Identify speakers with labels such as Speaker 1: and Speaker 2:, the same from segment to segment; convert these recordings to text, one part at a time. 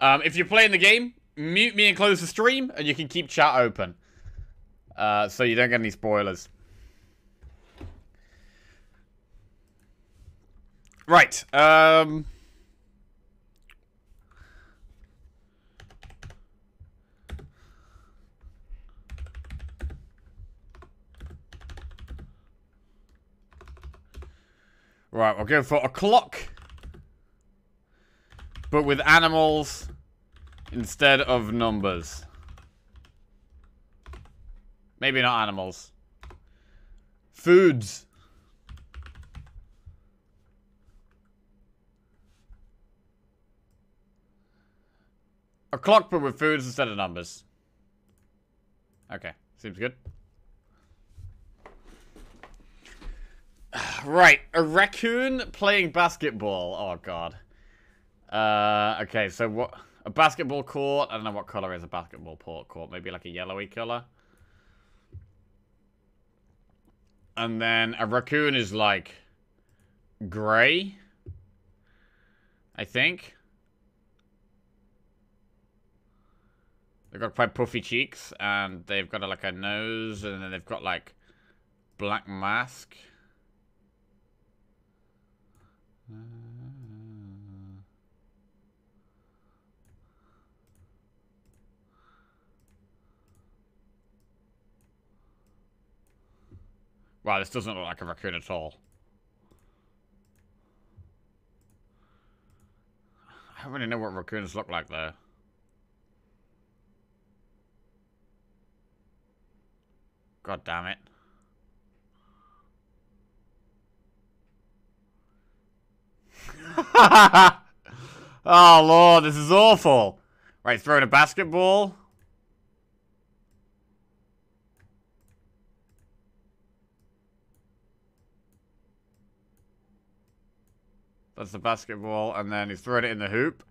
Speaker 1: Um, if you're playing the game, mute me and close the stream, and you can keep chat open. Uh, so you don't get any spoilers. Right. Um... Right, we'll go for a clock. But with animals instead of numbers. Maybe not animals. Foods. A clock but with foods instead of numbers. Okay, seems good. Right, a raccoon playing basketball. Oh god. Uh, okay, so what? A basketball court. I don't know what color is a basketball court. Maybe like a yellowy color. And then a raccoon is like gray. I think. They've got quite puffy cheeks and they've got a, like a nose and then they've got like black mask. Wow, this doesn't look like a raccoon at all. I don't really know what raccoons look like though. God damn it. oh lord, this is awful. Right, throwing a basketball. That's the basketball, and then he's throwing it in the hoop.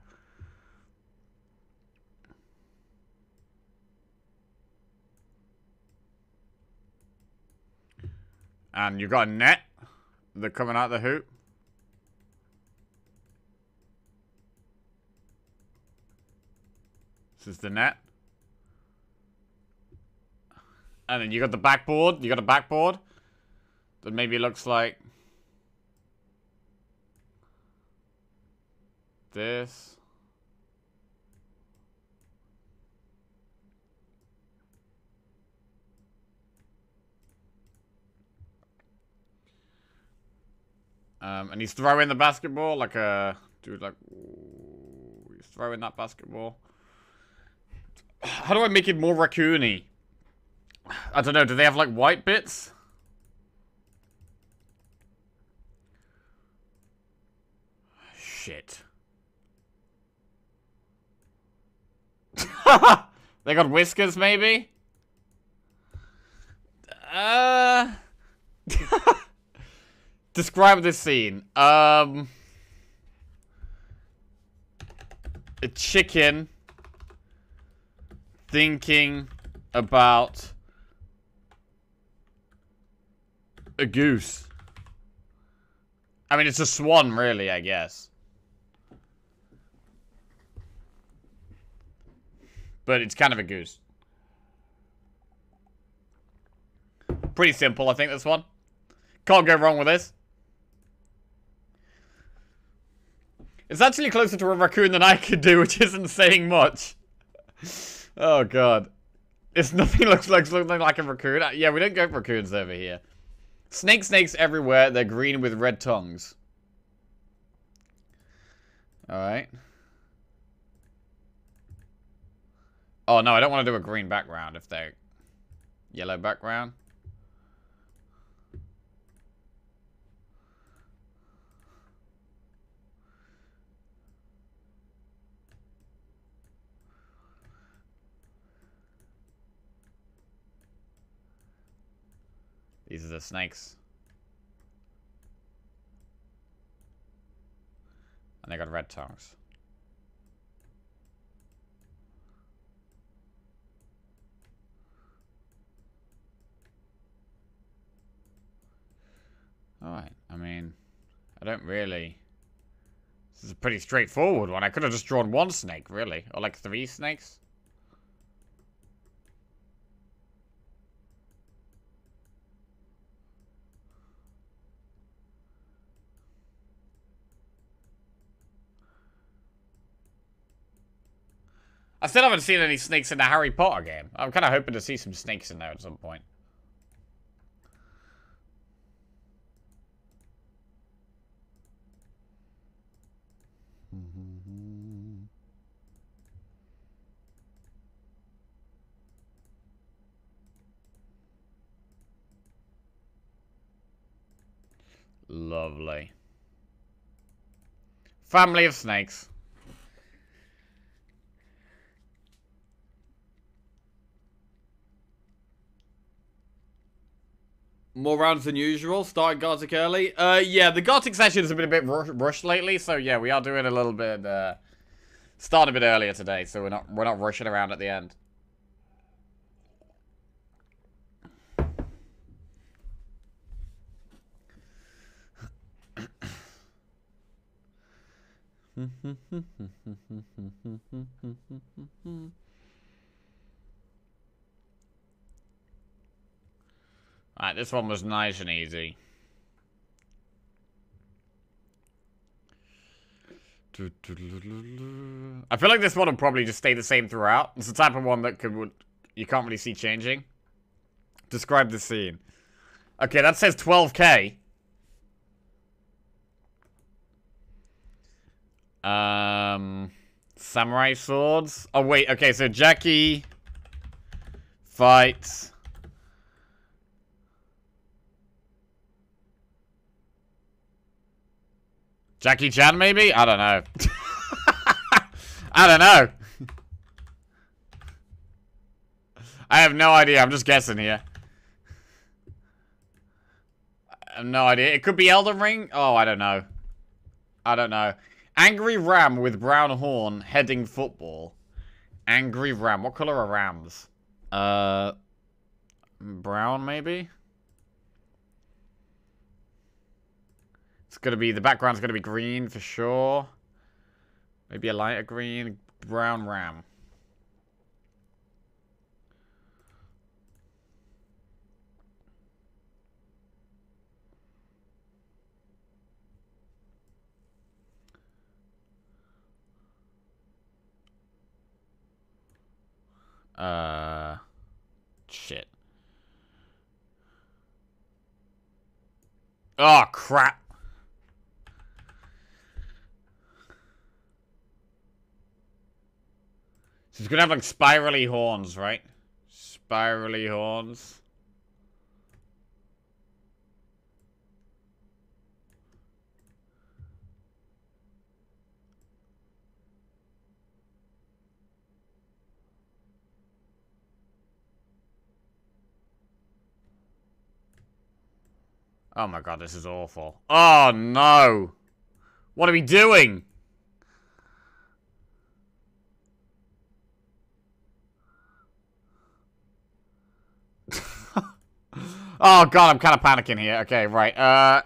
Speaker 1: And you've got a net. They're coming out of the hoop. This is the net. And then you got the backboard. You got a backboard. That maybe looks like this. Um, and he's throwing the basketball like a dude, like ooh, he's throwing that basketball. How do I make it more raccoony? I don't know. Do they have like white bits? Shit. they got whiskers, maybe? Uh... Describe this scene. Um... A chicken thinking about a goose. I mean, it's a swan, really, I guess. But it's kind of a goose. Pretty simple, I think, this one. Can't go wrong with this. It's actually closer to a raccoon than I could do, which isn't saying much. oh, God. It's nothing looks like something like a raccoon. Uh, yeah, we don't get raccoons over here. Snake snakes everywhere. They're green with red tongues. Alright. Oh, no, I don't want to do a green background if they're yellow background. These are the snakes. And they got red tongues. Alright, I mean, I don't really This is a pretty straightforward one. I could have just drawn one snake, really. Or like three snakes. I still haven't seen any snakes in the Harry Potter game. I'm kind of hoping to see some snakes in there at some point. Lovely. Family of snakes. More rounds than usual. Starting Gartic early. Uh, yeah, the Gartic sessions have been a bit rush rushed lately, so yeah, we are doing a little bit. Uh, start a bit earlier today, so we're not we're not rushing around at the end. Alright, this one was nice and easy. I feel like this one will probably just stay the same throughout. It's the type of one that could you can't really see changing. Describe the scene. Okay, that says 12k. Um, samurai swords. Oh wait, okay, so Jackie fights Jackie Chan, maybe? I don't know. I don't know. I have no idea. I'm just guessing here. I have no idea. It could be Elden Ring. Oh, I don't know. I don't know. Angry ram with brown horn heading football. Angry ram. What color are rams? Uh, brown maybe? It's gonna be, the background's gonna be green for sure. Maybe a lighter green, brown ram. Uh, shit. Oh, crap. It's gonna have like spirally horns, right? Spirally horns. Oh my god, this is awful. Oh no! What are we doing? Oh, God, I'm kind of panicking here. Okay, right. Uh,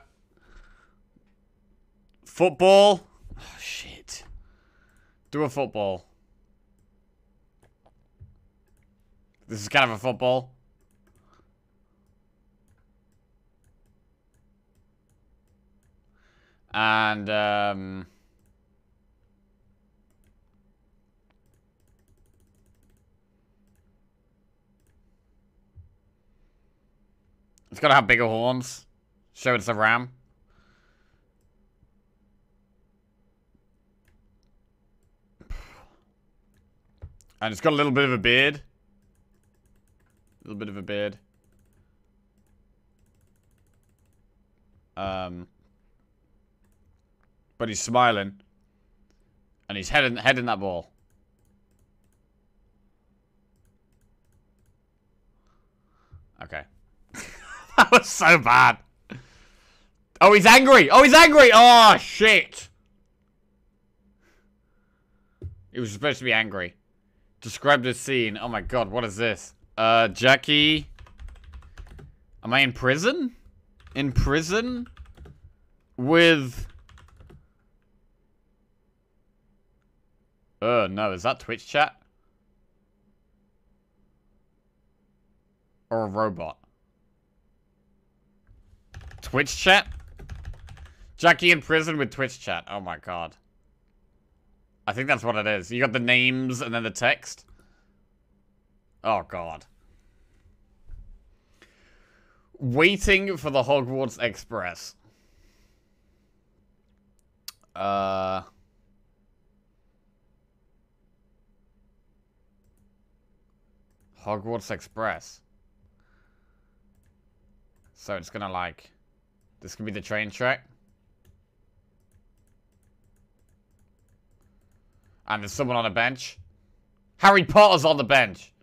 Speaker 1: football. Oh, shit. Do a football. This is kind of a football. And, um... It's gotta have bigger horns. Show it's a ram. And it's got a little bit of a beard. A little bit of a beard. Um, but he's smiling. And he's heading, heading that ball. Okay. that was so bad. Oh, he's angry. Oh, he's angry. Oh, shit. He was supposed to be angry. Describe the scene. Oh my god, what is this? Uh, Jackie. Am I in prison? In prison? With... Oh, no. Is that Twitch chat? Or a robot? Twitch chat? Jackie in prison with Twitch chat. Oh my god. I think that's what it is. You got the names and then the text. Oh god. Waiting for the Hogwarts Express. Uh... Hogwarts Express. So it's gonna like... This could be the train track. And there's someone on a bench. Harry Potter's on the bench.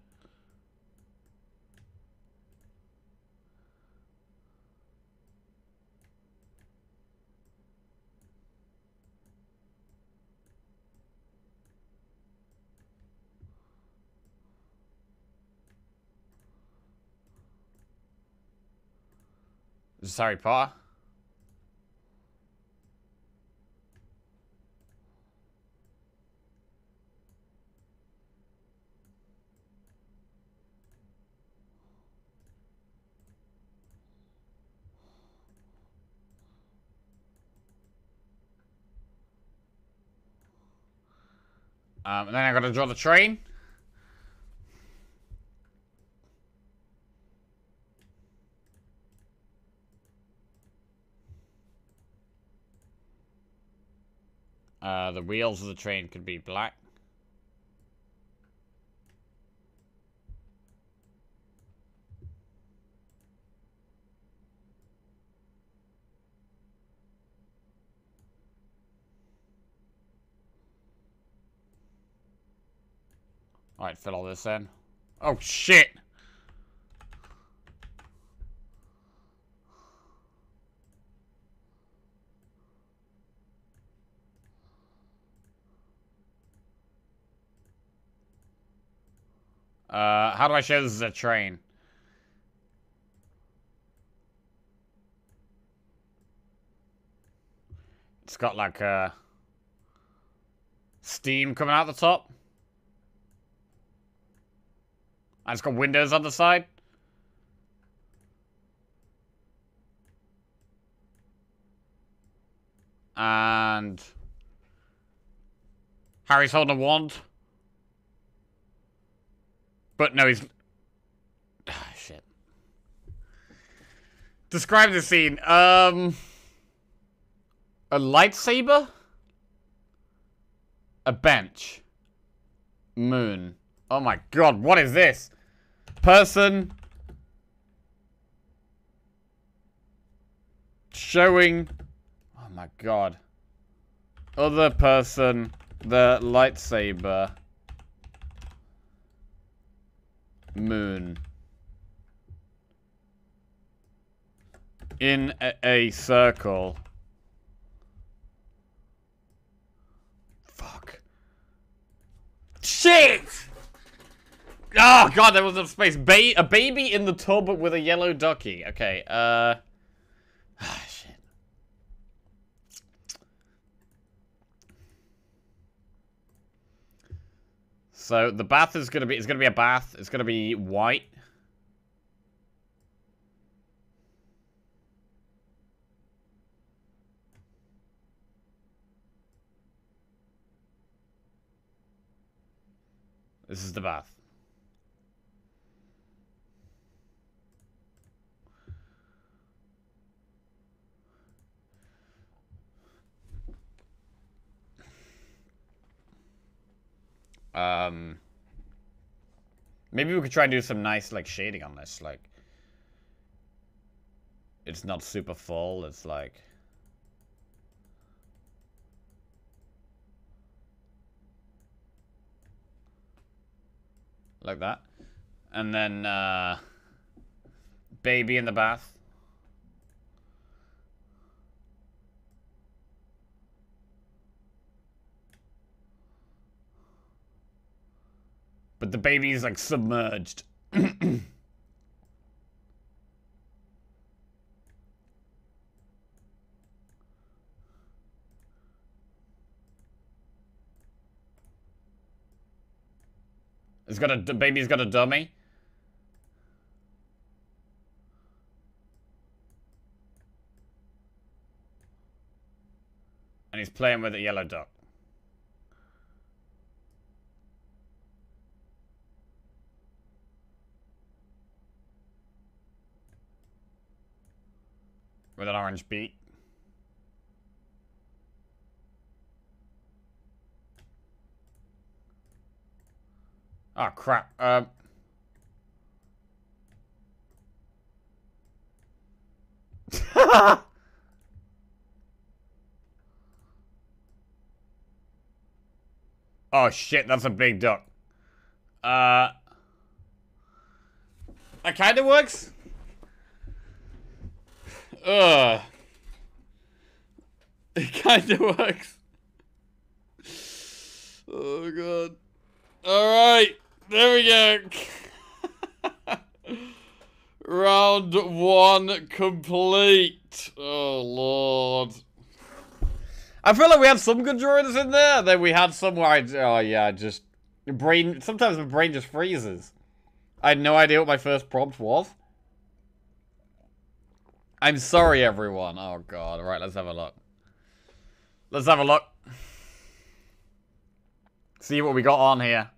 Speaker 1: Sorry, Pa. Um, and then I gotta draw the train. Uh, the wheels of the train could be black. Alright, fill all this in. Oh, shit! Uh, how do I show this is a train? It's got like, uh, steam coming out the top. And it's got windows on the side. And Harry's holding a wand. But no, he's... Ah, shit. Describe the scene. Um... A lightsaber? A bench. Moon. Oh my god, what is this? Person... Showing... Oh my god. Other person, the lightsaber moon in a, a circle. Fuck. Shit! Oh god, there was a space. Ba a baby in the tub with a yellow ducky. Okay, uh... So the bath is gonna be it's gonna be a bath. It's gonna be white. This is the bath. Um, maybe we could try and do some nice, like, shading on this. Like, it's not super full. It's like... Like that. And then, uh, baby in the bath. But the baby is like submerged. It's got a baby's got a dummy. And he's playing with a yellow duck. With an orange beak. Oh, crap. Um... oh, shit, that's a big duck. Uh... That kind of works. Ugh. It kind of works. Oh, God. Alright. There we go. Round one complete. Oh, Lord. I feel like we had some good drawings in there. Then we had some where I, oh yeah, just brain. Sometimes my brain just freezes. I had no idea what my first prompt was. I'm sorry, everyone. Oh god. All right, let's have a look. Let's have a look. See what we got on here.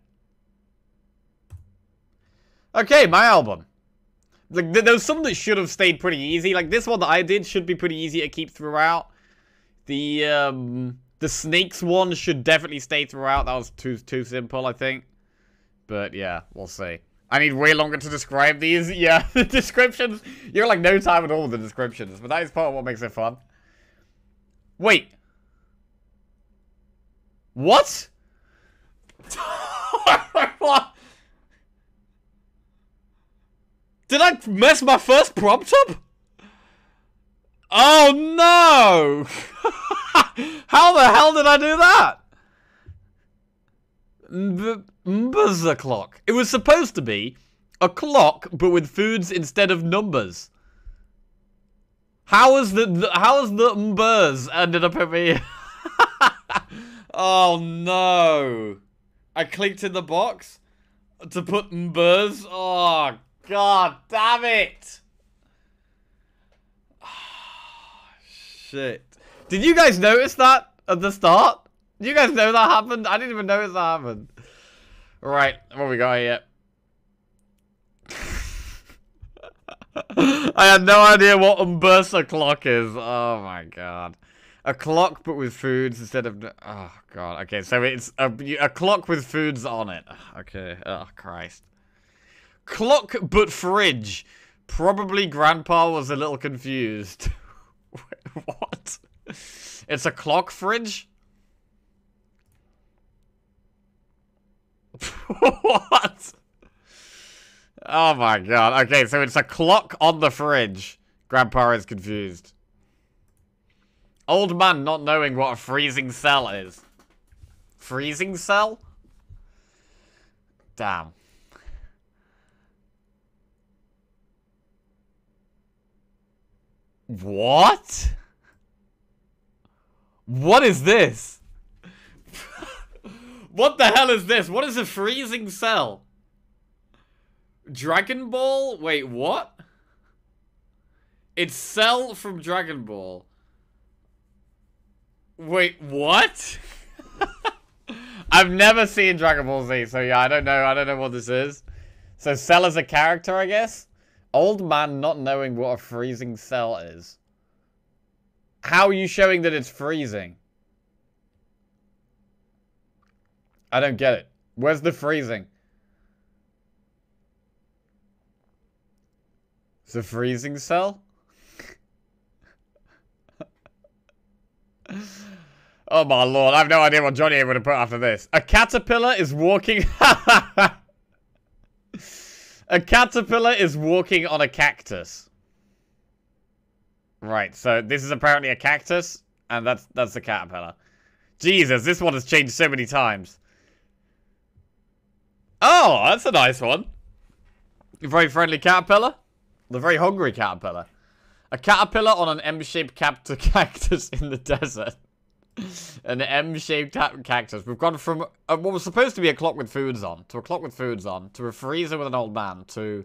Speaker 1: Okay, my album. Like, there was some that should have stayed pretty easy. Like, this one that I did should be pretty easy to keep throughout. The, um... The snakes one should definitely stay throughout. That was too too simple, I think. But, yeah, we'll see. I need way longer to describe these. Yeah, the descriptions. You're like no time at all with the descriptions. But that is part of what makes it fun. Wait. What? what? Did I mess my first prompt up? Oh no! How the hell did I do that? Buzzer clock. It was supposed to be a clock, but with foods instead of numbers. How was the, the how was the mburs ended up over here? oh no! I clicked in the box to put mburs. Oh God damn it! Shit. Did you guys notice that at the start? Did you guys know that happened? I didn't even notice that happened. Right, what we got here? I had no idea what Umbersa clock is. Oh my god. A clock but with foods instead of... Oh god. Okay, so it's a, a clock with foods on it. Okay. Oh Christ. Clock but fridge. Probably Grandpa was a little confused. what? It's a clock fridge? what? Oh my god. Okay, so it's a clock on the fridge. Grandpa is confused. Old man not knowing what a freezing cell is. Freezing cell? Damn. What? What is this? What the hell is this? What is a freezing cell? Dragon Ball? Wait, what? It's Cell from Dragon Ball. Wait, what? I've never seen Dragon Ball Z, so yeah, I don't know. I don't know what this is. So Cell is a character, I guess? Old man not knowing what a freezing cell is. How are you showing that it's freezing? I don't get it. Where's the freezing? A freezing cell? oh my lord, I have no idea what Johnny would have put after this. A caterpillar is walking... A caterpillar is walking on a cactus. Right, so this is apparently a cactus, and that's that's the caterpillar. Jesus, this one has changed so many times. Oh, that's a nice one. A very friendly caterpillar. The very hungry caterpillar. A caterpillar on an M-shaped cactus in the desert. An M-shaped cactus. We've gone from uh, what was supposed to be a clock with foods on, to a clock with foods on, to a freezer with an old man, to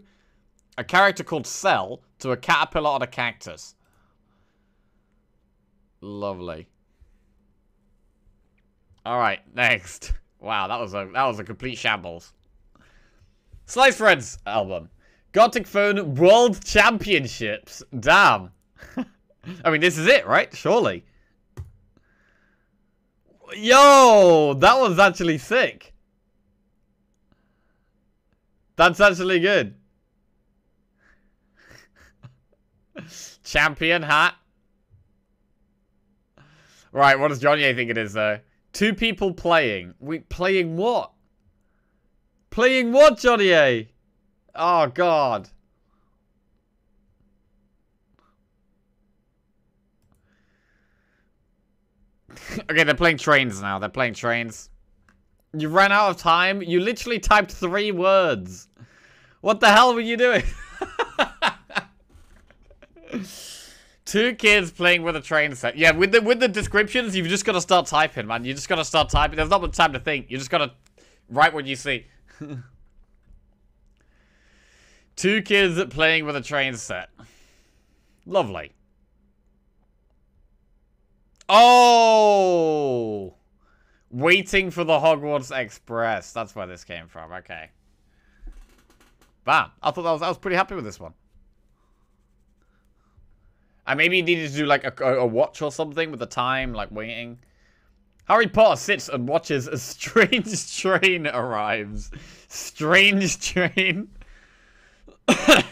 Speaker 1: a character called Cell, to a caterpillar on a cactus. Lovely. Alright, next. Wow, that was a that was a complete shambles. Slice Friends album. Gartic Phone World Championships. Damn. I mean, this is it, right? Surely. Yo, that was actually sick. That's actually good. Champion hat. Right, what does Johnny think it is, though? Two people playing. We playing what? Playing what, Johnny A? Oh, God. okay, they're playing trains now. They're playing trains. You ran out of time? You literally typed three words. What the hell were you doing? Two kids playing with a train set. Yeah, with the with the descriptions, you've just got to start typing, man. You just got to start typing. There's not much time to think. You just got to write what you see. Two kids playing with a train set. Lovely. Oh! Waiting for the Hogwarts Express. That's where this came from. Okay. Bam. I thought that was, I was pretty happy with this one. I maybe needed to do like a, a, watch or something with the time, like waiting. Harry Potter sits and watches a strange train arrives. Strange train.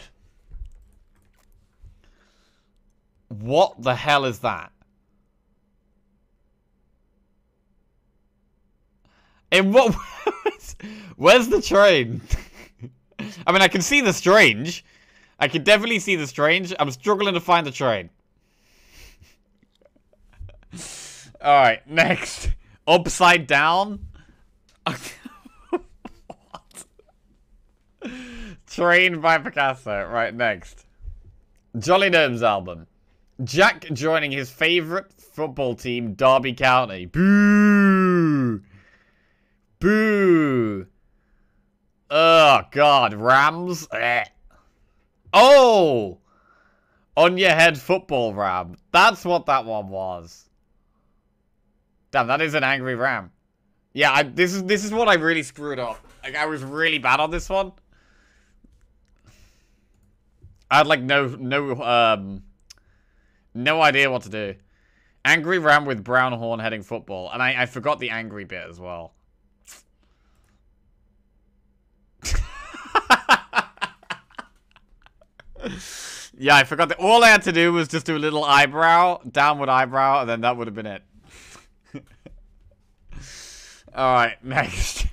Speaker 1: what the hell is that? In what? Where's the train? I mean, I can see the strange. I can definitely see the strange. I'm struggling to find the train. Alright, next. Upside down? what? Train by Picasso. Right, next. Jolly Gnomes album. Jack joining his favourite football team, Derby County. Boo! Boo! Oh, God. Rams? Eh. Oh! On your head football ram. That's what that one was. Damn, that is an angry ram. Yeah, I, this is this is what I really screwed up. Like, I was really bad on this one. I had like no no um no idea what to do. Angry ram with brown horn heading football, and I, I forgot the angry bit as well. yeah, I forgot that. All I had to do was just do a little eyebrow, downward eyebrow, and then that would have been it. Alright, next.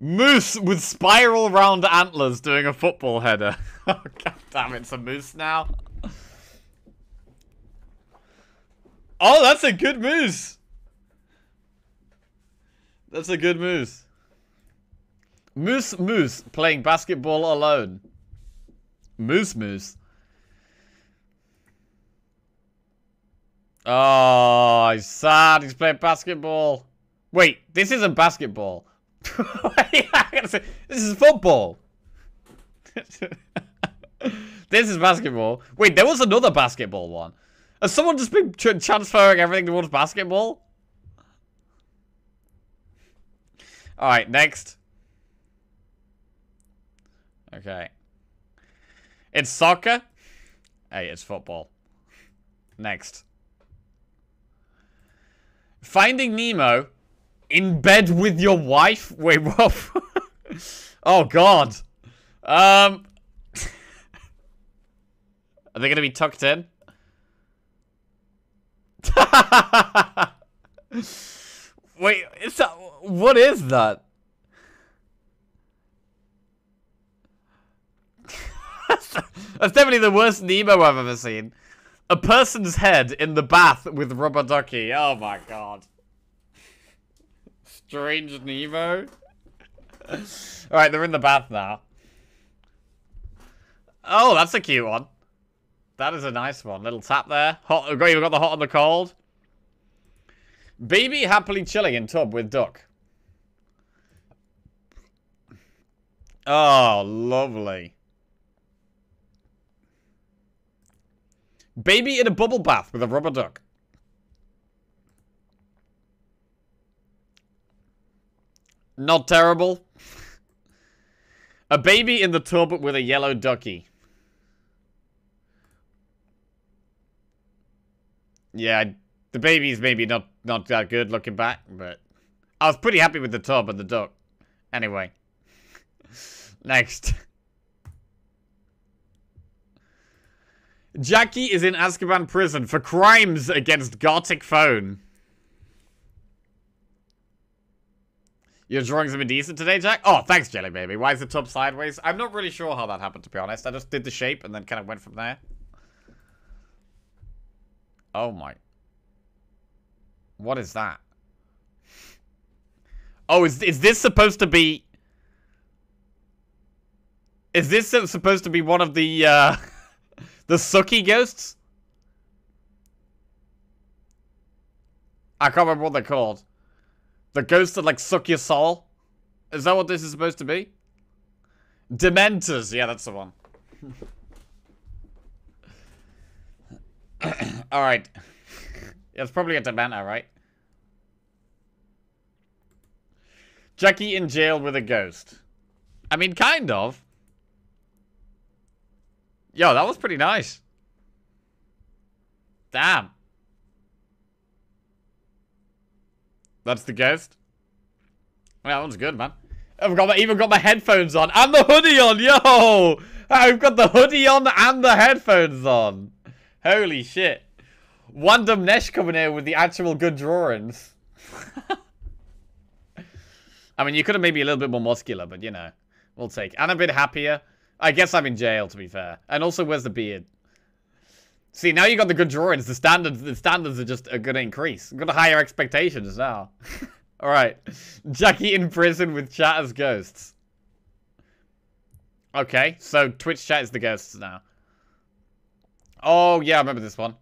Speaker 1: Moose with spiral round antlers doing a football header. oh, god damn, it's a moose now. Oh, that's a good moose. That's a good moose. Moose Moose playing basketball alone. Moose Moose. Oh, he's sad. He's playing basketball. Wait, this isn't basketball. this is football. this is basketball. Wait, there was another basketball one. Has someone just been tra transferring everything towards basketball? Alright, next. Okay. It's soccer? Hey, it's football. Next. Finding Nemo in bed with your wife? Wait, what? oh, God. Um. Are they going to be tucked in? Wait, is that... What is that? That's definitely the worst Nemo I've ever seen. A person's head in the bath with rubber ducky. Oh my god. Strange Nemo. Alright, they're in the bath now. Oh, that's a cute one. That is a nice one. Little tap there. Hot. We've got the hot and the cold. Baby happily chilling in tub with duck. Oh, lovely. Baby in a bubble bath with a rubber duck. Not terrible. A baby in the tub with a yellow ducky. Yeah, the baby's maybe not, not that good looking back, but I was pretty happy with the tub and the duck. Anyway. Next. Jackie is in Azkaban prison for crimes against Gartic phone. Your drawings have been decent today, Jack? Oh, thanks, Jelly Baby. Why is the tub sideways? I'm not really sure how that happened, to be honest. I just did the shape and then kind of went from there. Oh, my. What is that? Oh, is, is this supposed to be... Is this supposed to be one of the, uh... the sucky ghosts? I can't remember what they're called. The ghosts that, like, suck your soul? Is that what this is supposed to be? Dementors. Yeah, that's the one. Alright. Yeah, it's probably a Dementor, right? Jackie in jail with a ghost. I mean, kind of. Yo, that was pretty nice. Damn. That's the ghost. Yeah, that one's good, man. I've got my, even got my headphones on and the hoodie on, yo! I've got the hoodie on and the headphones on. Holy shit. Wandom Nesh coming here with the actual good drawings. I mean, you could have maybe a little bit more muscular, but you know, we'll take. And a bit happier. I guess I'm in jail, to be fair. And also, where's the beard? See, now you got the good drawings. The standards, the standards are just are gonna increase. Got higher expectations now. All right, Jackie in prison with chat as ghosts. Okay, so Twitch chat is the ghosts now. Oh yeah, I remember this one.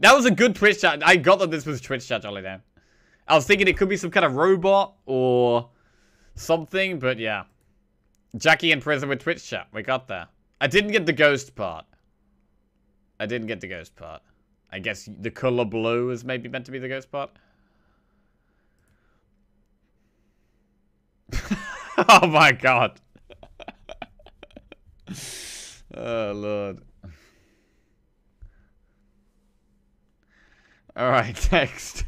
Speaker 1: That was a good Twitch chat. I got that this was Twitch chat, Jolly Dan. I was thinking it could be some kind of robot or something, but yeah. Jackie in prison with Twitch chat. We got there. I didn't get the ghost part. I didn't get the ghost part. I guess the color blue is maybe meant to be the ghost part. oh my god. oh lord. Alright, next.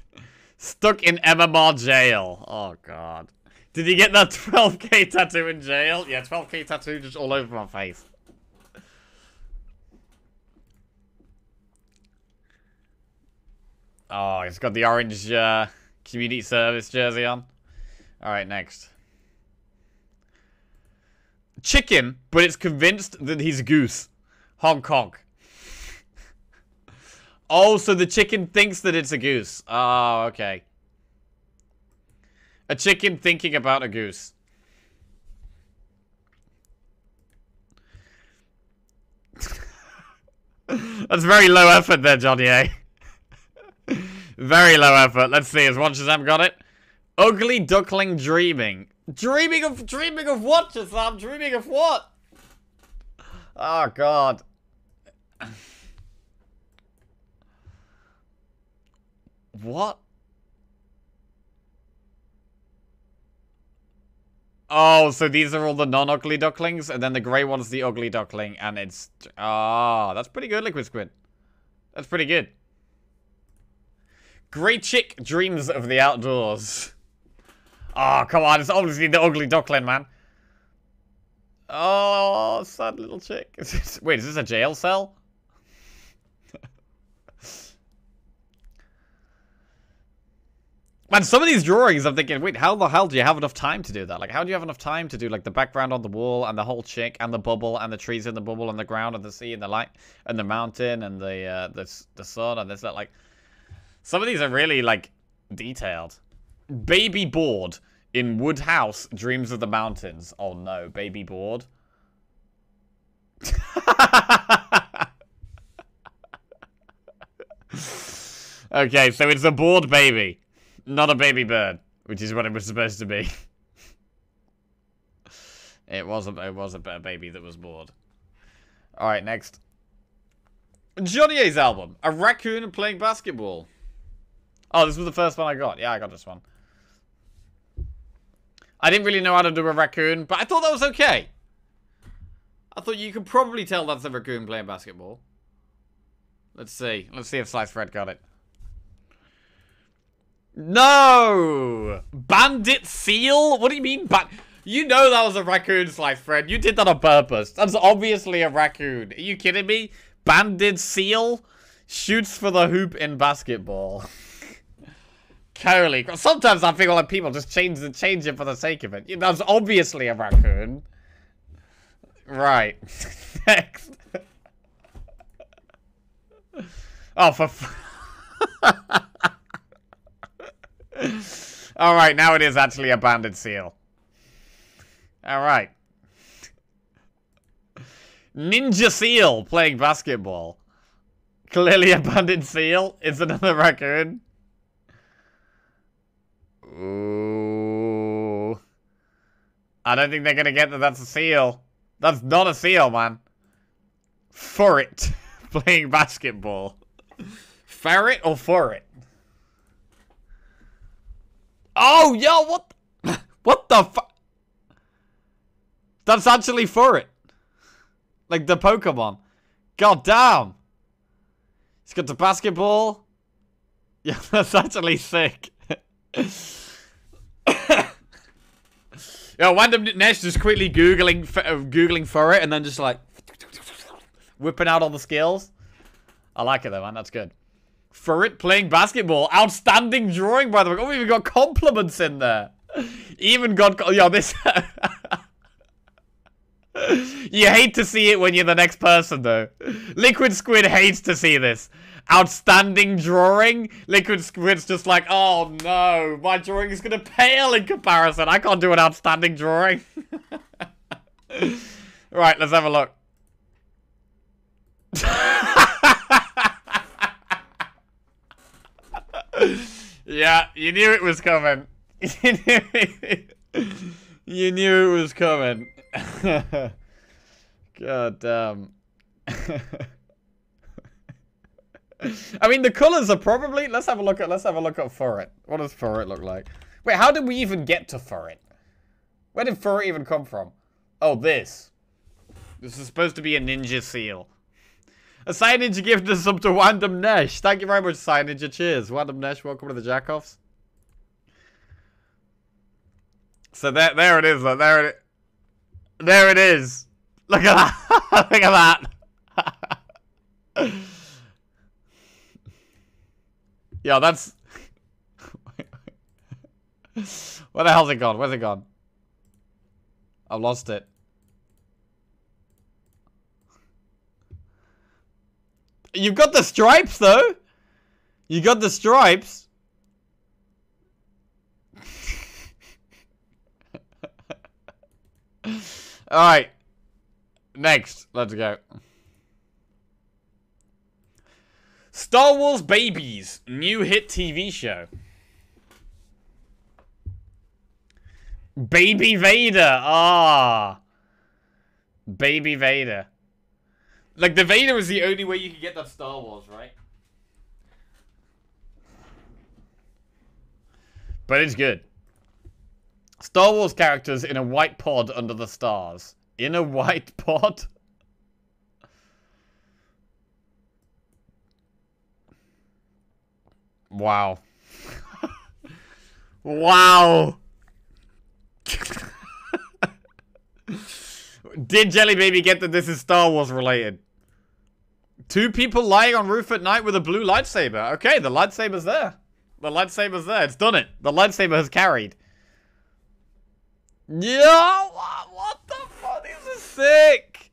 Speaker 1: Stuck in MMR jail. Oh god. Did you get that 12k tattoo in jail? Yeah, 12k tattoo just all over my face. Oh, he's got the orange uh, community service jersey on. All right, next. Chicken, but it's convinced that he's a goose. Hong Kong. oh, so the chicken thinks that it's a goose. Oh, okay. A chicken thinking about a goose. That's very low effort there, Johnny A. Very low effort. Let's see. Has One Shazam got it? Ugly duckling dreaming. Dreaming of dreaming of what, Shazam? Dreaming of what? Oh god. What? Oh, so these are all the non-ugly ducklings, and then the grey one's the ugly duckling, and it's... Ah, oh, that's pretty good, Liquid Squid. That's pretty good. Grey chick dreams of the outdoors. Oh, come on. It's obviously the ugly duckling, man. Oh, sad little chick. Wait, is this a jail cell? Man, some of these drawings, I'm thinking, wait, how the hell do you have enough time to do that? Like, how do you have enough time to do, like, the background on the wall and the whole chick and the bubble and the trees in the bubble and the ground and the sea and the light and the mountain and the, uh, the, the sun and this, that, like... Some of these are really, like, detailed. Baby board in wood house dreams of the mountains. Oh no, baby board. Okay, so it's a bored baby, not a baby bird, which is what it was supposed to be. it was a it was a, a baby that was bored. All right, next. Johnny A's album, a raccoon playing basketball. Oh, this was the first one I got. Yeah, I got this one. I didn't really know how to do a raccoon, but I thought that was okay. I thought you could probably tell that's a raccoon playing basketball. Let's see. Let's see if Slice Fred got it. No! Bandit seal? What do you mean ban- You know that was a raccoon, Slice Fred. You did that on purpose. That's obviously a raccoon. Are you kidding me? Bandit seal? Shoots for the hoop in basketball. Holy Sometimes I feel like people just change the change it for the sake of it. That's obviously a raccoon. Right. Next. oh, for. All right, now it is actually a banded seal. All right. Ninja Seal playing basketball. Clearly a banded seal. It's another raccoon. Ooh. I don't think they're going to get that that's a seal. That's not a seal, man. Furret playing basketball. Ferret or furret? Oh, yo, what? The, what the fuck? That's actually furret. Like the Pokemon. God damn. He's got the basketball. Yeah, that's actually sick. Yo, Random Nash just quickly googling uh, googling for it and then just like whipping out all the skills. I like it though, man. That's good. Furret playing basketball, outstanding drawing by the way. Oh, we even got compliments in there. Even got yo this. you hate to see it when you're the next person though. Liquid Squid hates to see this outstanding drawing. Liquid Squid's just like, oh no, my drawing is gonna pale in comparison. I can't do an outstanding drawing. right, let's have a look. yeah, you knew it was coming. You knew it, was coming. God damn. I mean, the colors are probably. Let's have a look at. Let's have a look at Furret. What does Furret look like? Wait, how did we even get to Furret? Where did Furret even come from? Oh, this. This is supposed to be a ninja seal. A Ninja gifted us up to Wandom Nesh. Thank you very much, Ninja. Cheers. Wandom Nesh, welcome to the Jackoffs. So there, there it is. There it, there it is. Look at that. Look at that. Yeah, that's... Where the hell's it gone? Where's it gone? I've lost it. You've got the stripes, though. You got the stripes. Alright. Next. Let's go. Star Wars Babies, new hit TV show. Baby Vader, ah. Baby Vader. Like, the Vader is the only way you can get that Star Wars, right? But it's good. Star Wars characters in a white pod under the stars. In a white pod? Wow. wow. Did Jelly Baby get that this is Star Wars related? Two people lying on roof at night with a blue lightsaber. Okay, the lightsaber's there. The lightsaber's there. It's done it. The lightsaber has carried. Yeah, what the fuck? This is sick.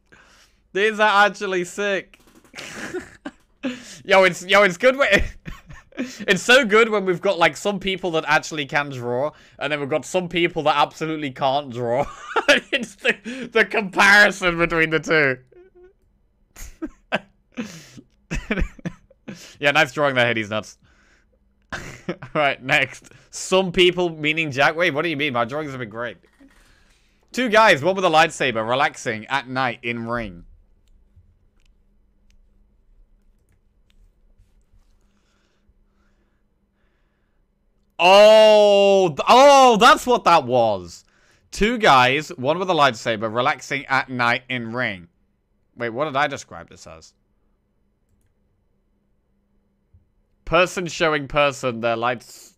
Speaker 1: These are actually sick. yo, it's yo, it's good. Way it's so good when we've got like some people that actually can draw, and then we've got some people that absolutely can't draw. it's the, the comparison between the two. yeah, nice drawing there, Hades nuts. right, next. Some people meaning Jack. Wait, what do you mean? My drawings have been great. Two guys, one with a lightsaber, relaxing at night in ring. Oh, oh, that's what that was. Two guys, one with a lightsaber, relaxing at night in ring. Wait, what did I describe this as? Person showing person their lights,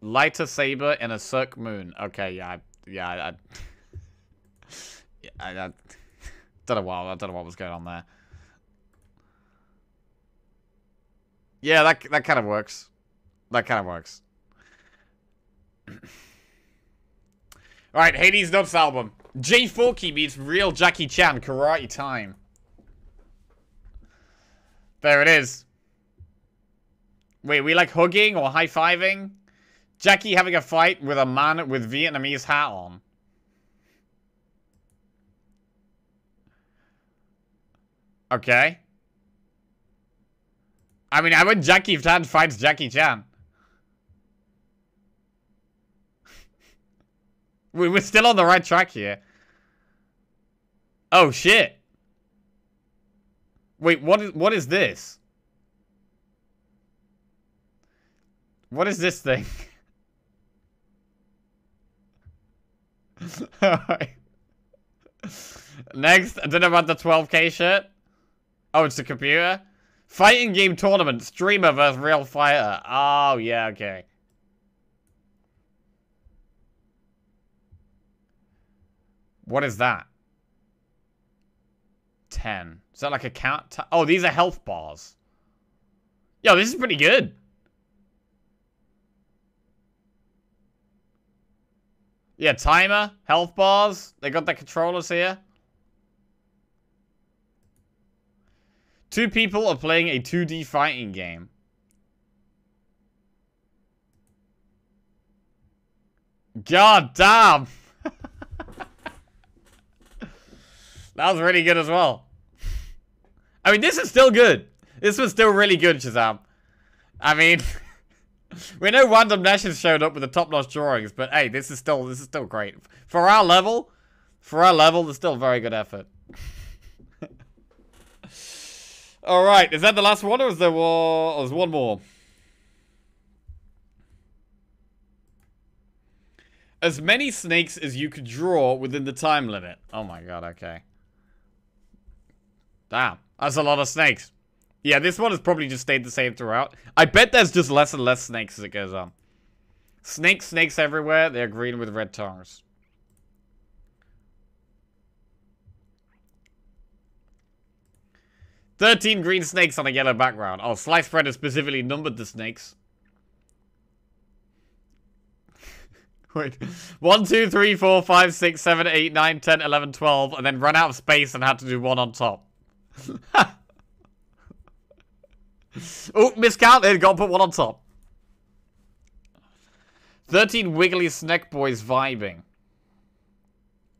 Speaker 1: lighter saber in a circ moon. Okay, yeah, I, yeah, I, yeah, I, I don't know what I don't know what was going on there. Yeah, that that kind of works. That kind of works. Alright, Hades Nuts album. J Forky meets real Jackie Chan, Karate Time. There it is. Wait, we like hugging or high-fiving? Jackie having a fight with a man with Vietnamese hat on. Okay. I mean, I would Jackie Chan fights Jackie Chan. We, we're still on the right track here. Oh, shit. Wait, what is what is this? What is this thing? Alright. Next, I don't know about the 12k shirt. Oh, it's a computer? Fighting game tournament, streamer versus real fighter. Oh, yeah, okay. What is that? 10. Is that like a count? Oh, these are health bars. Yo, this is pretty good. Yeah, timer, health bars. They got the controllers here. Two people are playing a 2D fighting game. God damn! That was really good as well. I mean, this is still good. This was still really good, Shazam. I mean, we know Random has showed up with the top-notch drawings, but hey, this is still this is still great for our level. For our level, there's still very good effort. All right, is that the last one, or is there one? There's one more. As many snakes as you could draw within the time limit. Oh my god, okay. Damn. That's a lot of snakes. Yeah, this one has probably just stayed the same throughout. I bet there's just less and less snakes as it goes on. Snakes, snakes everywhere. They're green with red tongues. Thirteen green snakes on a yellow background. Oh, Slice Bread has specifically numbered the snakes. Wait. 1, 2, 3, 4, 5, 6, 7, 8, 9, 10, 11, 12, and then run out of space and had to do one on top. oh, miscounted. Got to put one on top. 13 wiggly snack boys vibing.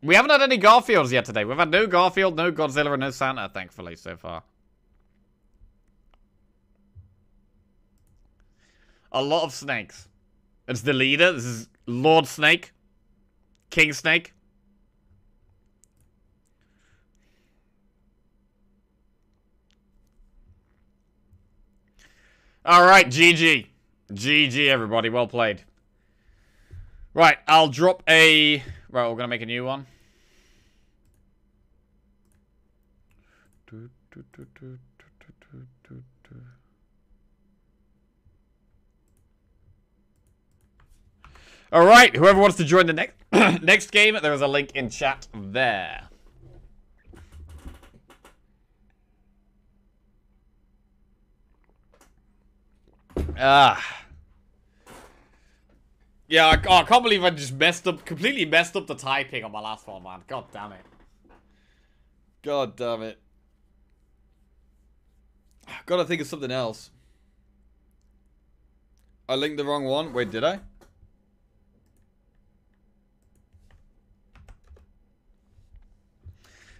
Speaker 1: We haven't had any Garfields yet today. We've had no Garfield, no Godzilla, and no Santa, thankfully, so far. A lot of snakes. It's the leader. This is Lord Snake. King Snake. All right, GG. GG, everybody. Well played. Right, I'll drop a... Right, we're going to make a new one. All right, whoever wants to join the next next game, there is a link in chat there. Ah. Yeah, I, oh, I can't believe I just messed up, completely messed up the typing on my last one, man. God damn it. God damn it. Gotta think of something else. I linked the wrong one. Wait, did I?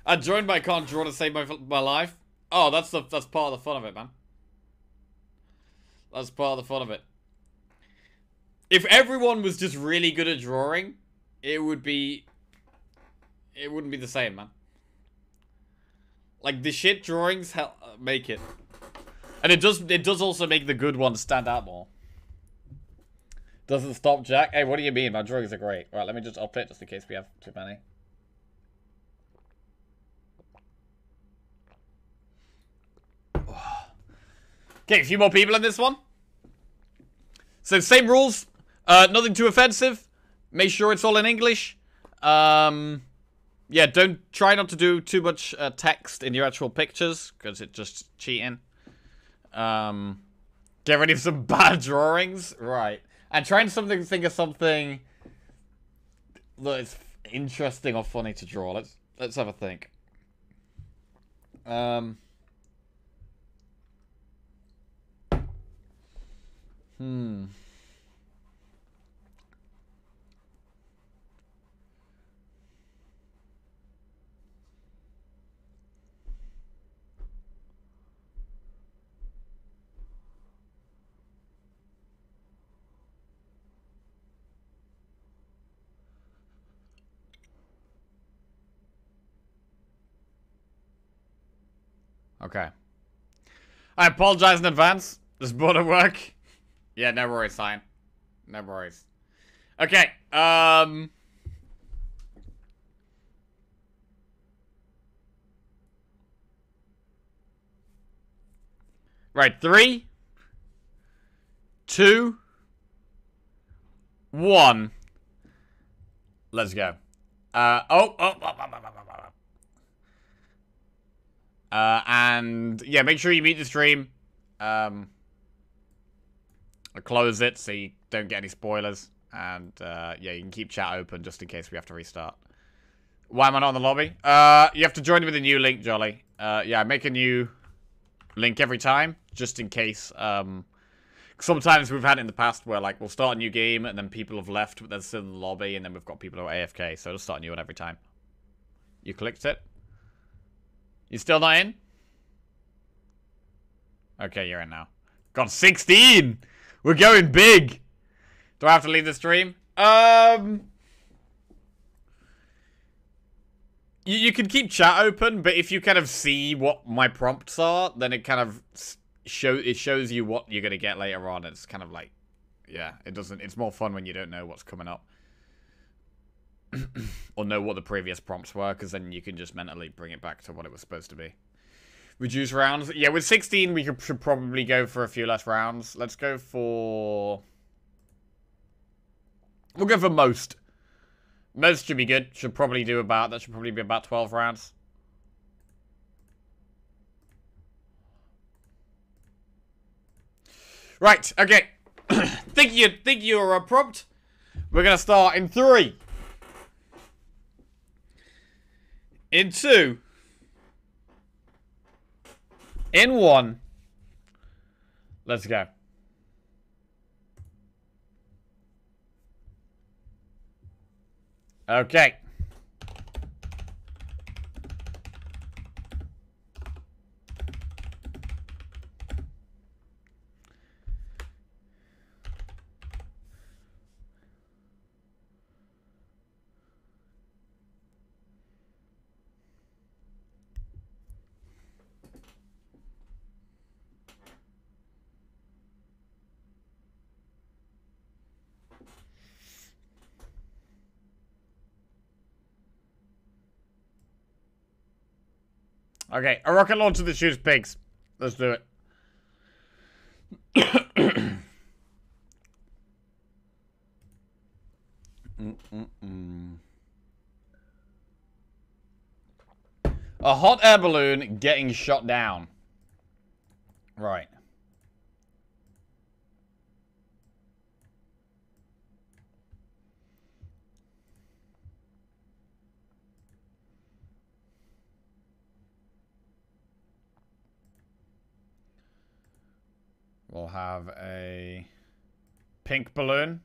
Speaker 1: I joined my can't draw to save my, my life. Oh, that's the that's part of the fun of it, man. That's part of the fun of it. If everyone was just really good at drawing, it would be... It wouldn't be the same, man. Like, the shit drawings help make it. And it does it does also make the good ones stand out more. Doesn't stop Jack. Hey, what do you mean? My drawings are great. Right, let me just up it just in case we have too many. Okay, a few more people in this one. So same rules. Uh, nothing too offensive. Make sure it's all in English. Um, yeah, don't try not to do too much uh, text in your actual pictures because it's just cheating. Um, get ready for some bad drawings, right? And try and something think of something that is interesting or funny to draw. Let's let's have a think. Um. Hmm. Okay. I apologize in advance. This border work. Yeah, no worries, Sign. No worries. Okay, um... Right, three, two, one. Let's go. Uh, oh, oh, oh, oh, Uh, and yeah, make sure you mute the stream. Um... I'll close it so you don't get any spoilers. And uh, yeah, you can keep chat open just in case we have to restart. Why am I not in the lobby? Uh, you have to join with a new link, Jolly. Uh, yeah, make a new link every time, just in case. Um, sometimes we've had it in the past where like we'll start a new game and then people have left, but they're still in the lobby, and then we've got people who are AFK. So it'll start a new one every time. You clicked it. You still not in? Okay, you're in now. Got 16! We're going big! Do I have to leave the stream? Um... You, you can keep chat open, but if you kind of see what my prompts are, then it kind of show it shows you what you're gonna get later on. It's kind of like, yeah, it doesn't. It's more fun when you don't know what's coming up. or know what the previous prompts were, because then you can just mentally bring it back to what it was supposed to be. Reduce rounds. Yeah, with 16, we could, should probably go for a few less rounds. Let's go for... We'll go for most. Most should be good. Should probably do about... That should probably be about 12 rounds. Right, okay. think you think you're a prompt. We're gonna start in three. In two. In one. Let's go. Okay. Okay, a rocket launcher that shoots pigs. Let's do it. A hot air balloon getting shot down. Right. We'll have a pink balloon.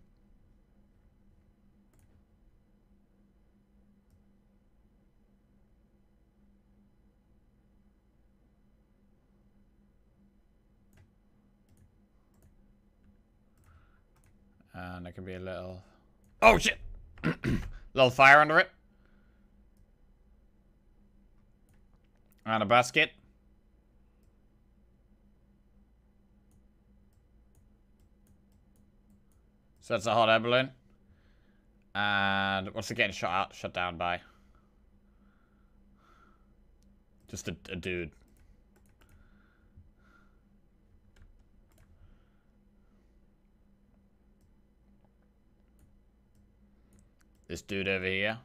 Speaker 1: And there can be a little... Oh, shit! little fire under it. And a basket. So that's a hot air balloon. And what's it getting shut out, shut down by? Just a, a dude. This dude over here.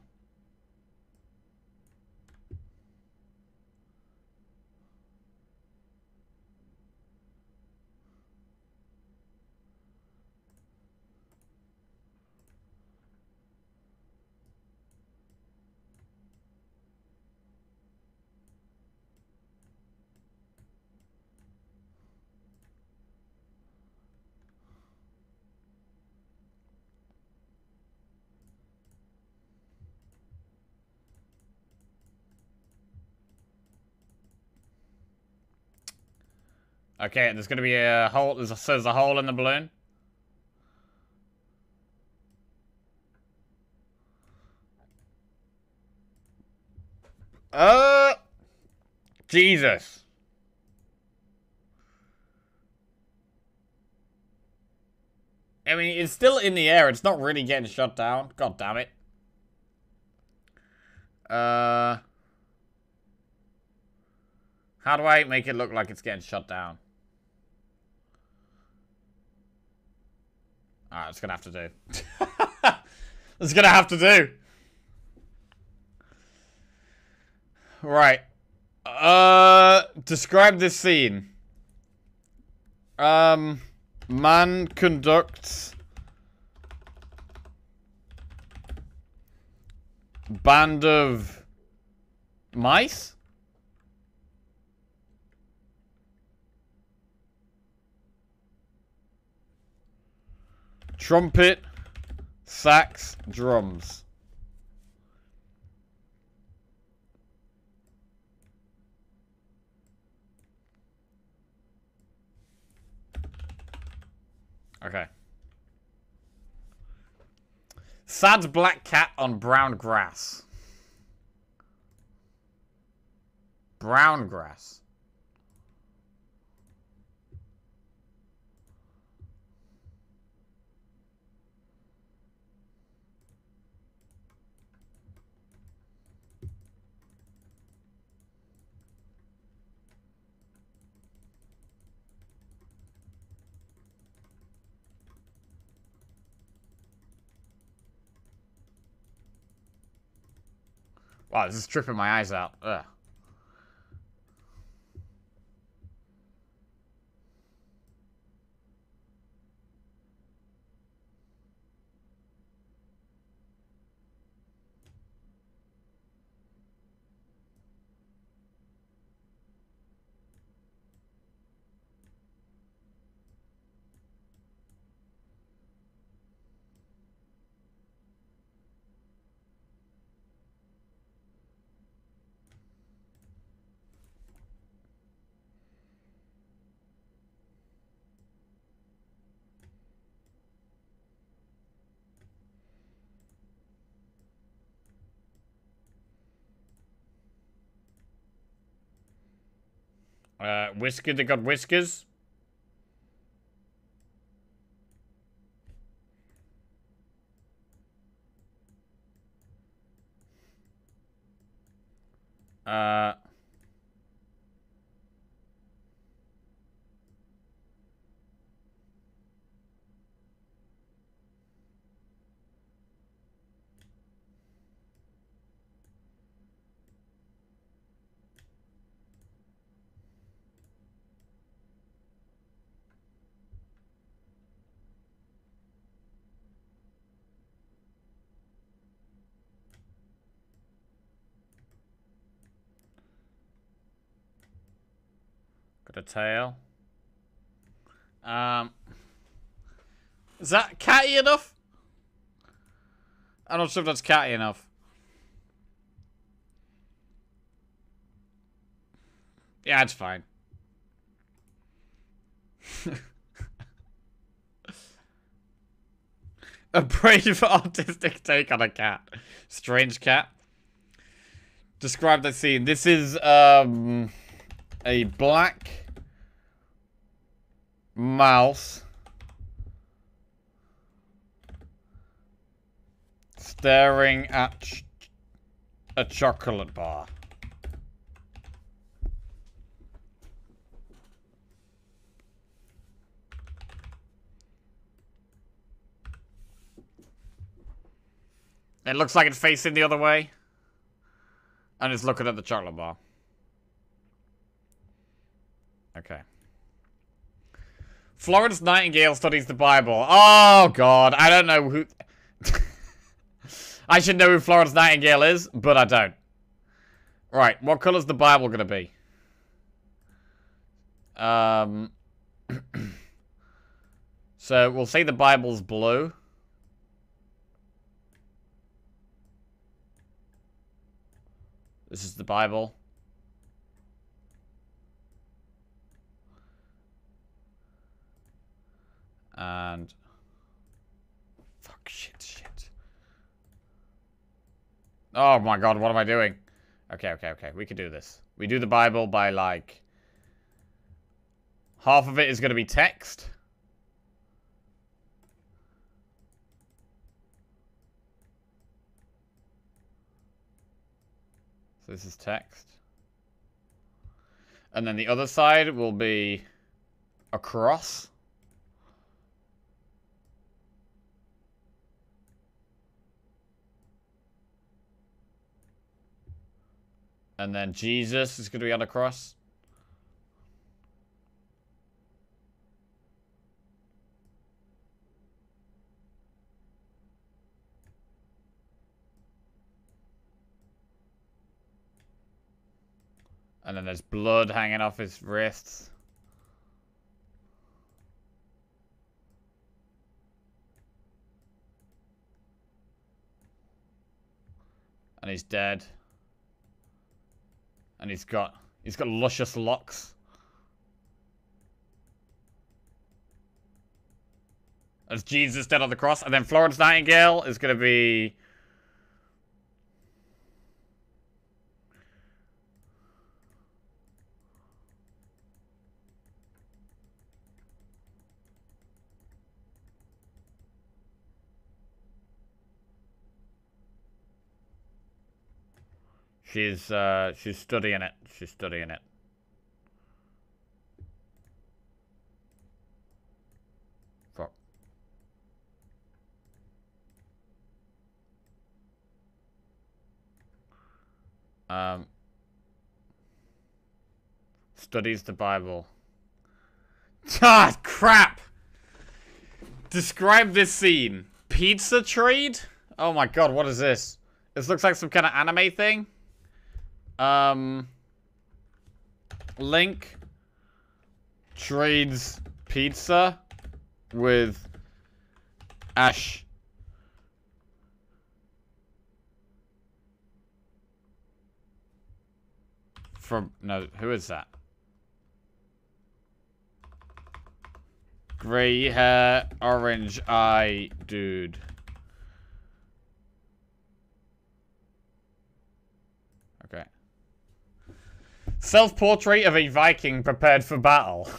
Speaker 1: Okay, there's gonna be a hole. There's a, so there's a hole in the balloon. Uh, Jesus. I mean, it's still in the air. It's not really getting shut down. God damn it. Uh, how do I make it look like it's getting shut down? Alright, it's gonna have to do. it's gonna have to do. Right. Uh, describe this scene. Um, man conducts band of mice? Trumpet, sax, drums. Okay. Sad black cat on brown grass. Brown grass. Wow, this is tripping my eyes out. Ugh. Uh, whisker, they got whiskers. Uh... Got a tail. Um, is that catty enough? I'm not sure if that's catty enough. Yeah, it's fine. A brave artistic take on a cat. Strange cat. Describe the scene. This is um a black mouse staring at ch a chocolate bar. It looks like it's facing the other way. And it's looking at the chocolate bar. Okay. Florence Nightingale studies the Bible. Oh, God. I don't know who... I should know who Florence Nightingale is, but I don't. Right, what color's the Bible going to be? Um... so, we'll say the Bible's blue. This is the Bible. And... Fuck, shit, shit. Oh my god, what am I doing? Okay, okay, okay, we can do this. We do the Bible by, like... Half of it is going to be text. So this is text. And then the other side will be a cross. And then Jesus is going to be on a cross. And then there's blood hanging off his wrists. And he's dead. And he's got he's got luscious locks. As Jesus dead on the cross. And then Florence Nightingale is gonna be She's uh, she's studying it. She's studying it. Fuck. Um. Studies the Bible. Ah, crap! Describe this scene. Pizza trade? Oh my god, what is this? This looks like some kind of anime thing. Um, Link trades pizza with Ash. From, no, who is that? Gray hair, orange eye, dude. Self-portrait of a Viking prepared for battle.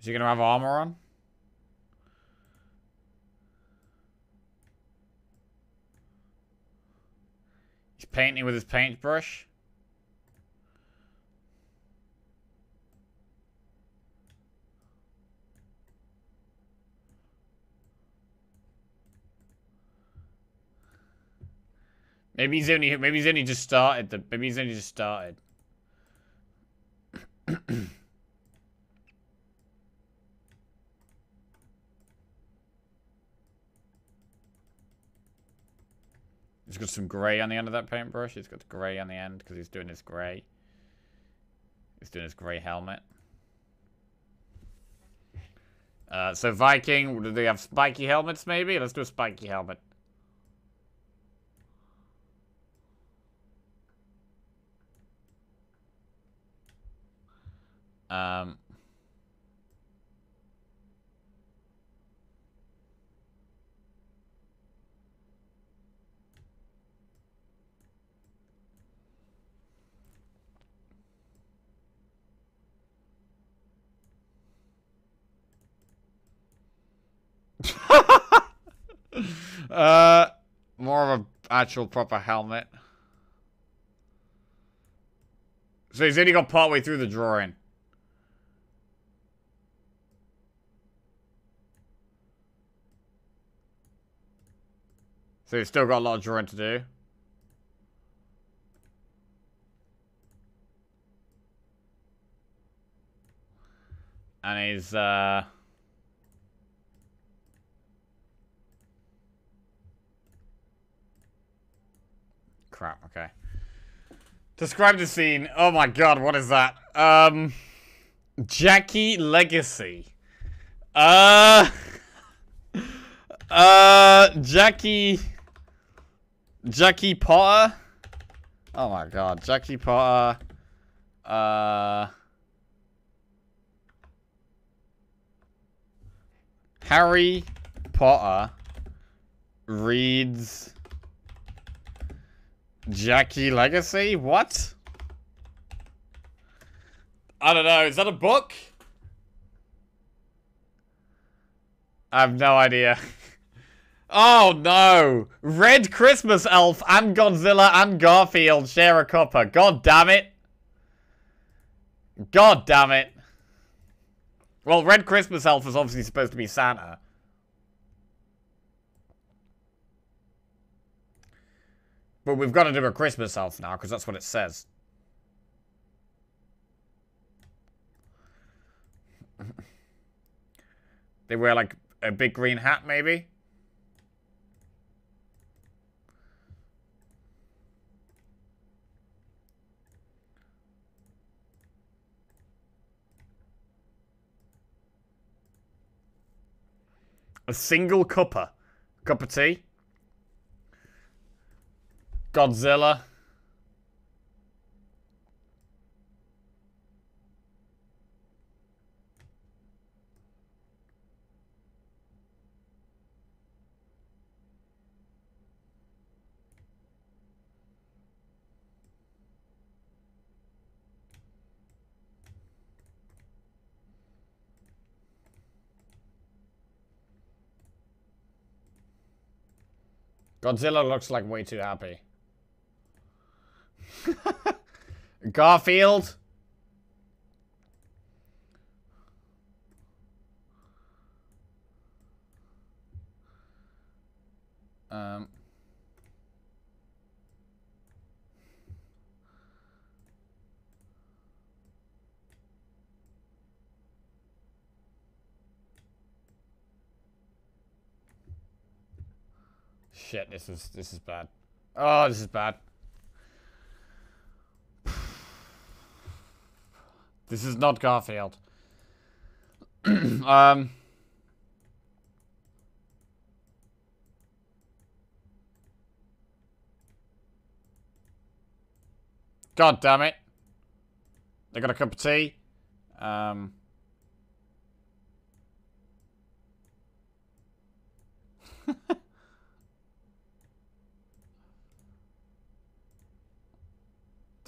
Speaker 1: Is he gonna have armor on? He's painting with his paintbrush. Maybe he's only maybe he's only just started the maybe he's only just started. He's got some grey on the end of that paintbrush. He's got grey on the end because he's doing his grey. He's doing his grey helmet. Uh, so Viking, do they have spiky helmets maybe? Let's do a spiky helmet. Um, uh, more of a actual proper helmet. So he's only got partway through the drawing. So he's still got a lot of drawing to do. And he's, uh... Crap, okay. Describe the scene. Oh my god, what is that? Um... Jackie Legacy. Uh... Uh... Jackie... Jackie Potter. Oh my god, Jackie Potter. Uh, Harry Potter reads Jackie Legacy? What? I don't know. Is that a book? I have no idea. Oh no! Red Christmas Elf and Godzilla and Garfield share a copper. God damn it. God damn it. Well, Red Christmas Elf is obviously supposed to be Santa. But we've got to do a Christmas Elf now, because that's what it says. they wear, like, a big green hat, maybe? A single cuppa. Cup of tea. Godzilla. Godzilla looks like way too happy. Garfield? Um... Shit, this is this is bad. Oh, this is bad. This is not Garfield. um God damn it. They got a cup of tea. Um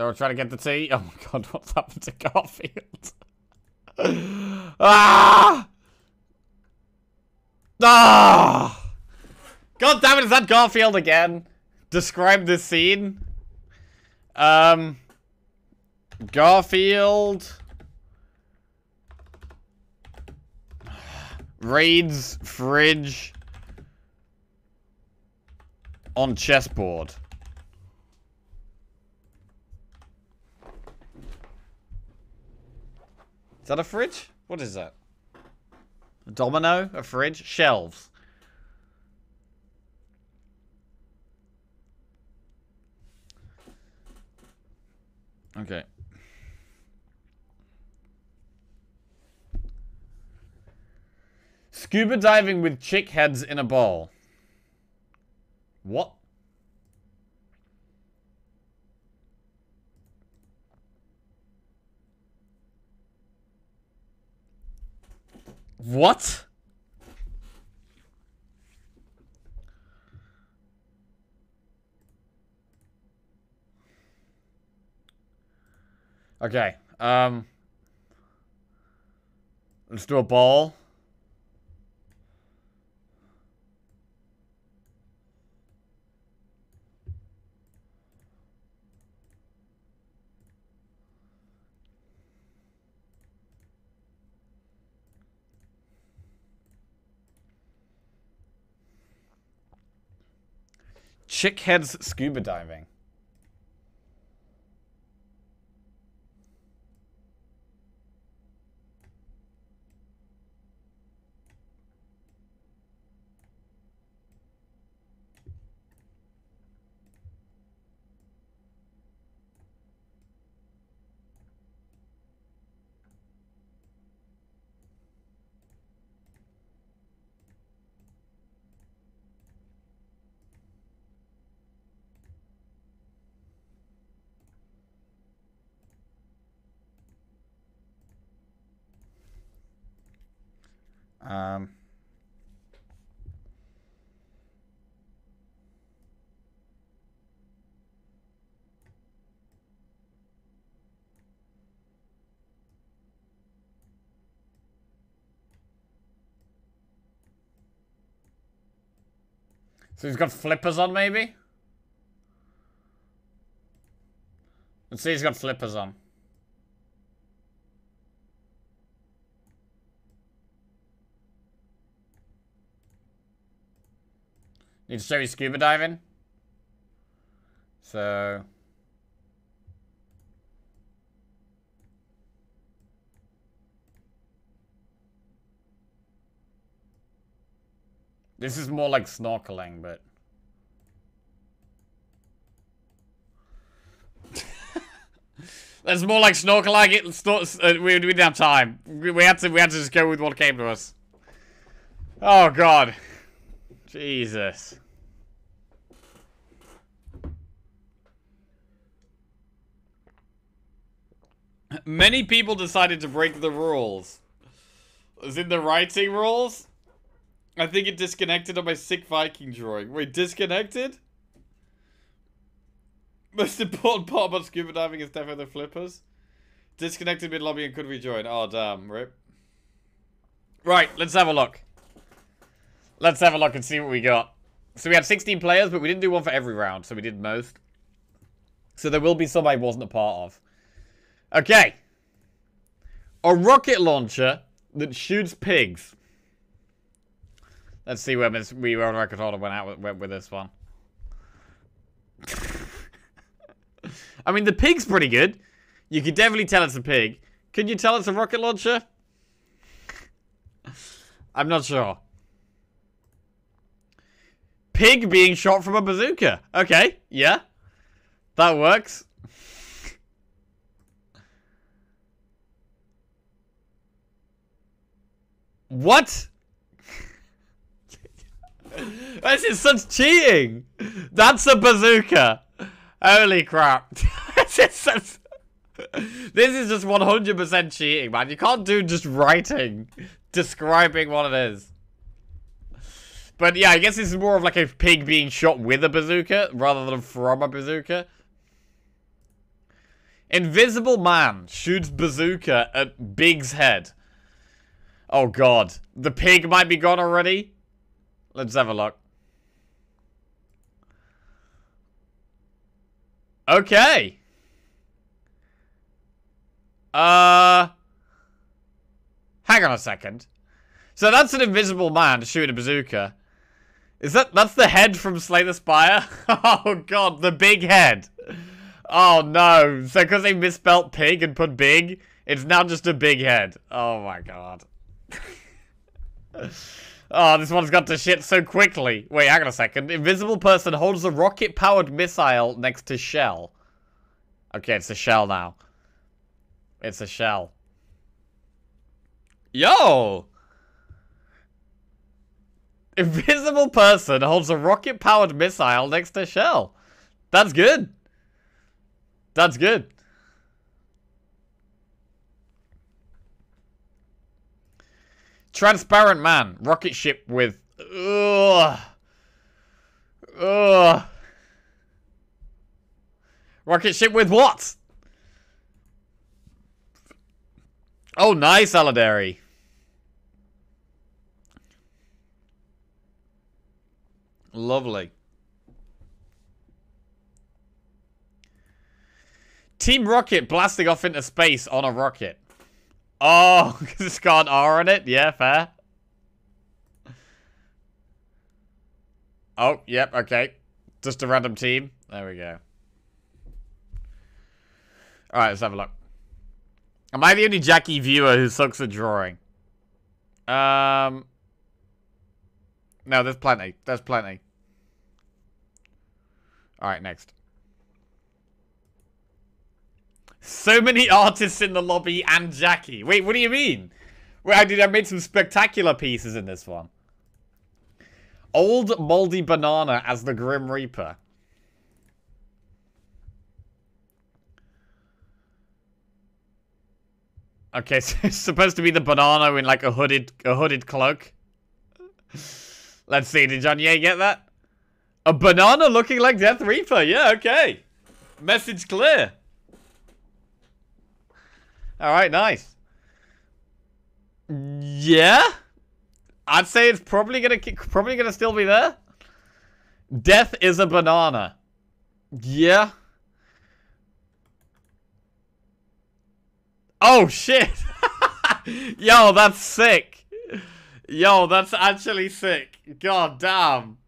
Speaker 1: They were trying to get the tea. Oh my god, what's happened to Garfield? ah! Ah! God damn it, is that Garfield again? Describe this scene. Um, Garfield raids fridge on chessboard. Is that a fridge? What is that? A domino? A fridge? Shelves. Okay. Scuba diving with chick heads in a bowl. What? What? Okay. Um. Let's do a ball. Chick heads scuba diving. Um, so he's got flippers on, maybe? Let's see he's got flippers on. Need to show you scuba diving. So... This is more like snorkeling, but... That's more like snorkeling. It, uh, we, we didn't have time. We had to. We had to just go with what came to us. Oh God, Jesus. Many people decided to break the rules. Is in the writing rules? I think it disconnected on my sick Viking drawing. Wait, disconnected? Most important part about scuba diving is definitely the flippers. Disconnected mid lobby and could we rejoin. Oh damn, rip. Right, let's have a look. Let's have a look and see what we got. So we had 16 players, but we didn't do one for every round, so we did most. So there will be some I wasn't a part of. Okay. A rocket launcher that shoots pigs. Let's see where Miss We World Record Holder went out with, went with this one. I mean, the pig's pretty good. You can definitely tell it's a pig. Can you tell it's a rocket launcher? I'm not sure. Pig being shot from a bazooka. Okay, yeah. That works. What? this is such cheating. That's a bazooka. Holy crap. this is such... This is just 100% cheating, man. You can't do just writing, describing what it is. But yeah, I guess this is more of like a pig being shot with a bazooka rather than from a bazooka. Invisible man shoots bazooka at Big's head. Oh god. The pig might be gone already. Let's have a look. Okay. Uh... Hang on a second. So that's an invisible man shooting a bazooka. Is that- that's the head from Slay the Spire? oh god, the big head. Oh no. So because they misspelt pig and put big, it's now just a big head. Oh my god. Oh, this one's got to shit so quickly. Wait, hang on a second. Invisible person holds a rocket-powered missile next to shell. Okay, it's a shell now. It's a shell. Yo! Invisible person holds a rocket-powered missile next to shell. That's good. That's good. Transparent man. Rocket ship with... Ugh. Ugh. Rocket ship with what? Oh, nice, Aladari. Lovely. Team Rocket blasting off into space on a rocket. Oh, because it's got an R on it? Yeah, fair. Oh, yep, okay. Just a random team. There we go. Alright, let's have a look. Am I the only Jackie viewer who sucks at drawing? Um... No, there's plenty. There's plenty. Alright, next. So many artists in the lobby and Jackie. Wait, what do you mean? I did I made some spectacular pieces in this one. Old moldy banana as the Grim Reaper. Okay, so it's supposed to be the banana in like a hooded a hooded cloak. Let's see, did John Ye get that? A banana looking like Death Reaper. Yeah, okay. Message clear. Alright, nice. Yeah? I'd say it's probably gonna probably gonna still be there. Death is a banana. Yeah. Oh shit! Yo, that's sick. Yo, that's actually sick. God damn.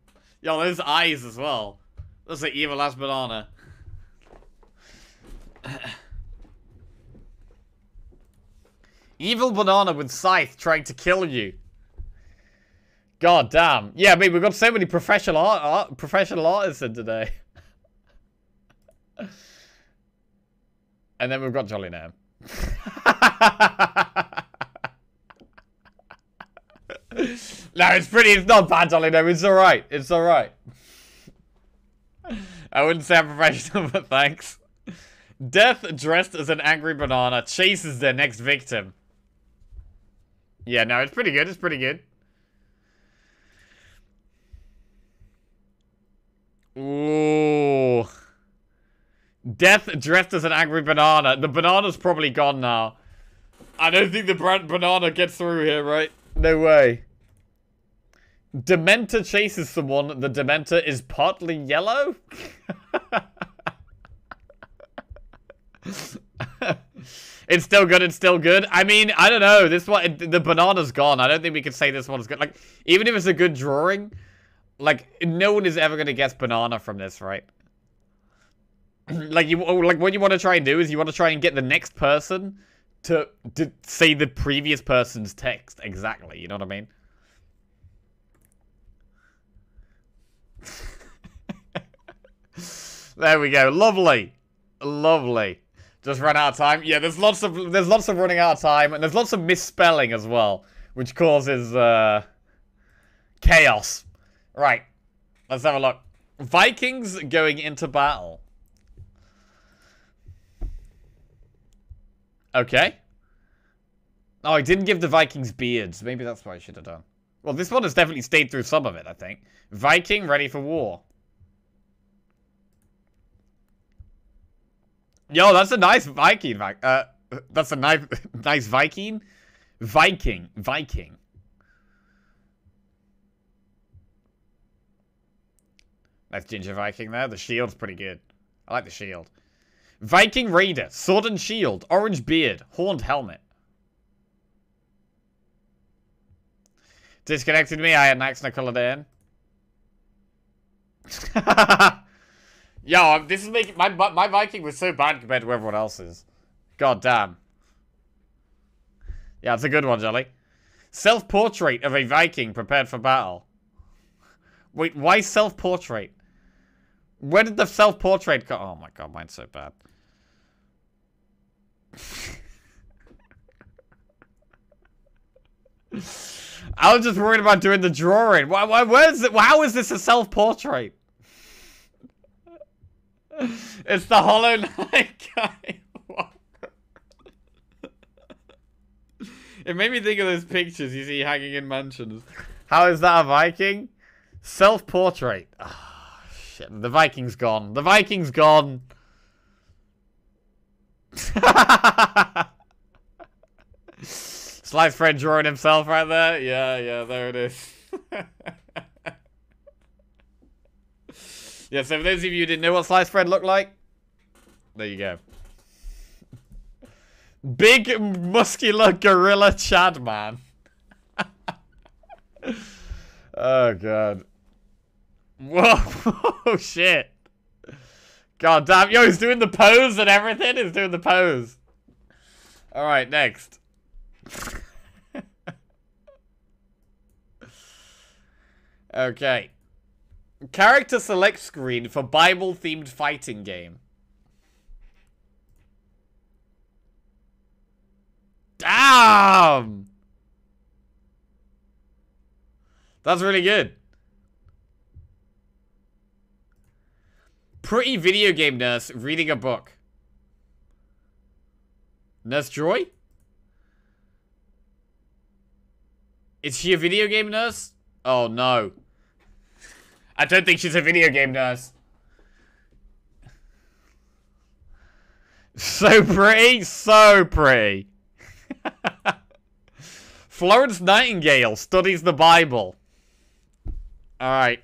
Speaker 1: Yo, those eyes as well. That's an evil ass banana. evil banana with scythe trying to kill you. God damn. Yeah, I mean, we've got so many professional art, art professional artists in today. and then we've got Jolly Nam. no, it's pretty. It's not bad, Jolly Nam. It's alright. It's alright. I wouldn't say I'm professional, but thanks. Death, dressed as an angry banana, chases their next victim. Yeah, no, it's pretty good. It's pretty good. Ooh. Death dressed as an angry banana. The banana's probably gone now. I don't think the banana gets through here, right? No way. Dementor chases someone. The Dementor is partly yellow? it's still good. It's still good. I mean, I don't know. This one, the banana's gone. I don't think we can say this one's good. Like, even if it's a good drawing, like, no one is ever going to guess banana from this, right? like you oh, like what you want to try and do is you want to try and get the next person to to say the previous person's text exactly. You know what I mean? there we go. Lovely, lovely. Just run out of time. Yeah, there's lots of there's lots of running out of time, and there's lots of misspelling as well, which causes uh, chaos. Right. Let's have a look. Vikings going into battle. Okay. Oh, I didn't give the Vikings beards. Maybe that's what I should have done. Well, this one has definitely stayed through some of it, I think. Viking ready for war. Yo, that's a nice Viking. Uh, that's a nice, nice Viking. Viking. Viking. Nice Ginger Viking there. The shield's pretty good. I like the shield. Viking Raider, sword and shield, orange beard, horned helmet. Disconnected me, I had an accident colored in. Yo, this is making my my Viking was so bad compared to everyone else's. God damn. Yeah, it's a good one, Jolly. Self-portrait of a Viking prepared for battle. Wait, why self-portrait? Where did the self-portrait go? Oh my god, mine's so bad. I was just worried about doing the drawing. Why? Why? Where is it? How is this a self-portrait? It's the Hollow Knight guy. it made me think of those pictures you see hanging in mansions. How is that a Viking? Self-portrait. Oh, shit. The Viking's gone. The Viking's gone. Slice Fred drawing himself right there. Yeah, yeah, there it is. yeah, so for those of you who didn't know what Slice Fred looked like, there you go. Big, muscular gorilla Chad man. oh, God. Whoa, oh, shit. God damn. Yo, he's doing the pose and everything. He's doing the pose. All right, next. okay. Character select screen for Bible-themed fighting game. Damn! That's really good. Pretty video game nurse reading a book. Nurse Joy? Is she a video game nurse? Oh no. I don't think she's a video game nurse. So pretty, so pretty. Florence Nightingale studies the Bible. Alright.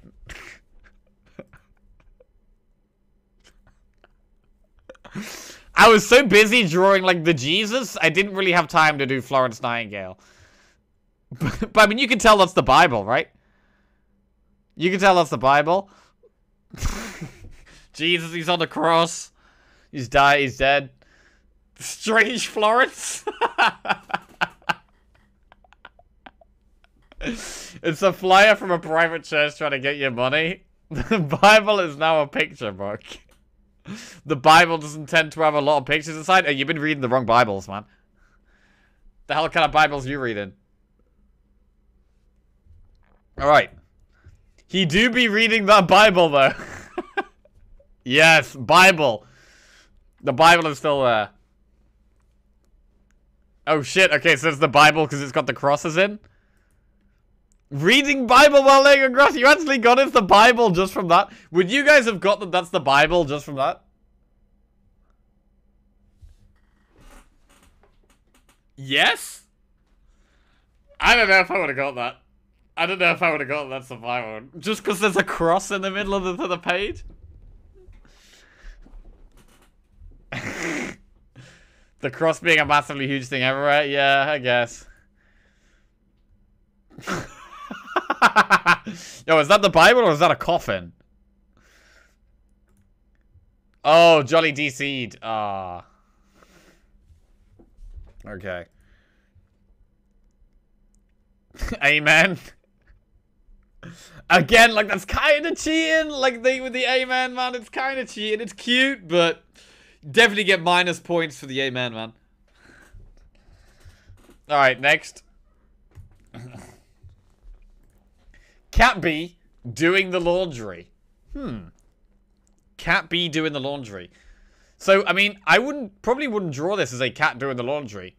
Speaker 1: I was so busy drawing like the Jesus, I didn't really have time to do Florence Nightingale. But, but I mean, you can tell that's the Bible, right? You can tell that's the Bible. Jesus, he's on the cross. He's died. He's dead. Strange Florence. it's a flyer from a private church trying to get your money. The Bible is now a picture book. The Bible doesn't tend to have a lot of pictures inside. Oh, you've been reading the wrong Bibles, man. The hell kind of Bibles you reading? Alright. He do be reading that Bible, though. yes, Bible. The Bible is still there. Oh, shit. Okay, so it's the Bible because it's got the crosses in? Reading Bible while laying on grass. You actually got it the Bible just from that? Would you guys have got that that's the Bible just from that? Yes? I don't know if I would have got that. I don't know if I would have got that survival. Just because there's a cross in the middle of the, the page? the cross being a massively huge thing everywhere? Yeah, I guess. Yo, is that the Bible or is that a coffin? Oh, Jolly DC'd. Ah. Okay. Amen. Again, like that's kind of cheating. Like the with the Amen, man, it's kind of cheating. It's cute, but definitely get minus points for the Amen, man. All right, next. Cat B doing the laundry. Hmm. Cat B doing the laundry. So, I mean, I wouldn't probably wouldn't draw this as a cat doing the laundry.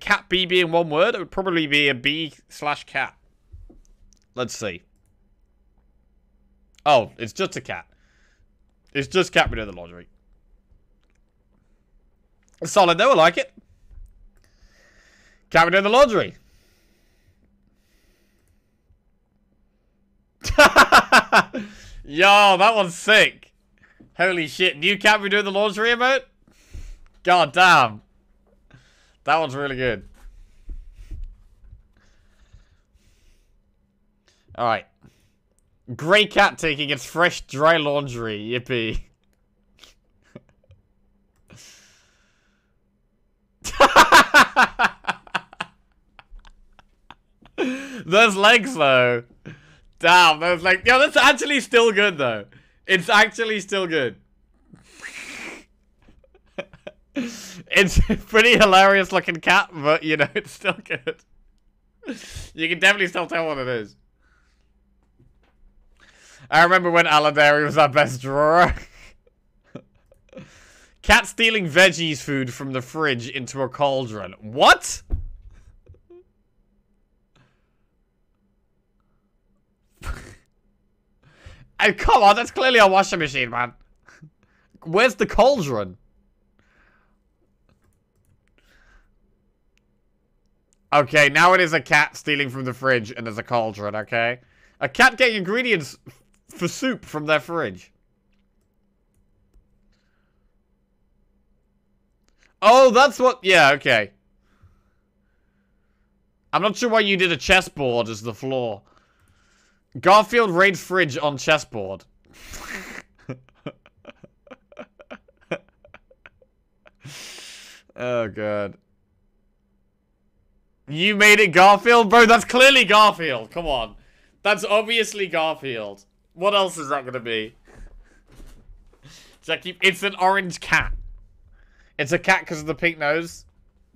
Speaker 1: Cat B being one word, it would probably be a B slash cat. Let's see. Oh, it's just a cat. It's just cat doing the laundry. Solid though, I like it. Cat doing the laundry. Yo, that one's sick. Holy shit, new cat doing the laundry emote? God damn. That one's really good. Alright. Grey cat taking its fresh, dry laundry. Yippee. Those legs, though. Damn, those legs. Yo, that's actually still good, though. It's actually still good. It's a pretty hilarious looking cat, but you know, it's still good. You can definitely still tell what it is. I remember when Aladari was our best drawer. Cat stealing veggies food from the fridge into a cauldron. What? and come on, that's clearly a washing machine, man. Where's the cauldron? Okay, now it is a cat stealing from the fridge and there's a cauldron, okay? A cat getting ingredients for soup from their fridge. Oh, that's what... Yeah, okay. I'm not sure why you did a chessboard as the floor. Garfield raids fridge on chessboard. oh, God. You made it Garfield? Bro, that's clearly Garfield. Come on. That's obviously Garfield. What else is that gonna be? Jackie, it's an orange cat. It's a cat because of the pink nose.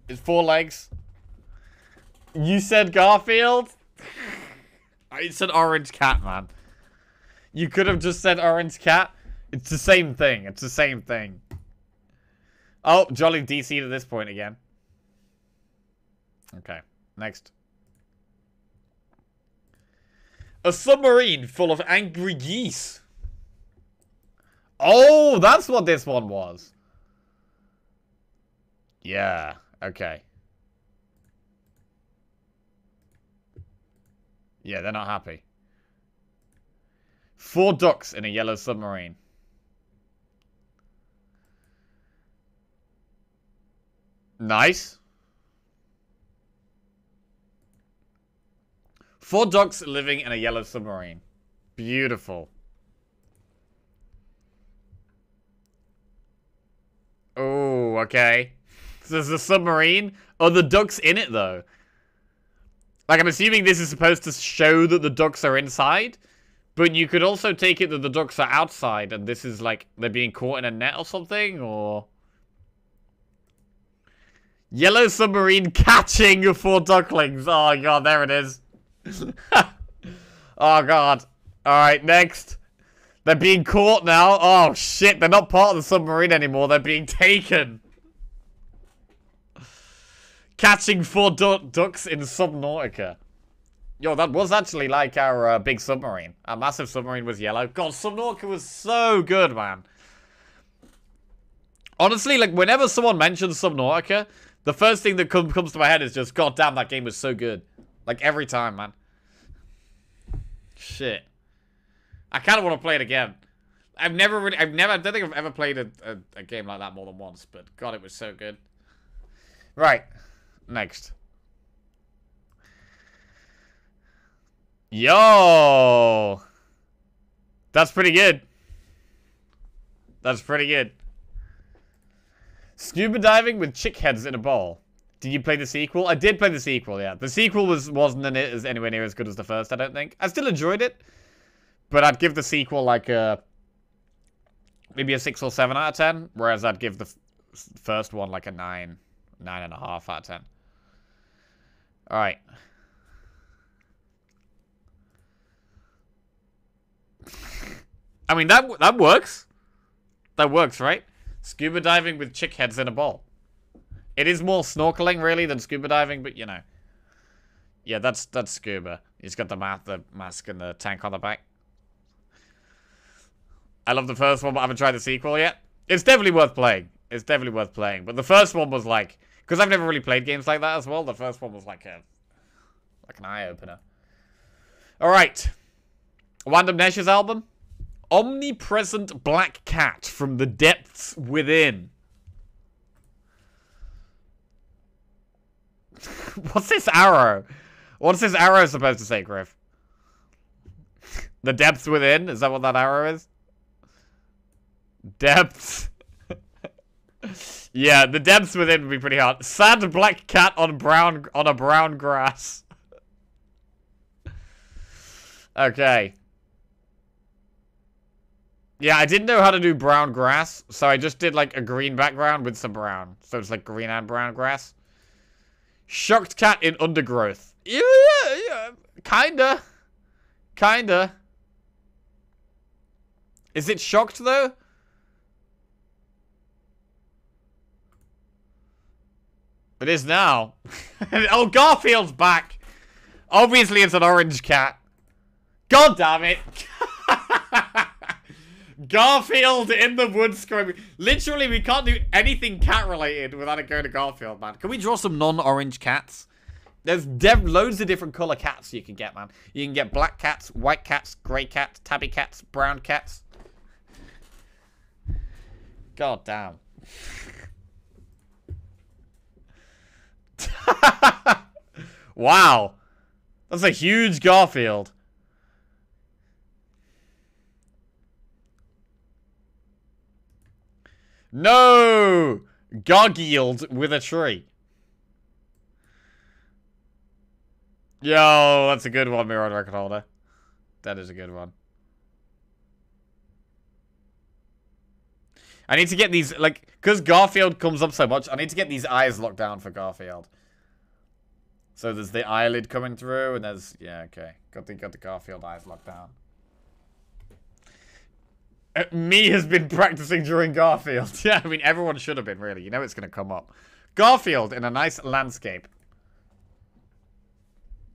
Speaker 1: It's four legs. You said Garfield? It's an orange cat, man. You could have just said orange cat. It's the same thing. It's the same thing. Oh, Jolly DC to this point again. Okay, next. A submarine full of angry geese. Oh, that's what this one was. Yeah, okay. Yeah, they're not happy. Four ducks in a yellow submarine. Nice. Four ducks living in a yellow submarine. Beautiful. Oh, okay. So there's a submarine? Are the ducks in it, though? Like, I'm assuming this is supposed to show that the ducks are inside. But you could also take it that the ducks are outside and this is like, they're being caught in a net or something, or... Yellow submarine catching four ducklings. Oh, God, there it is. oh, God. Alright, next. They're being caught now. Oh, shit. They're not part of the submarine anymore. They're being taken. Catching four du ducks in Subnautica. Yo, that was actually like our uh, big submarine. Our massive submarine was yellow. God, Subnautica was so good, man. Honestly, like, whenever someone mentions Subnautica, the first thing that com comes to my head is just, God damn, that game was so good. Like, every time, man. Shit. I kind of want to play it again. I've never really, I've never, I don't think I've ever played a, a, a game like that more than once, but God, it was so good. Right. Next. Yo! That's pretty good. That's pretty good. Scuba diving with chick heads in a bowl. Did you play the sequel? I did play the sequel, yeah. The sequel was, wasn't as anywhere near as good as the first, I don't think. I still enjoyed it. But I'd give the sequel like a... Maybe a 6 or 7 out of 10. Whereas I'd give the first one like a 9. 9.5 out of 10. Alright. I mean, that that works. That works, right? Scuba diving with chick heads in a bowl. It is more snorkeling, really, than scuba diving, but, you know. Yeah, that's that's scuba. He's got the, ma the mask and the tank on the back. I love the first one, but I haven't tried the sequel yet. It's definitely worth playing. It's definitely worth playing. But the first one was like... Because I've never really played games like that as well. The first one was like a... Like an eye-opener. Alright. Wandom Nash's album. Omnipresent Black Cat from the Depths Within. What's this arrow? What's this arrow supposed to say, Griff? the depths within? Is that what that arrow is? Depths. yeah, the depths within would be pretty hard. Sad black cat on brown on a brown grass. okay. Yeah, I didn't know how to do brown grass, so I just did like a green background with some brown. So it's like green and brown grass. Shocked cat in undergrowth. Yeah, yeah, yeah. Kinda. Kinda. Is it shocked though? It is now. oh, Garfield's back. Obviously, it's an orange cat. God damn it. Garfield in the woods screaming. Literally, we can't do anything cat-related without it going to Garfield, man. Can we draw some non-orange cats? There's loads of different color cats you can get, man. You can get black cats, white cats, grey cats, tabby cats, brown cats. God damn. wow. That's a huge Garfield. No! Gargield with a tree. Yo, that's a good one, Mirror Record Holder. That is a good one. I need to get these, like, because Garfield comes up so much, I need to get these eyes locked down for Garfield. So there's the eyelid coming through, and there's, yeah, okay. Got the, got the Garfield eyes locked down. Uh, me has been practicing during Garfield. yeah, I mean, everyone should have been, really. You know it's going to come up. Garfield in a nice landscape.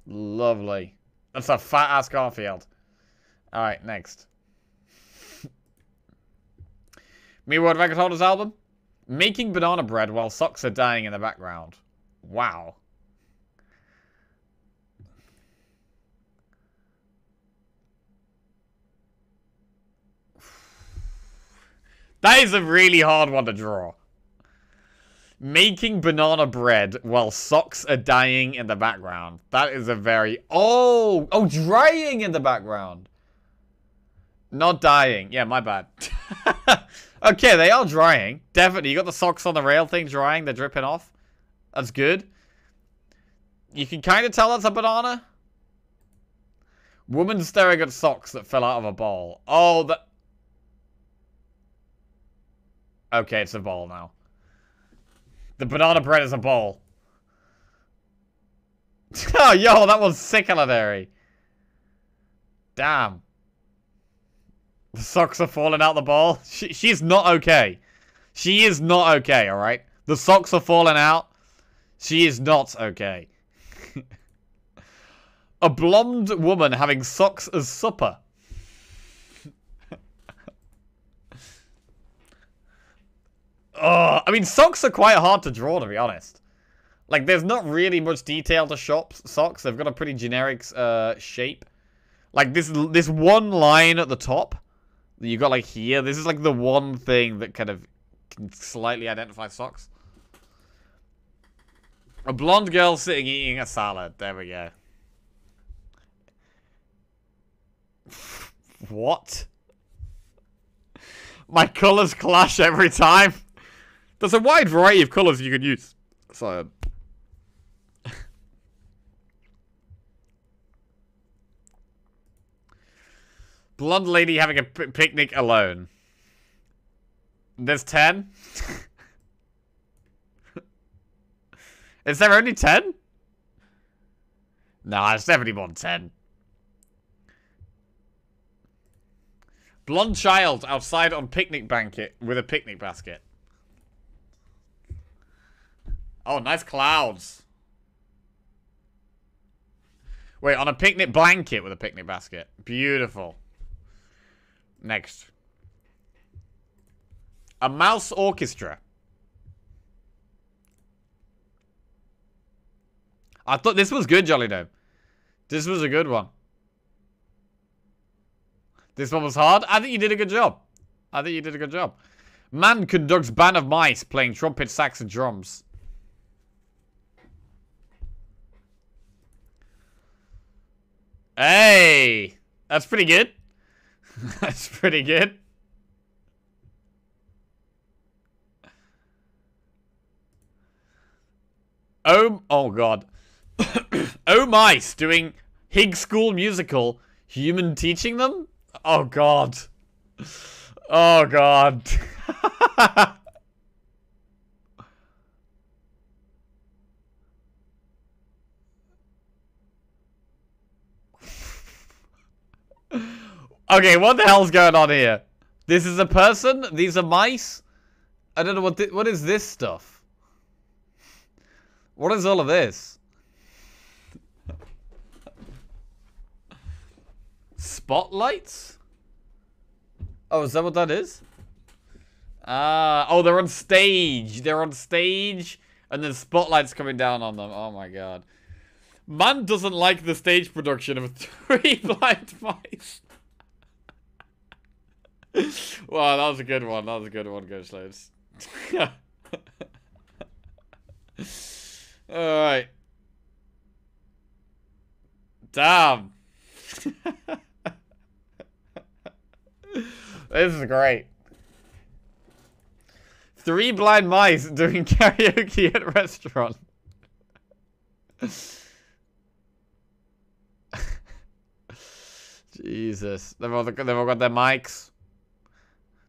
Speaker 1: Lovely. That's a fat-ass Garfield. Alright, next. Me World Record Holders album? Making banana bread while socks are dying in the background. Wow. That is a really hard one to draw. Making banana bread while socks are dying in the background. That is a very... Oh! Oh, drying in the background. Not dying. Yeah, my bad. Okay, they are drying. Definitely. You got the socks on the rail thing drying. They're dripping off. That's good. You can kind of tell that's a banana. Woman staring at socks that fell out of a bowl. Oh, that... Okay, it's a ball now. The banana bread is a ball. oh, yo, that was sick Hilary. Damn. The socks are falling out the ball. She, she's not okay. She is not okay, alright? The socks are falling out. She is not okay. A blonde woman having socks as supper. Oh, I mean, socks are quite hard to draw, to be honest. Like, there's not really much detail to shop socks. They've got a pretty generic uh, shape. Like, this, this one line at the top that you got like here. This is like the one thing that kind of can slightly identify socks. A blonde girl sitting eating a salad. There we go. what? My colors clash every time. There's a wide variety of colors you can use. So um, Blonde lady having a picnic alone. There's 10? Is there only 10? Nah, it's definitely more than 10. Blonde child outside on picnic blanket with a picnic basket. Oh, nice clouds. Wait, on a picnic blanket with a picnic basket. Beautiful. Next. A mouse orchestra. I thought this was good, Jolly Dome. This was a good one. This one was hard. I think you did a good job. I think you did a good job. Man conducts band of mice playing trumpet, sax, and drums. Hey! That's pretty good. That's pretty good. Oh, oh god. oh mice doing High School Musical. Human teaching them? Oh god. Oh god. okay, what the hell's going on here? This is a person? These are mice? I don't know what what is this stuff? What is all of this? Spotlights? Oh, is that what that is? Ah, uh, oh, they're on stage. They're on stage, and then spotlights coming down on them. Oh my god. Man doesn't like the stage production of three blind mice. wow, that was a good one. That was a good one, Ghost Slaves. Alright. Damn. this is great. Three blind mice doing karaoke at restaurant. Jesus. They've all, they've all got their mics.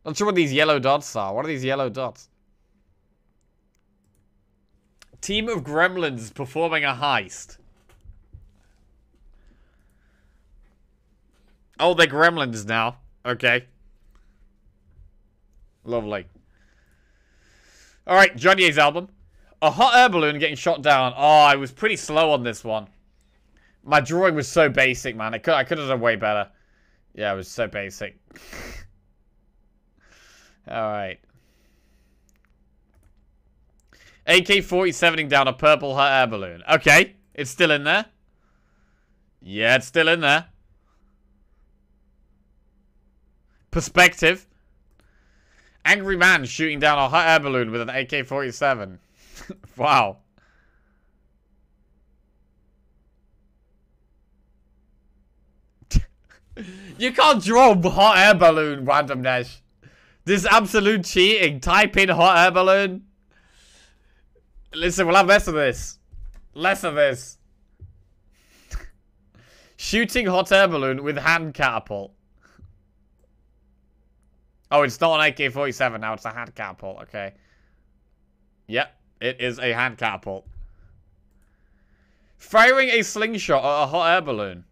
Speaker 1: Not sure what these yellow dots are. What are these yellow dots? Team of gremlins performing a heist. Oh, they're gremlins now. Okay. Lovely. Alright, Johnny's album. A hot air balloon getting shot down. Oh, I was pretty slow on this one. My drawing was so basic, man. I could I could have done way better. Yeah, it was so basic. Alright. AK-47ing down a purple hot air balloon. Okay, it's still in there. Yeah, it's still in there. Perspective. Angry man shooting down a hot air balloon with an AK-47. wow. you can't draw hot air balloon randomness. This is absolute cheating. Type in hot air balloon. Listen, we'll have less of this. Less of this. Shooting hot air balloon with hand catapult. Oh, it's not an AK-47 now. It's a hand catapult. Okay. Yep. It is a hand catapult. Firing a slingshot at a hot air balloon.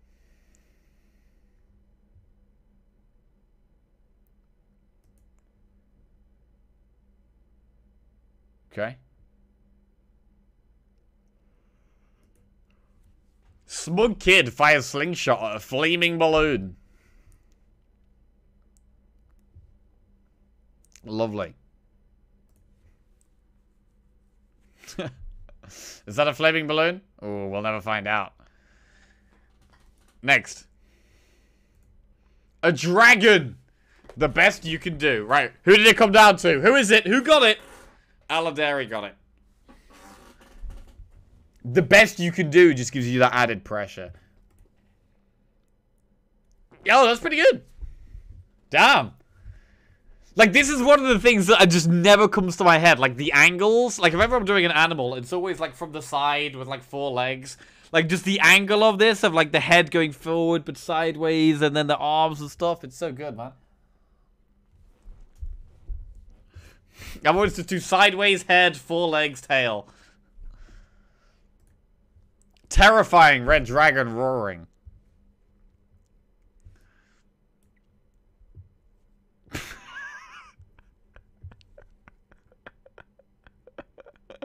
Speaker 1: Okay. Smug kid fires slingshot at a flaming balloon. Lovely. Is that a flaming balloon? Oh, we'll never find out. Next. A dragon! The best you can do. Right, who did it come down to? Who is it? Who got it? Aladari got it. The best you can do just gives you that added pressure. Yo, that's pretty good. Damn. Like, this is one of the things that just never comes to my head. Like, the angles. Like, if ever I'm doing an animal, it's always, like, from the side with, like, four legs. Like, just the angle of this, of, like, the head going forward but sideways, and then the arms and stuff. It's so good, man. I wanted to do sideways head, four legs, tail. Terrifying red dragon roaring.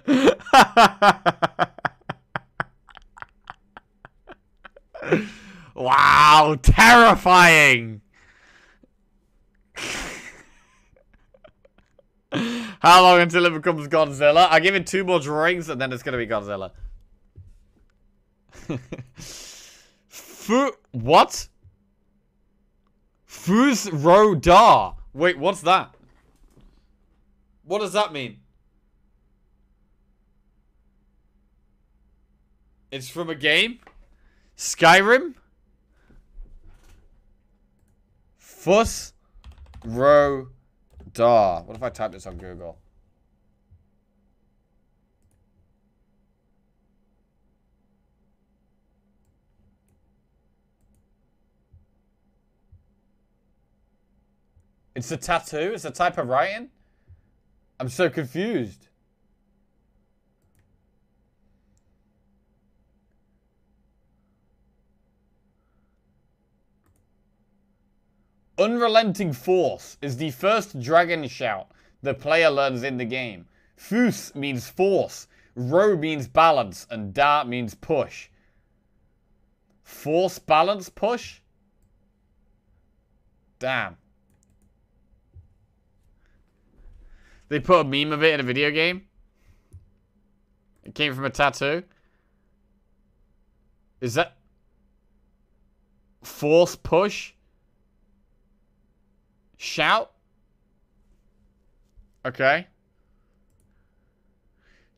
Speaker 1: wow, terrifying. How long until it becomes Godzilla? I give it two more drinks and then it's gonna be Godzilla. Fu what? Fus Ro Dah. Wait, what's that? What does that mean? It's from a game? Skyrim? Fuss Ro Da. What if I type this on Google? It's a tattoo? It's a type of writing? I'm so confused. Unrelenting Force is the first dragon shout the player learns in the game. Fus means force, Ro means balance, and Dah means push. Force, balance, push? Damn. They put a meme of it in a video game? It came from a tattoo? Is that... Force push? Shout? Okay.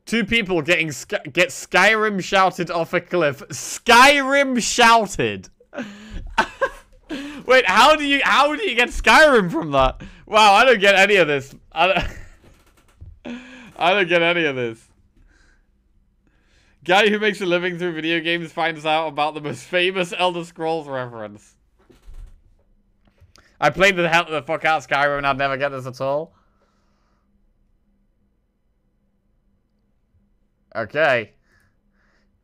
Speaker 1: Two people getting get Skyrim shouted off a cliff. Skyrim shouted. Wait, how do you how do you get Skyrim from that? Wow, I don't get any of this. I don't, I don't get any of this. Guy who makes a living through video games finds out about the most famous Elder Scrolls reference. I played the hell the fuck out Skyrim and I'd never get this at all. Okay.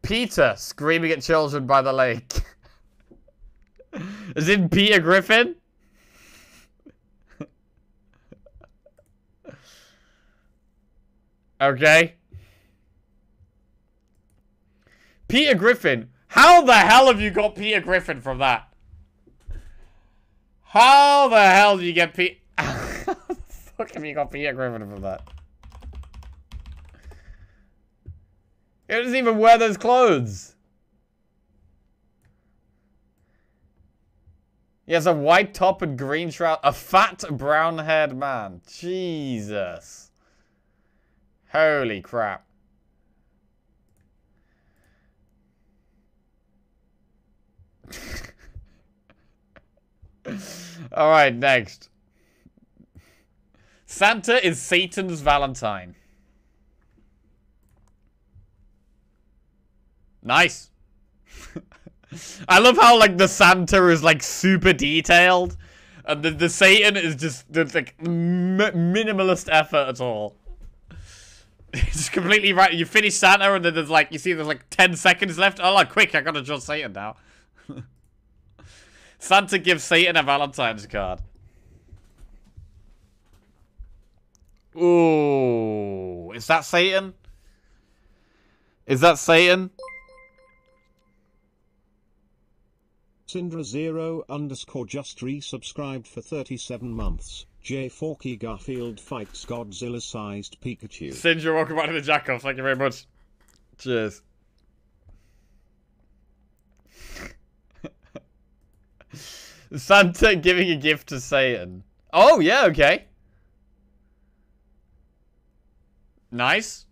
Speaker 1: Peter screaming at children by the lake. Is it Peter Griffin? okay. Peter Griffin. How the hell have you got Peter Griffin from that? How the hell do you get Peter... How the fuck have you got Peter Griffin from that? He doesn't even wear those clothes. He has a white top and green trousers. A fat brown-haired man. Jesus. Holy crap. Alright, next. Santa is Satan's Valentine. Nice. I love how, like, the Santa is, like, super detailed. And the, the Satan is just, like, minimalist effort at all. It's completely right. You finish Santa and then there's, like, you see there's, like, 10 seconds left. Oh, like, quick, I gotta draw Satan now. Santa gives Satan a Valentine's card. Ooh. Is that Satan? Is that Satan?
Speaker 2: Syndra zero underscore just resubscribed for 37 months. J Forky Garfield fights Godzilla sized Pikachu.
Speaker 1: Syndra, welcome back to the Jackoff. Thank you very much. Cheers. Santa giving a gift to Satan. Oh, yeah, okay. Nice.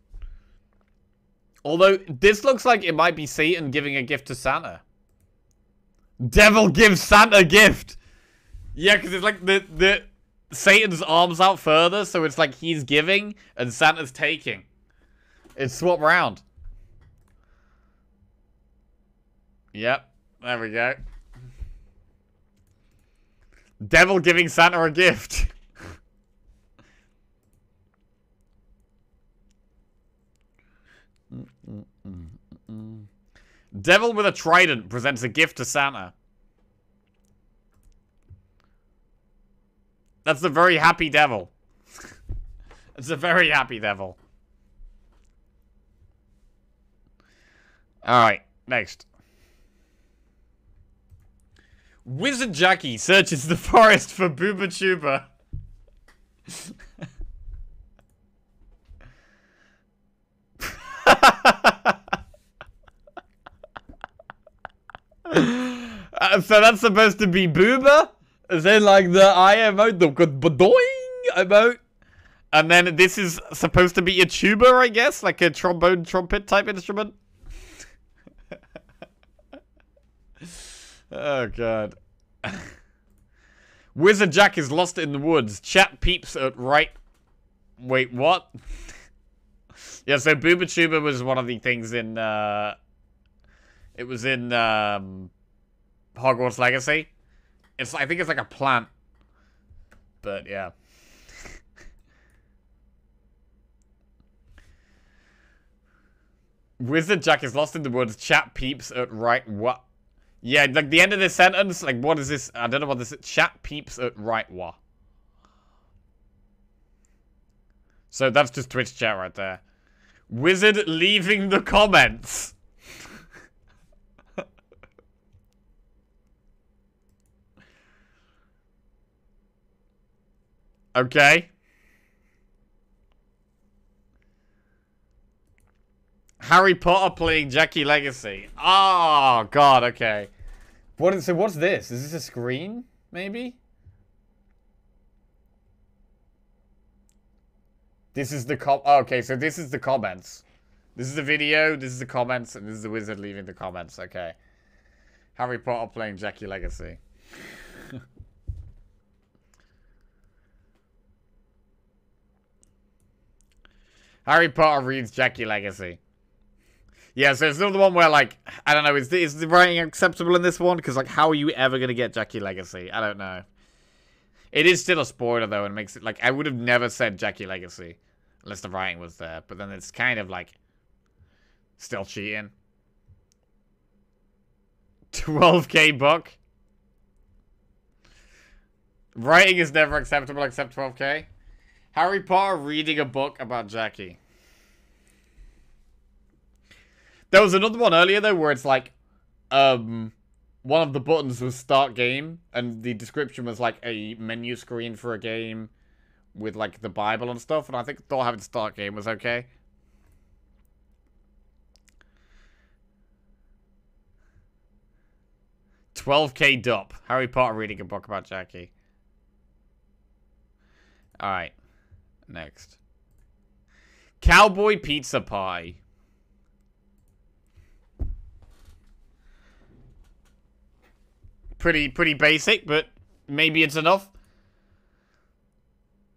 Speaker 1: Although, this looks like it might be Satan giving a gift to Santa. Devil gives Santa a gift. Yeah, because it's like the the Satan's arms out further, so it's like he's giving and Santa's taking. It's swap round. Yep, there we go. Devil giving Santa a gift. Devil with a trident presents a gift to Santa. That's a very happy devil. It's a very happy devil. Alright, next. Wizard Jackie searches the forest for Bubotuber. uh, so that's supposed to be Booba? Is in like the I am out the good badoing about. And then this is supposed to be a tuba, I guess? Like a trombone trumpet type instrument? oh god. Wizard Jack is lost in the woods. Chat peeps at right. Wait, what? yeah, so Bubotuber was one of the things in uh it was in um, Hogwarts Legacy. It's I think it's like a plant. But yeah. Wizard Jack is lost in the woods. Chat peeps at right what? Yeah, like the end of this sentence. Like, what is this? I don't know what this. Is. Chat peeps at right what? So that's just Twitch chat right there. Wizard leaving the comments. okay. Harry Potter playing Jackie Legacy. Oh, God, okay. What is, so what's this? Is this a screen, maybe? This is the com- oh, okay, so this is the comments. This is the video, this is the comments, and this is the wizard leaving the comments, okay. Harry Potter playing Jackie Legacy. Harry Potter reads Jackie Legacy. Yeah, so it's not the one where, like, I don't know, is the, is the writing acceptable in this one? Because, like, how are you ever going to get Jackie Legacy? I don't know. It is still a spoiler, though, and makes it, like, I would have never said Jackie Legacy. Unless the writing was there. But then it's kind of, like, still cheating. 12k book. Writing is never acceptable except 12k. Harry Potter reading a book about Jackie. There was another one earlier though where it's like um one of the buttons was start game and the description was like a menu screen for a game with like the Bible and stuff and I think thought having start game was okay. Twelve K dup. Harry Potter reading a book about Jackie. Alright. Next. Cowboy pizza pie. Pretty, pretty basic, but maybe it's enough.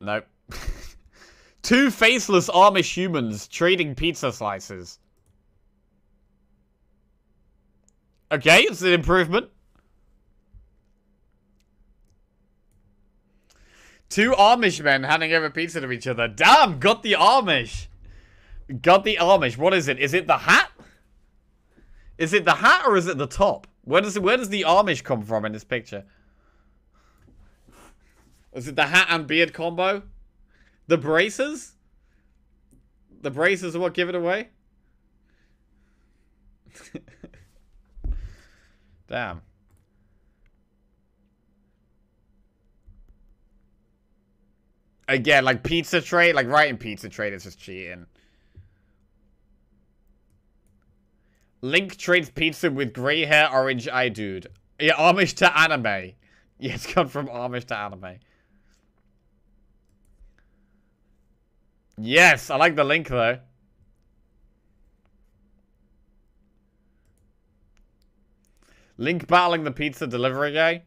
Speaker 1: Nope. Two faceless Amish humans trading pizza slices. Okay, it's an improvement. Two Amish men handing over pizza to each other. Damn, got the Amish. Got the Amish. What is it? Is it the hat? Is it the hat or is it the top? Where does where does the Amish come from in this picture? Is it the hat and beard combo? The braces? The braces are what give it away? Damn. Again, like pizza trade, like writing pizza trade is just cheating. Link trades pizza with grey hair, orange eye dude. Yeah, Amish to anime. Yeah, it's gone from Amish to anime. Yes, I like the link though. Link battling the pizza delivery guy.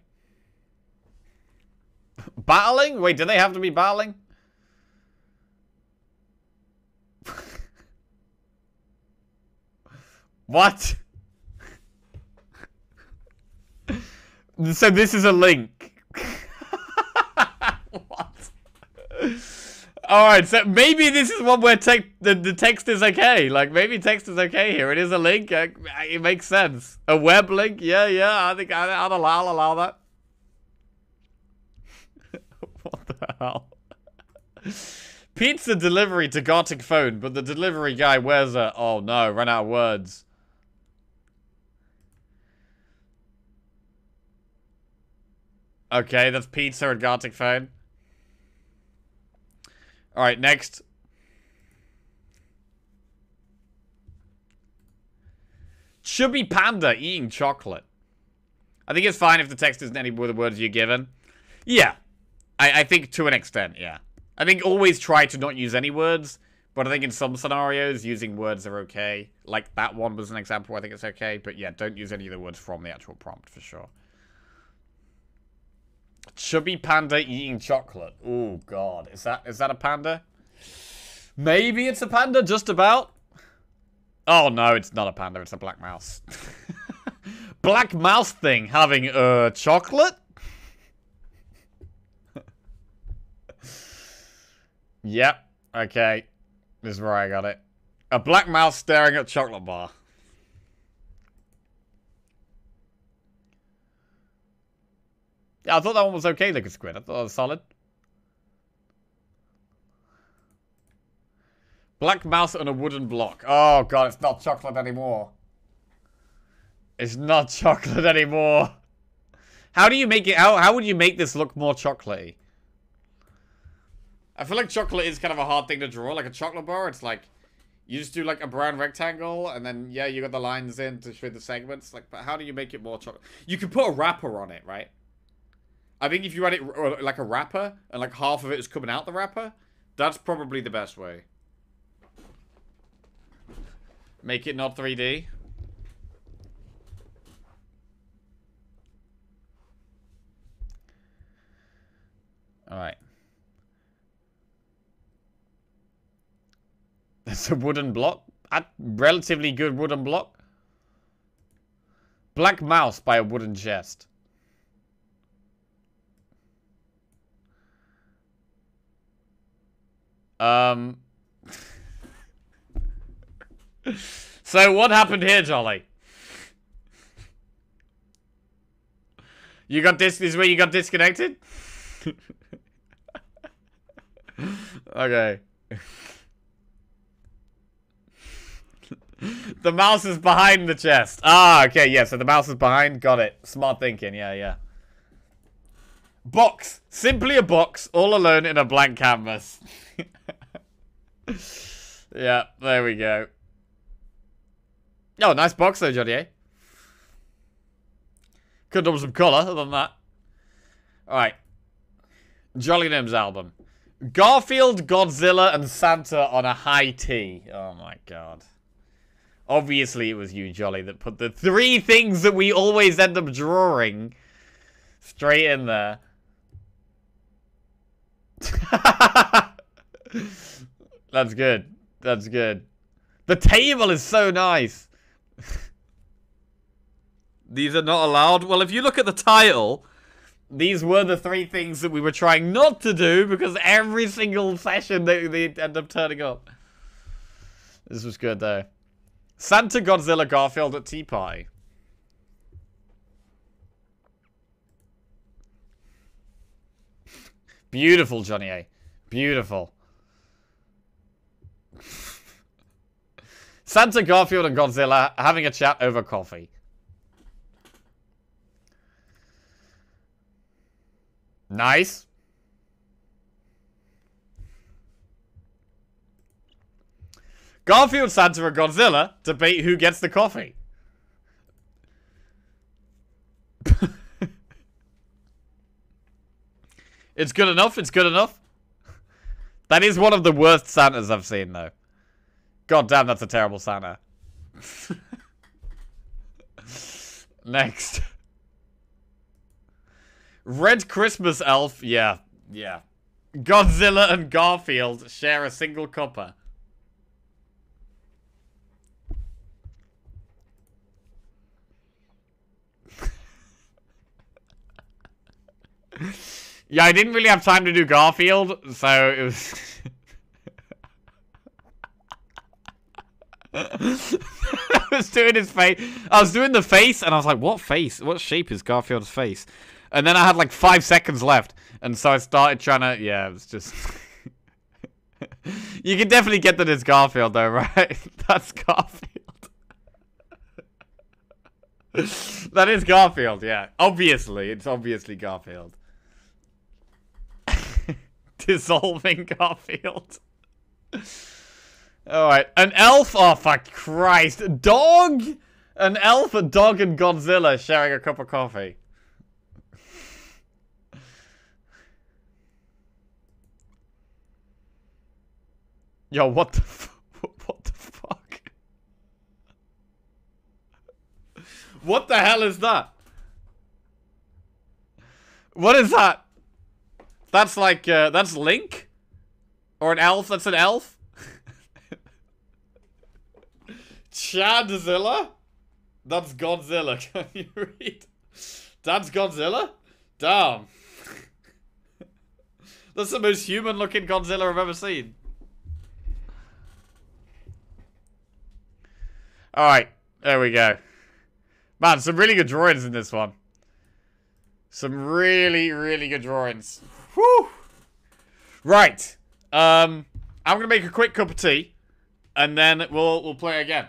Speaker 1: battling? Wait, do they have to be battling? What? so this is a link. what? Alright, so maybe this is one where te the, the text is okay. Like, maybe text is okay here. It is a link. Uh, it makes sense. A web link? Yeah, yeah. I think I, I'll, allow, I'll allow that. what the hell? Pizza delivery to Gartic phone, but the delivery guy wears a... Oh, no. Run out of words. Okay, that's pizza and Gartic phone. All right, next. Chubby panda eating chocolate. I think it's fine if the text isn't any of the words you're given. Yeah. I, I think to an extent, yeah. I think always try to not use any words, but I think in some scenarios, using words are okay. Like that one was an example, I think it's okay. But yeah, don't use any of the words from the actual prompt, for sure. Chubby panda eating chocolate. Oh god, is that is that a panda? Maybe it's a panda, just about. Oh no, it's not a panda, it's a black mouse. black mouse thing having uh chocolate? Yep. Okay. This is where I got it. A black mouse staring at chocolate bar. Yeah, I thought that one was okay, Liquid Squid. I thought it was solid. Black mouse on a wooden block. Oh god, it's not chocolate anymore. It's not chocolate anymore. How do you make it? How, how would you make this look more chocolatey? I feel like chocolate is kind of a hard thing to draw. Like a chocolate bar, it's like you just do like a brown rectangle, and then yeah, you got the lines in to show the segments. Like, but how do you make it more chocolate? You could put a wrapper on it, right? I think if you had it like a wrapper, and like half of it is coming out the wrapper, that's probably the best way. Make it not 3D. Alright. It's a wooden block. A relatively good wooden block. Black mouse by a wooden chest. Um. so what happened here, Jolly? You got this. This is where you got disconnected. okay. the mouse is behind the chest. Ah, okay, yeah, so the mouse is behind. Got it. Smart thinking, yeah, yeah. Box. Simply a box, all alone in a blank canvas. yeah, there we go. Oh, nice box though, Johnny, eh? Could have some colour, other than that. Alright. Jolly Names album. Garfield, Godzilla, and Santa on a high tea. Oh my god. Obviously it was you, Jolly, that put the three things that we always end up drawing straight in there. That's good. That's good. The table is so nice. These are not allowed. Well, if you look at the title, these were the three things that we were trying not to do because every single session they, they end up turning up. This was good, though. Santa Godzilla Garfield at Tea. Beautiful, Johnny A. Beautiful. Santa Garfield and Godzilla having a chat over coffee. Nice. Garfield, Santa, and Godzilla debate who gets the coffee. it's good enough. It's good enough. That is one of the worst Santas I've seen, though. God damn, that's a terrible Santa. Next. Red Christmas Elf. Yeah, yeah. Godzilla and Garfield share a single copper. yeah, I didn't really have time to do Garfield, so it was... I was doing his face. I was doing the face, and I was like, what face? What shape is Garfield's face? And then I had like five seconds left, and so I started trying to... Yeah, it was just... you can definitely get that it's Garfield, though, right? That's Garfield. that is Garfield, yeah. Obviously, it's obviously Garfield. Dissolving Garfield. Alright, an elf? Oh, fuck Christ. Dog? An elf, a dog, and Godzilla sharing a cup of coffee. Yo, what the What the fuck? What the hell is that? What is that? That's like, uh, that's Link? Or an elf? That's an elf? Chadzilla? That's Godzilla. Can you read? That's Godzilla? Damn. That's the most human-looking Godzilla I've ever seen. Alright, there we go. Man, some really good drawings in this one. Some really, really good drawings. Whew! Right. Um, I'm going to make a quick cup of tea. And then we'll, we'll play again.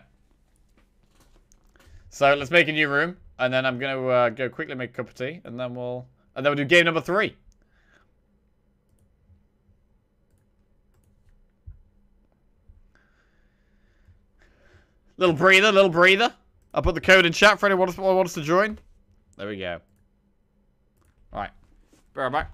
Speaker 1: So let's make a new room. And then I'm going to uh, go quickly make a cup of tea. And then we'll... And then we'll do game number three. Little breather, little breather. I'll put the code in chat for anyone who wants to join. There we go. Alright. Be right back.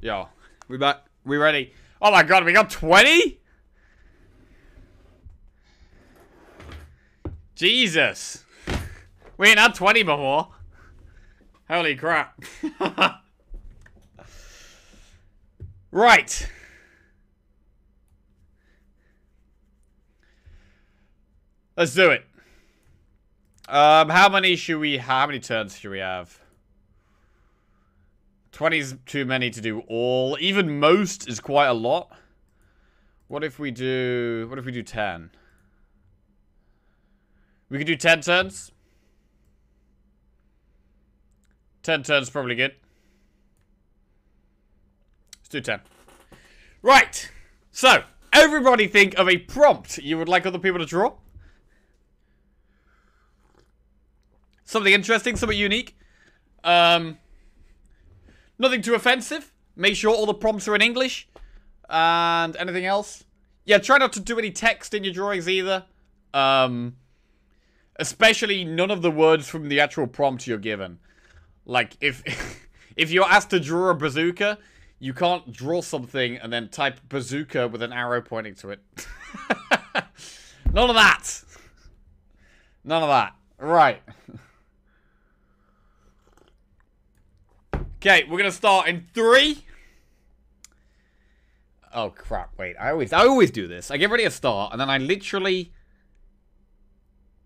Speaker 1: Yo, we back. We ready? Oh my god, we got 20? Jesus. We ain't had 20 before. Holy crap. right. Let's do it. Um, how many should we How many turns should we have? 20 is too many to do all. Even most is quite a lot. What if we do... What if we do 10? We could do 10 turns. 10 turns probably good. Let's do 10. Right. So, everybody think of a prompt you would like other people to draw. Something interesting, something unique. Um... Nothing too offensive. Make sure all the prompts are in English. And anything else? Yeah, try not to do any text in your drawings either. Um, especially none of the words from the actual prompt you're given. Like, if, if you're asked to draw a bazooka, you can't draw something and then type bazooka with an arrow pointing to it. None of that. None of that. Right. Okay, we're gonna start in three. Oh crap! Wait, I always, I always do this. I get ready to start, and then I literally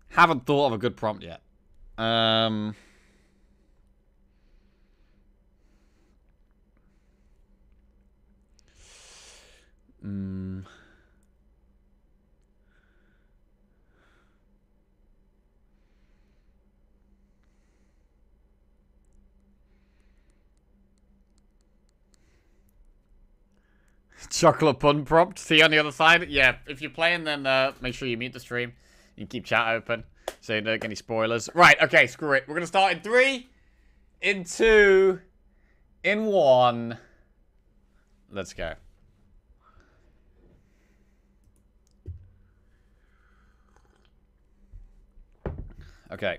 Speaker 1: haven't thought of a good prompt yet. Um. Hmm. Chocolate pun prompt. See you on the other side. Yeah, if you're playing, then uh, make sure you mute the stream. You keep chat open so you don't get any spoilers. Right, okay, screw it. We're going to start in three, in two, in one. Let's go. Okay.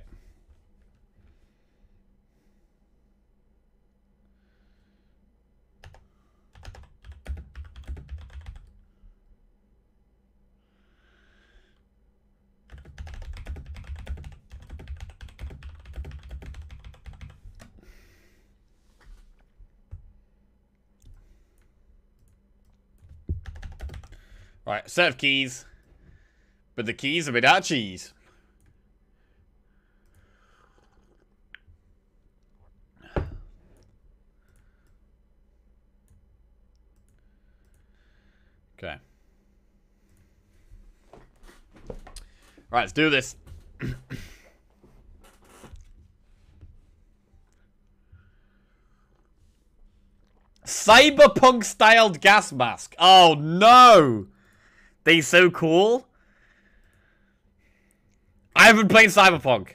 Speaker 1: Right, set of keys. But the keys are without out cheese. Okay. Right, let's do this. Cyberpunk styled gas mask. Oh no! They so cool. I haven't played Cyberpunk.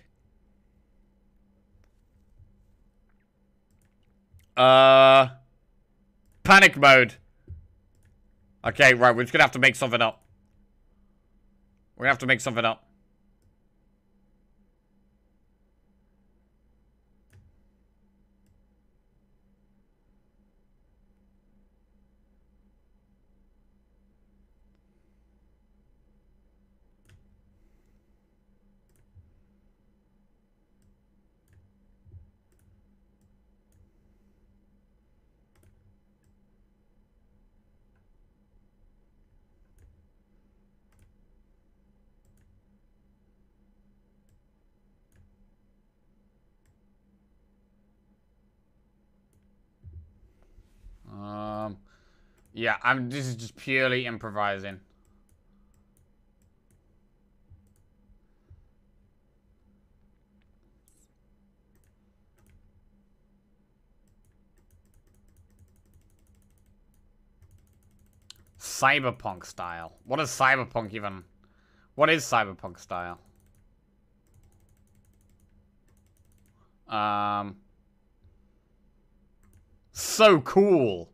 Speaker 1: Uh, panic mode. Okay, right, we're just gonna have to make something up. We're gonna have to make something up. Um, yeah, I'm. This is just purely improvising. Cyberpunk style. What is cyberpunk even? What is cyberpunk style? Um. So cool.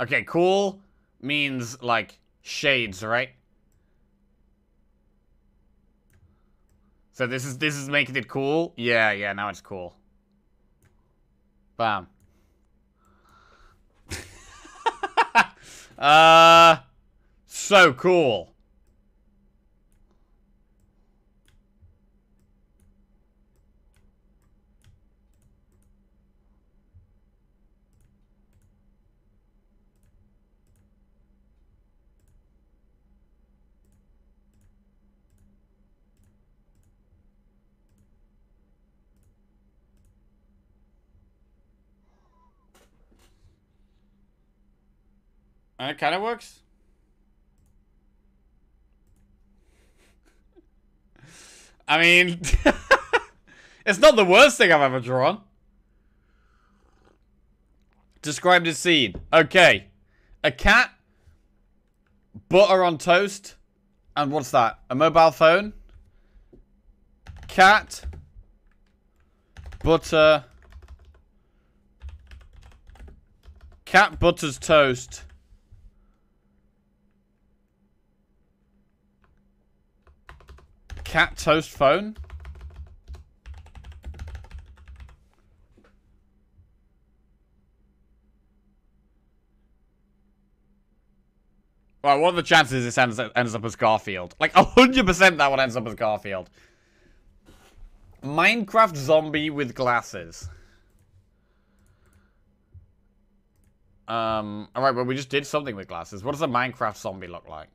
Speaker 1: Okay, cool means, like, shades, right? So this is this is making it cool? Yeah, yeah, now it's cool. Bam. uh so cool. Uh, it kind of works. I mean, it's not the worst thing I've ever drawn. Describe the scene. Okay. A cat, butter on toast, and what's that? A mobile phone? Cat, butter, cat butters toast. Cat toast phone? Right, what are the chances this ends, ends up as Garfield? Like, 100% that one ends up as Garfield. Minecraft zombie with glasses. Um, alright, well, we just did something with glasses. What does a Minecraft zombie look like?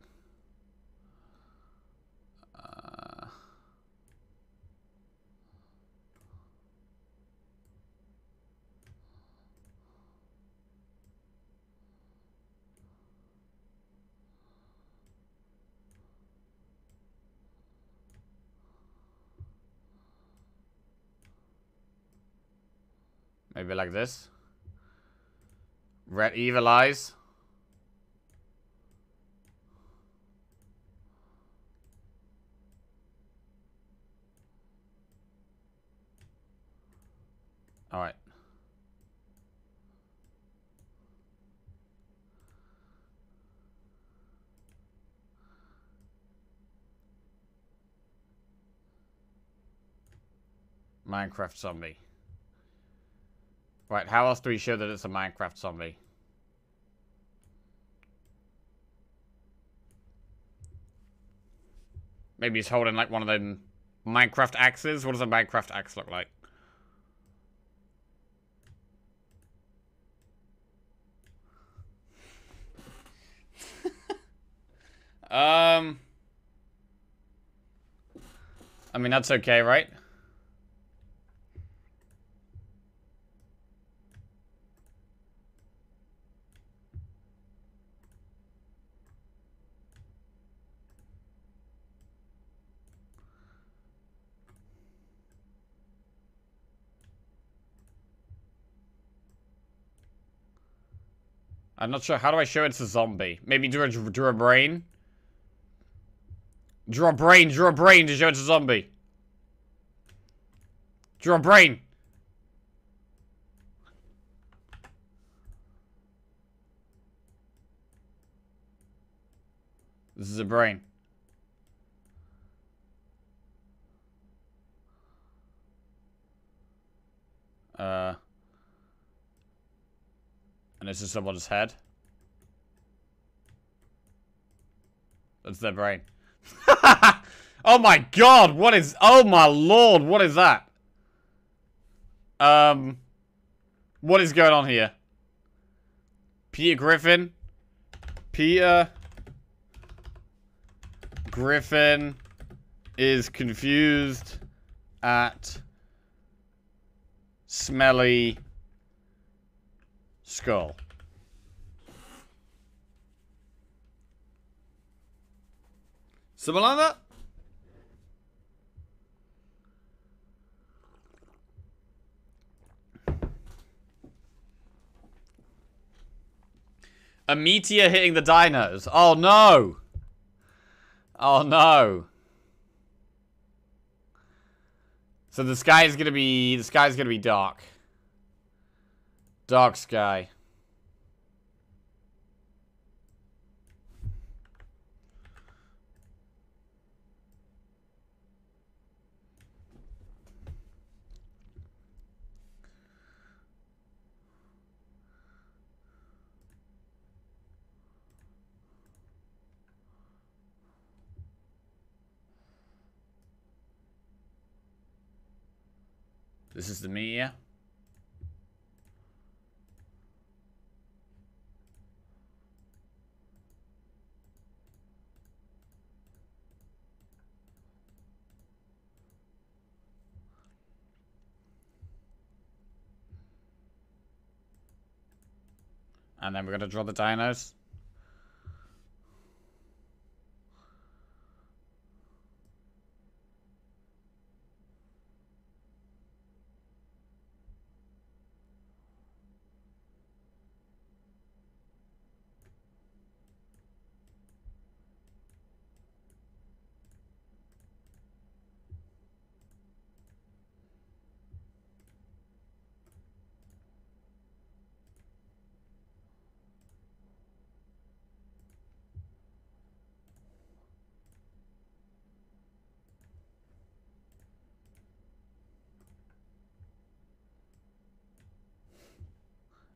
Speaker 1: Maybe like this. Red evil eyes. Alright. Minecraft zombie. Right, how else do we show that it's a Minecraft zombie? Maybe he's holding like one of them Minecraft axes. What does a Minecraft axe look like? um... I mean, that's okay, right? I'm not sure. How do I show it's a zombie? Maybe draw, draw a brain? Draw a brain, draw a brain to show it's a zombie. Draw a brain. This is a brain. Uh... And this is someone's head. That's their brain. oh my god, what is... Oh my lord, what is that? Um... What is going on here? Peter Griffin? Peter... Griffin is confused at smelly skull. That? A meteor hitting the dinos. Oh no! Oh no. So the sky is gonna be the sky is gonna be dark. Dark sky. This is the media. And then we're going to draw the dinos.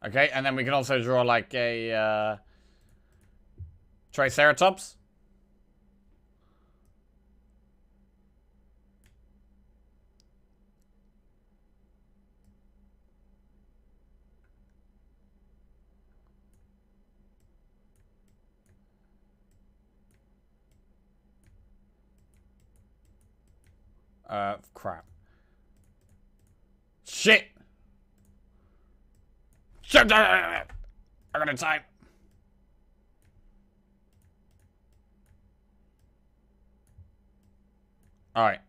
Speaker 1: Okay, and then we can also draw like a uh, Triceratops. Uh, crap. Shit! I got time. All right.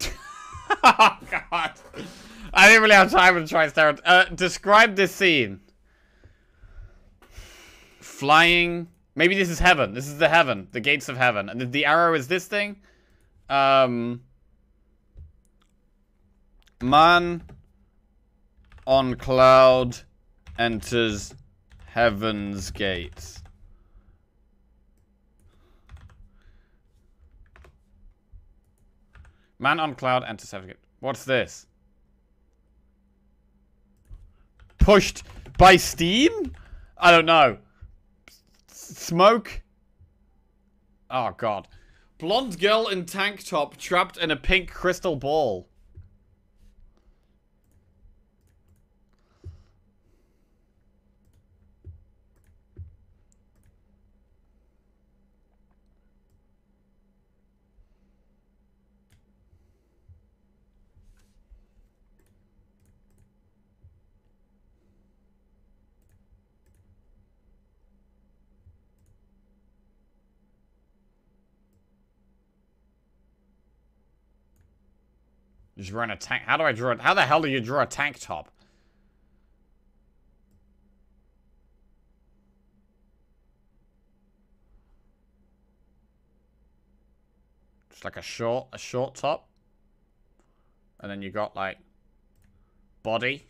Speaker 1: oh god. I didn't really have time to try start. Uh, describe this scene. Flying. Maybe this is heaven. This is the heaven. The gates of heaven. And the arrow is this thing? Um, man on cloud enters heaven's gates. Man on cloud enters heaven's gate. What's this? Pushed by steam? I don't know. S smoke? Oh, God. Blonde girl in tank top trapped in a pink crystal ball. Just run a tank. How do I draw it? How the hell do you draw a tank top? Just like a short, a short top. And then you got like body.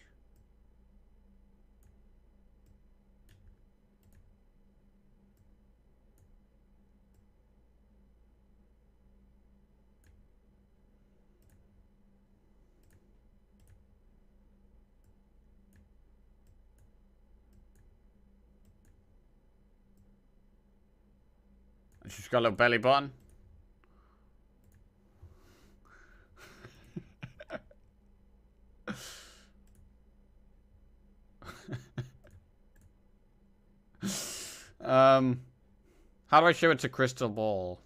Speaker 1: She's got a little belly button. um, how do I show it to Crystal Ball?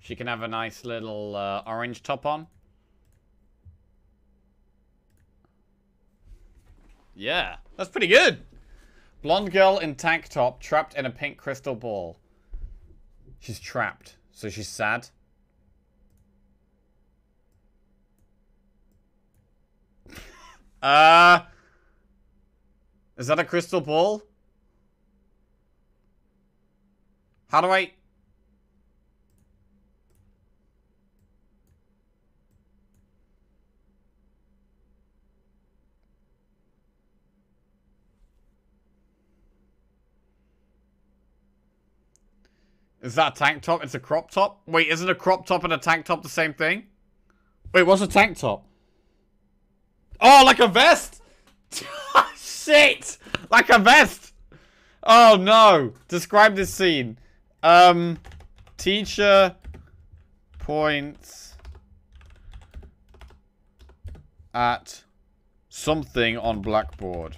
Speaker 1: She can have a nice little uh, orange top on. Yeah, that's pretty good. Blonde girl in tank top trapped in a pink crystal ball. She's trapped, so she's sad. uh, is that a crystal ball? How do I... Is that a tank top? It's a crop top? Wait, isn't a crop top and a tank top the same thing? Wait, what's a tank top? Oh, like a vest? Shit! Like a vest! Oh no! Describe this scene. Um, teacher points at something on blackboard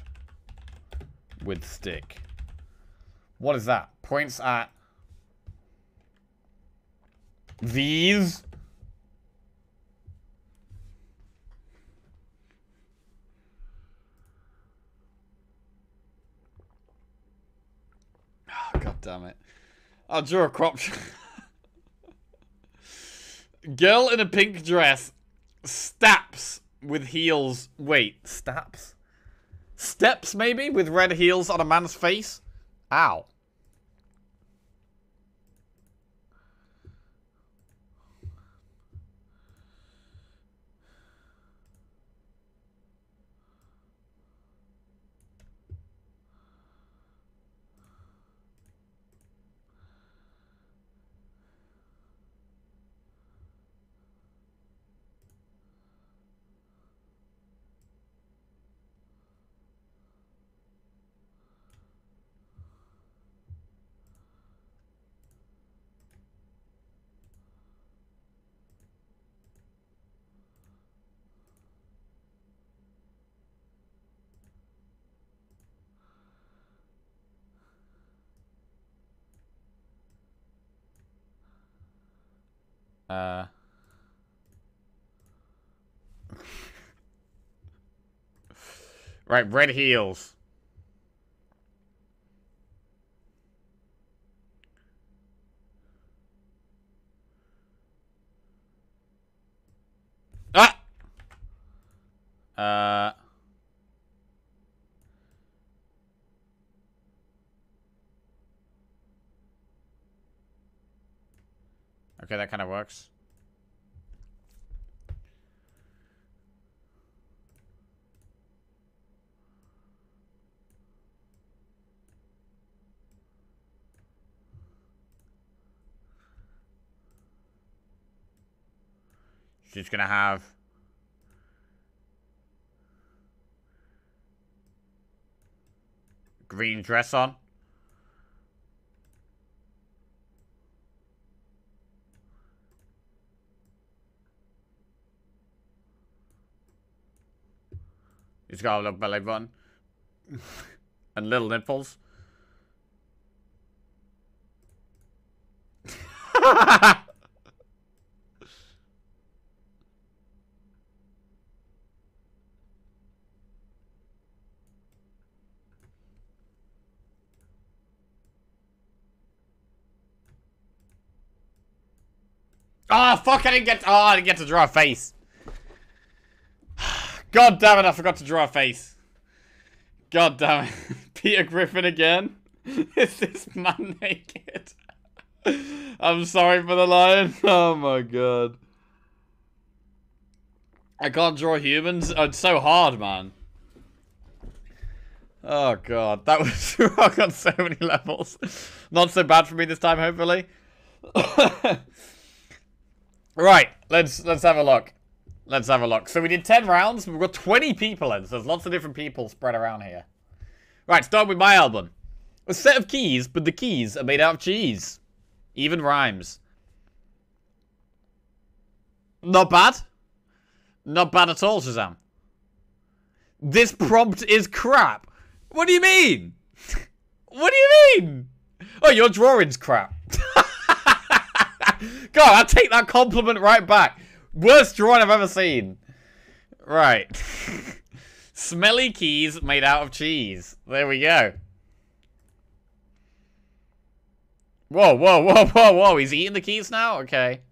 Speaker 1: with stick. What is that? Points at these? Ah, oh, God damn it. I'll draw a crop. Girl in a pink dress steps with heels. Wait, steps? Steps, maybe? With red heels on a man's face? Ow. Uh. right, red heels. Ah! Uh. Okay, that kind of works. She's gonna have green dress on. He's got a little belly button. and little nipples. Oh, fuck, I didn't get, oh, I didn't get to draw a face. God damn it, I forgot to draw a face. God damn it. Peter Griffin again? Is this man naked? I'm sorry for the line. Oh my god. I can't draw humans. Oh, it's so hard, man. Oh god, that was rock on so many levels. Not so bad for me this time, hopefully. right, let's let's have a look. Let's have a look. So we did 10 rounds. We've got 20 people in, so there's lots of different people spread around here. Right, start with my album. A set of keys, but the keys are made out of cheese. Even rhymes. Not bad. Not bad at all, Shazam. This prompt is crap. What do you mean? what do you mean? Oh, your drawing's crap. God, I'll take that compliment right back. Worst drawing I've ever seen. Right. Smelly keys made out of cheese. There we go. Whoa, whoa, whoa, whoa, whoa. He's eating the keys now? Okay.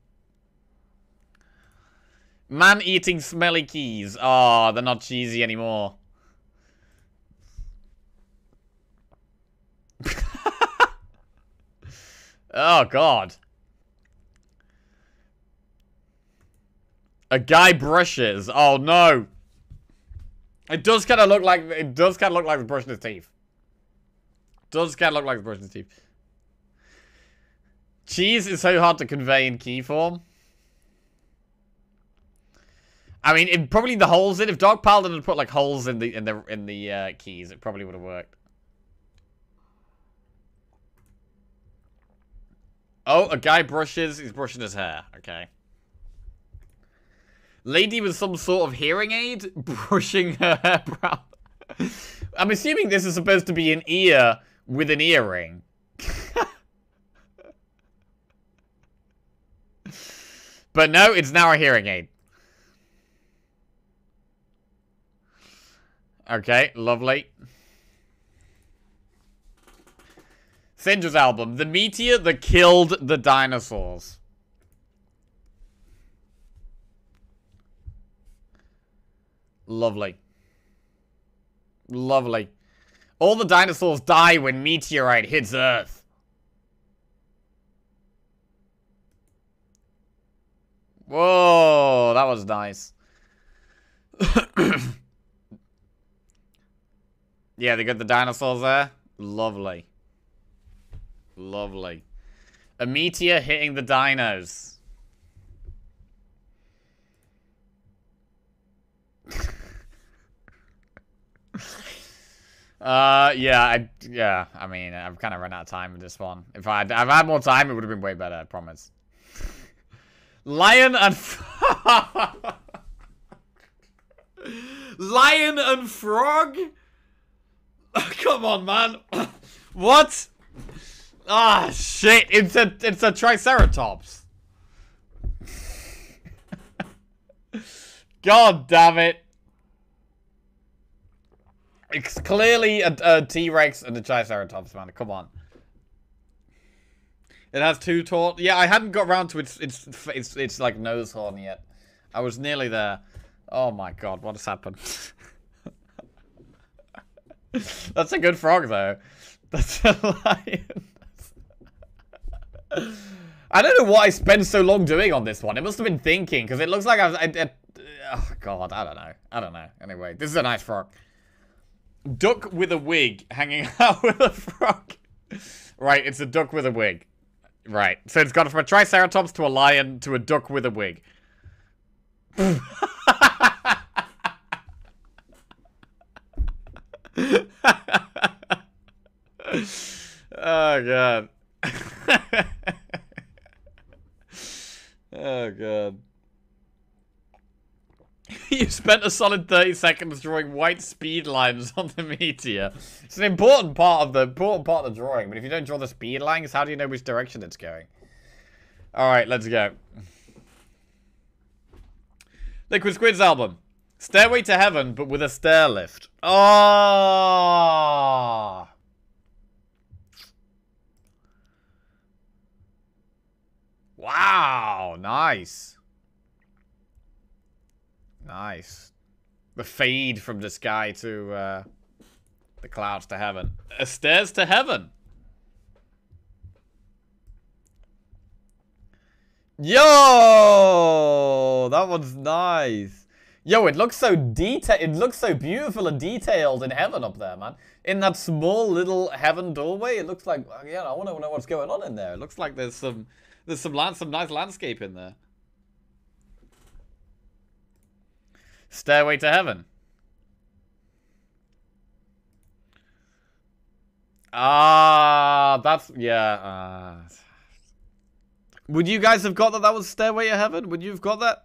Speaker 1: Man eating smelly keys. Oh, they're not cheesy anymore. oh, God. A guy brushes. Oh no. It does kind of look like it does kind of look like he's brushing his teeth. Does kind of look like he's brushing his teeth. Cheese is so hard to convey in key form. I mean, it probably the holes in. If Dark Paladin had put like holes in the in the in the uh, keys, it probably would have worked. Oh, a guy brushes. He's brushing his hair. Okay. Lady with some sort of hearing aid brushing her eyebrow. I'm assuming this is supposed to be an ear with an earring. but no, it's now a hearing aid. Okay, lovely. Syndra's album, The Meteor That Killed the Dinosaurs. Lovely. Lovely. All the dinosaurs die when meteorite hits Earth. Whoa, that was nice. yeah, they got the dinosaurs there. Lovely. Lovely. A meteor hitting the dinos. Uh, yeah, I, yeah, I mean, I've kind of run out of time with this one. If I'd, I've had more time, it would have been way better, I promise. Lion and... Lion and frog? come on, man. what? Ah, shit. It's a, it's a triceratops. God damn it. It's clearly a a T-Rex and a Triceratops, man. Come on. It has two taunt. Yeah, I hadn't got around to its its its its like nose horn yet. I was nearly there. Oh my god, what has happened? That's a good frog though. That's a lion. I don't know what I spent so long doing on this one. It must have been thinking because it looks like I was. I, I, oh god, I don't know. I don't know. Anyway, this is a nice frog. Duck with a wig hanging out with a frog. Right, it's a duck with a wig. Right, so it's gone from a triceratops to a lion to a duck with a wig. oh god. oh god. you spent a solid 30 seconds drawing white speed lines on the meteor. It's an important part of the important part of the drawing, but if you don't draw the speed lines, how do you know which direction it's going? Alright, let's go. Liquid Squid's album. Stairway to Heaven, but with a stair lift. Oh! Wow, nice. Nice. The fade from the sky to uh, the clouds to heaven. A stairs to heaven. Yo! That one's nice. Yo, it looks so detailed. It looks so beautiful and detailed in heaven up there, man. In that small little heaven doorway, it looks like, yeah, I want to know what's going on in there. It looks like there's some, there's some land, some nice landscape in there. Stairway to Heaven. Ah, that's, yeah. Uh, would you guys have got that that was Stairway to Heaven? Would you have got that?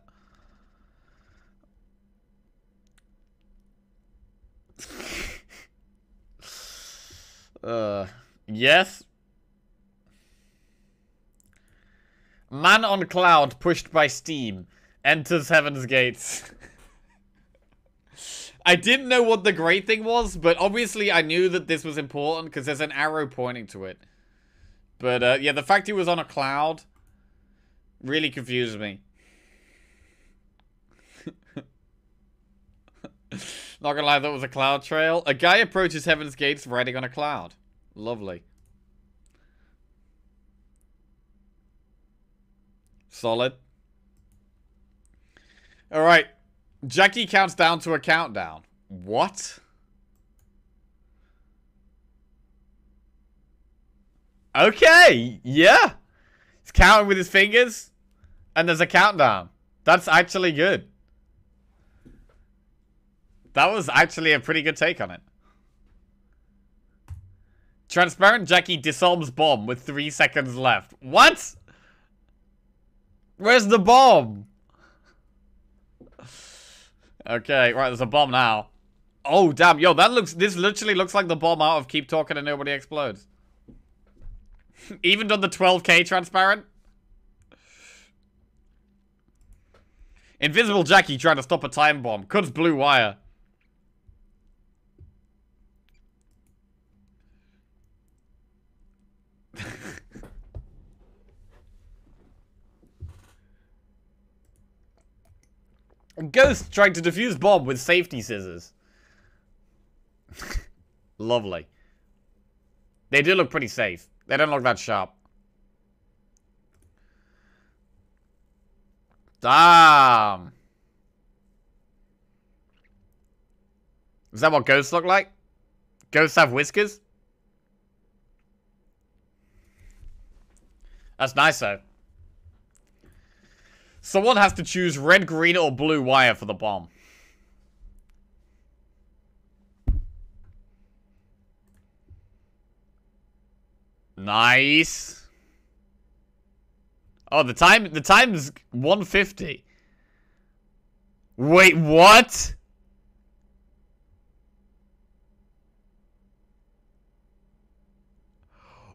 Speaker 1: uh, yes. Man on cloud pushed by steam enters heaven's gates. I didn't know what the great thing was, but obviously I knew that this was important because there's an arrow pointing to it. But uh, yeah, the fact he was on a cloud really confused me. Not gonna lie, that was a cloud trail. A guy approaches Heaven's Gates riding on a cloud. Lovely. Solid. Alright. Jackie counts down to a countdown. What? Okay, yeah. He's counting with his fingers, and there's a countdown. That's actually good. That was actually a pretty good take on it. Transparent Jackie disarms bomb with three seconds left. What? Where's the bomb? Okay, right, there's a bomb now. Oh, damn. Yo, that looks... This literally looks like the bomb out of Keep Talking and Nobody Explodes. Even done the 12k transparent? Invisible Jackie trying to stop a time bomb. Cuts blue wire. Ghost trying to defuse bomb with safety scissors. Lovely. They do look pretty safe. They don't look that sharp. Damn. Is that what ghosts look like? Ghosts have whiskers? That's nice, though. Someone has to choose red, green, or blue wire for the bomb. Nice. Oh, the time the time is 150. Wait, what?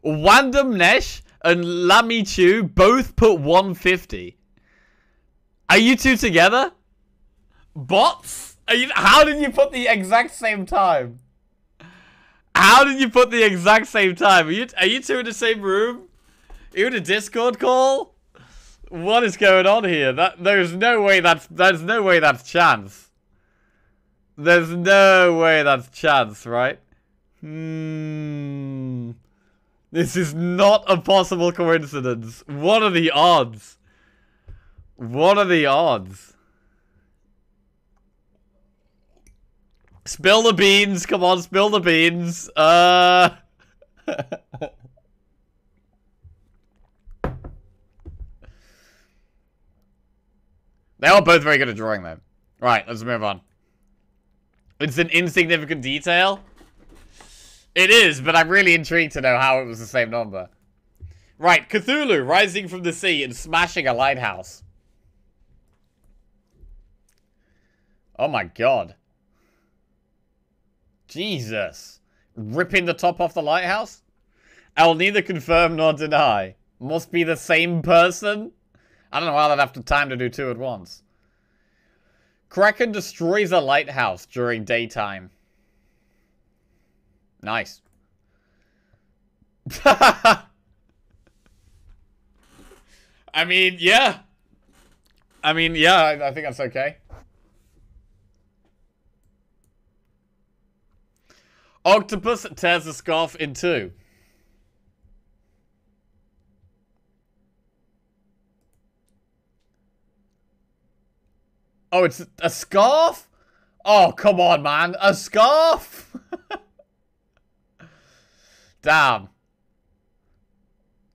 Speaker 1: Wandom Nesh and Lamy Chu both put 150. Are you two together? Bots? You, how did you put the exact same time? How did you put the exact same time? Are you are you two in the same room? Are you in a Discord call? What is going on here? That there's no way that's there's no way that's chance. There's no way that's chance, right? Hmm. This is not a possible coincidence. What are the odds? What are the odds? Spill the beans. Come on, spill the beans. Uh... they are both very good at drawing, though. Right, let's move on. It's an insignificant detail. It is, but I'm really intrigued to know how it was the same number. Right, Cthulhu rising from the sea and smashing a lighthouse. Oh my god. Jesus. Ripping the top off the lighthouse? I'll neither confirm nor deny. Must be the same person? I don't know how they'd have the time to do two at once. Kraken destroys a lighthouse during daytime. Nice. I mean, yeah. I mean, yeah, I, I think that's okay. Octopus tears the scarf in two. Oh, it's a scarf? Oh, come on, man. A scarf? Damn.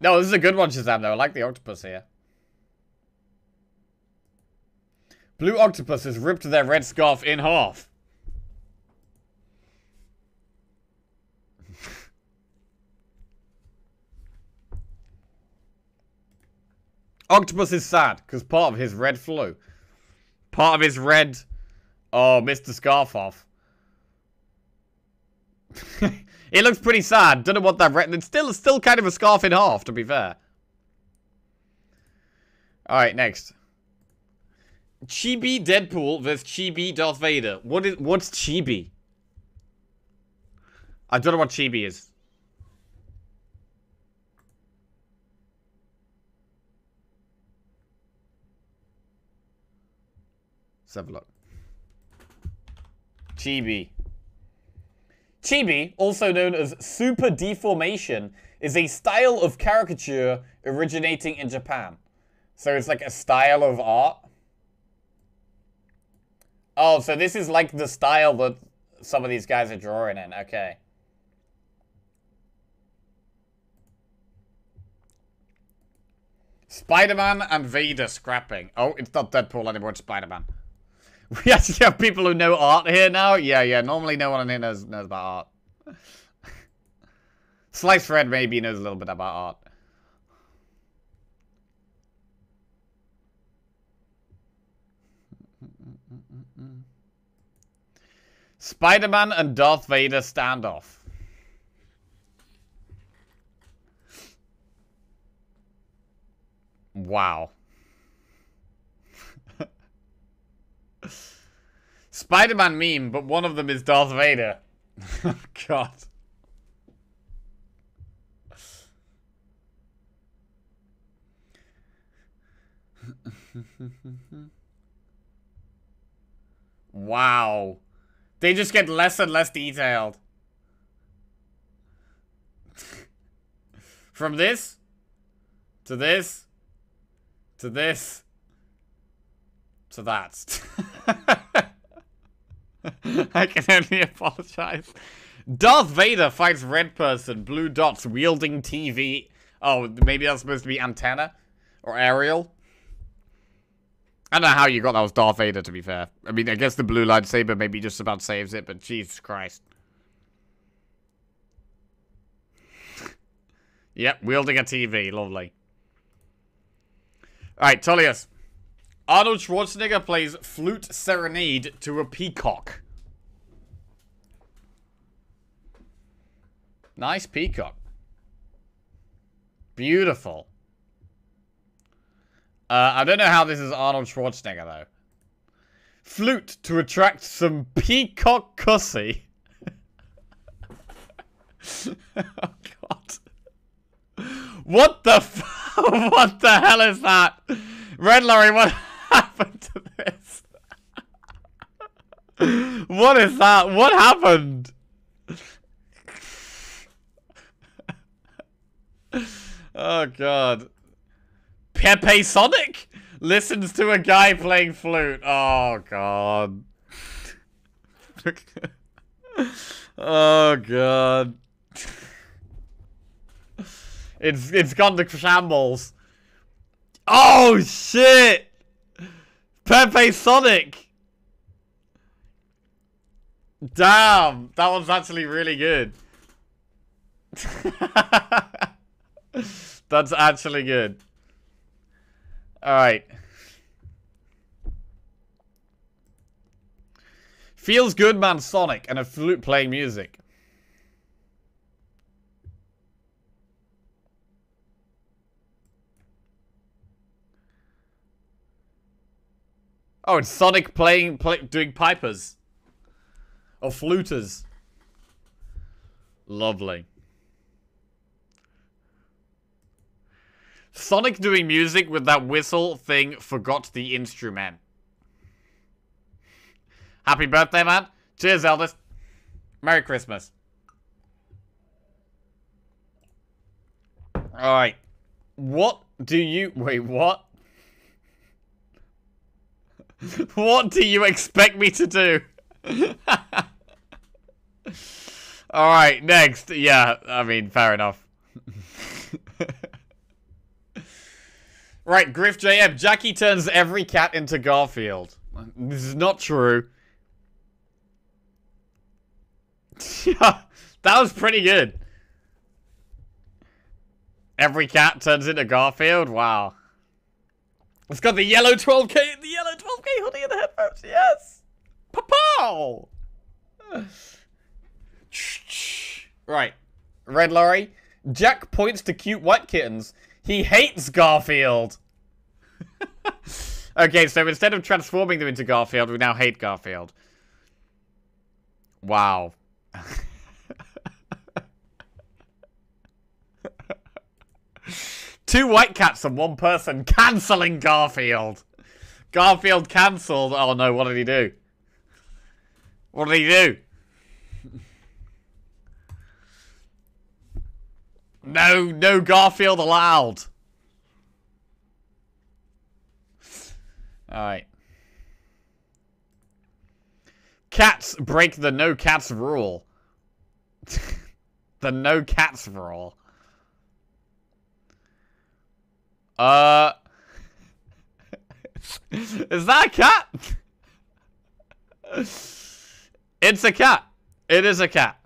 Speaker 1: No, this is a good one, Shazam, though. I like the octopus here. Blue octopus has ripped their red scarf in half. Octopus is sad because part of his red flu. Part of his red... Oh, Mr. Scarf off. it looks pretty sad. Don't know what that red... It's still, still kind of a scarf in half, to be fair. Alright, next. Chibi Deadpool versus Chibi Darth Vader. What is... What's Chibi? I don't know what Chibi is. Let's have a look. Chibi. Chibi, also known as super deformation, is a style of caricature originating in Japan. So it's like a style of art. Oh, so this is like the style that some of these guys are drawing in. Okay. Spider-Man and Vader scrapping. Oh, it's not Deadpool anymore, it's Spider-Man. We actually have people who know art here now? Yeah, yeah. Normally no one in here knows, knows about art. Slice Red maybe knows a little bit about art. Spider-Man and Darth Vader standoff. Wow. Spider-Man meme, but one of them is Darth Vader. Oh, God. wow. They just get less and less detailed. From this to this to this to that. I can only apologize. Darth Vader fights red person, blue dots wielding TV. Oh, maybe that's supposed to be antenna or aerial. I don't know how you got that was Darth Vader, to be fair. I mean, I guess the blue lightsaber maybe just about saves it, but Jesus Christ. yep, wielding a TV. Lovely. Alright, Tullius. Arnold Schwarzenegger plays flute serenade to a peacock. Nice peacock. Beautiful. Uh, I don't know how this is Arnold Schwarzenegger, though. Flute to attract some peacock cussy. oh, God. What the What the hell is that? Red Lorry, what happened to this? what is that? What happened? oh, God. Pepe Sonic listens to a guy playing flute. Oh god. oh god. It's it's gone to shambles. Oh shit! Pepe Sonic. Damn, that one's actually really good. That's actually good. Alright. Feels good man Sonic and a flute playing music. Oh, it's Sonic playing, play, doing pipers. Or fluters. Lovely. Sonic doing music with that whistle thing forgot the instrument. Happy birthday, man. Cheers, Eldest. Merry Christmas. Alright. What do you... Wait, what? what do you expect me to do? Alright, next. Yeah, I mean, fair enough. Right, Griff JM. Jackie turns every cat into Garfield. This is not true. that was pretty good. Every cat turns into Garfield? Wow. It's got the yellow 12k, the yellow 12k hoodie and the headphones. Yes. Pow! right. Red Lorry. Jack points to cute white kittens. He hates Garfield. okay, so instead of transforming them into Garfield, we now hate Garfield. Wow. Two white cats and one person cancelling Garfield. Garfield cancelled. Oh no, what did he do? What did he do? No, no Garfield allowed. Alright. Cats break the no cats rule. the no cats rule. Uh... Is that a cat? It's a cat. It is a cat.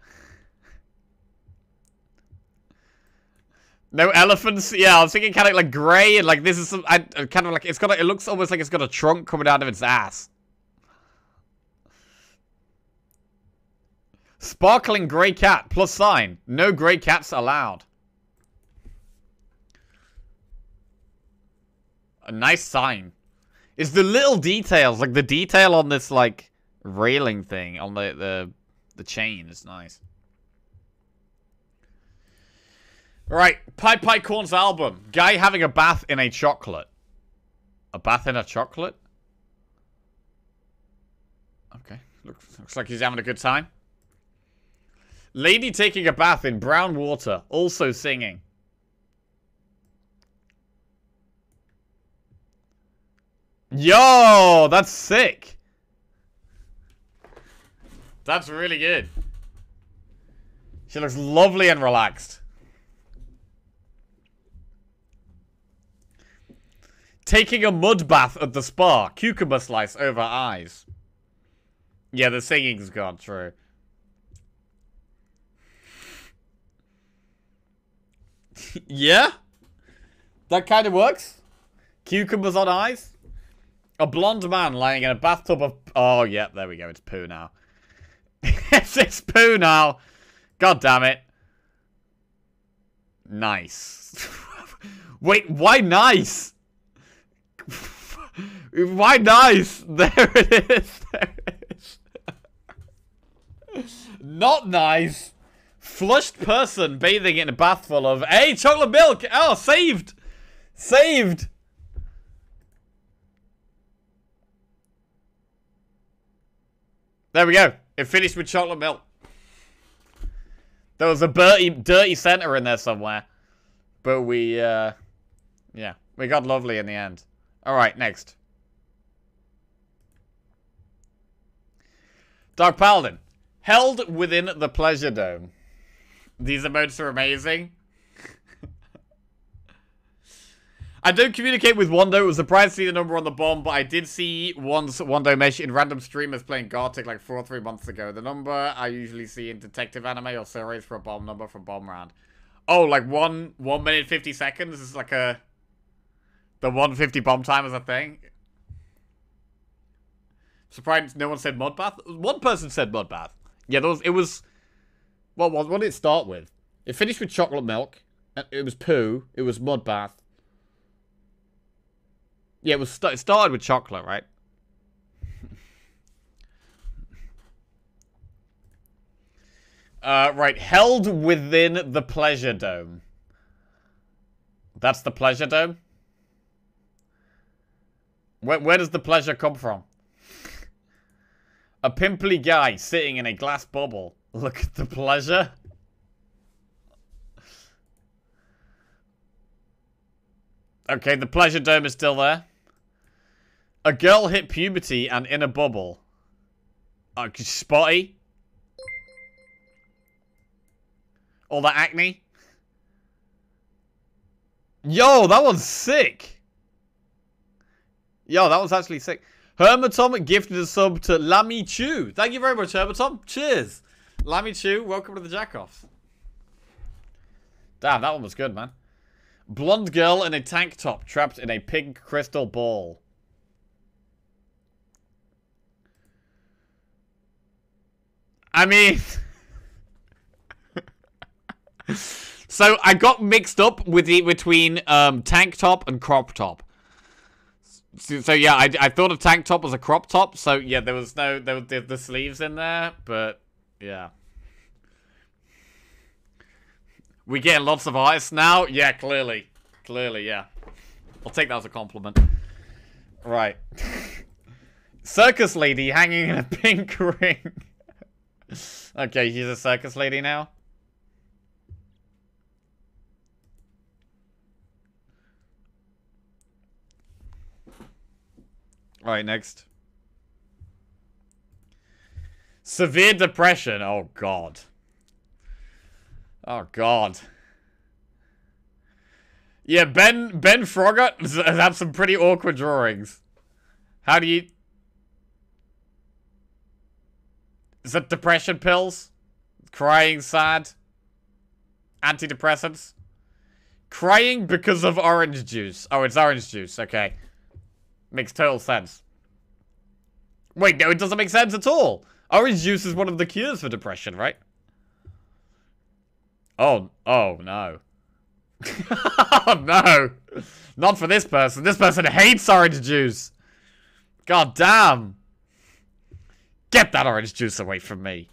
Speaker 1: No elephants. Yeah, I was thinking kind of like grey and like this is some I, kind of like it's got. A, it looks almost like it's got a trunk coming out of its ass. Sparkling grey cat plus sign. No grey cats allowed. A nice sign. It's the little details, like the detail on this like railing thing on the the the chain is nice. Right, Pied Pie Corn's album. Guy having a bath in a chocolate. A bath in a chocolate? Okay, looks, looks like he's having a good time. Lady taking a bath in brown water, also singing. Yo, that's sick. That's really good. She looks lovely and relaxed. Taking a mud bath at the spa. Cucumber slice over eyes. Yeah, the singing's gone true. yeah? That kind of works? Cucumbers on eyes? A blonde man lying in a bathtub of... Oh, yeah, there we go. It's poo now. it's, it's poo now. God damn it. Nice. Wait, why nice? why nice? There it is. There it is. Not nice. Flushed person bathing in a bath full of... Hey, chocolate milk! Oh, saved! Saved! There we go. It finished with chocolate milk. There was a dirty, dirty center in there somewhere. But we, uh... Yeah. We got lovely in the end. Alright, next. Dark Paladin. Held within the Pleasure Dome. These emotes are amazing. I don't communicate with Wando. It was surprised to see the number on the bomb, but I did see once Wando Mesh in random streamers playing Gartic like four or three months ago. The number I usually see in detective anime or series for a bomb number from bomb round. Oh, like one one minute fifty seconds is like a the one fifty bomb time is a thing. Surprised no one said mud bath. One person said mud bath. Yeah, there was. It was. What was? What did it start with? It finished with chocolate milk. Uh, it was poo. It was mud bath. Yeah, it was st it started with chocolate, right? uh, right, held within the pleasure dome. That's the pleasure dome? Where, where does the pleasure come from? A pimply guy sitting in a glass bubble. Look at the pleasure. Okay, the pleasure dome is still there. A girl hit puberty and in a bubble. Uh, spotty. All that acne. Yo, that one's sick. Yo, that was actually sick. Hermatom gifted a sub to Lammy Chew. Thank you very much, Hermatom. Cheers. Lammy Chew, welcome to the Jackoffs. Damn, that one was good, man. Blonde girl in a tank top trapped in a pink crystal ball. I mean... so I got mixed up with the between um, tank top and crop top. So, so, yeah, I, I thought a tank top was a crop top. So yeah, there was no there were the, the sleeves in there, but yeah. We getting lots of artists now? Yeah, clearly. Clearly, yeah. I'll take that as a compliment. Right. Circus lady hanging in a pink ring. Okay, she's a circus lady now. Alright, next. Severe depression. Oh, God. Oh, God. Yeah, Ben Ben Frogger has some pretty awkward drawings. How do you... Is that depression pills? Crying sad? Antidepressants? Crying because of orange juice. Oh, it's orange juice. Okay. Makes total sense. Wait, no, it doesn't make sense at all. Orange juice is one of the cures for depression, right? Oh, oh, no. oh, no. Not for this person. This person hates orange juice. God damn. Get that orange juice away from me.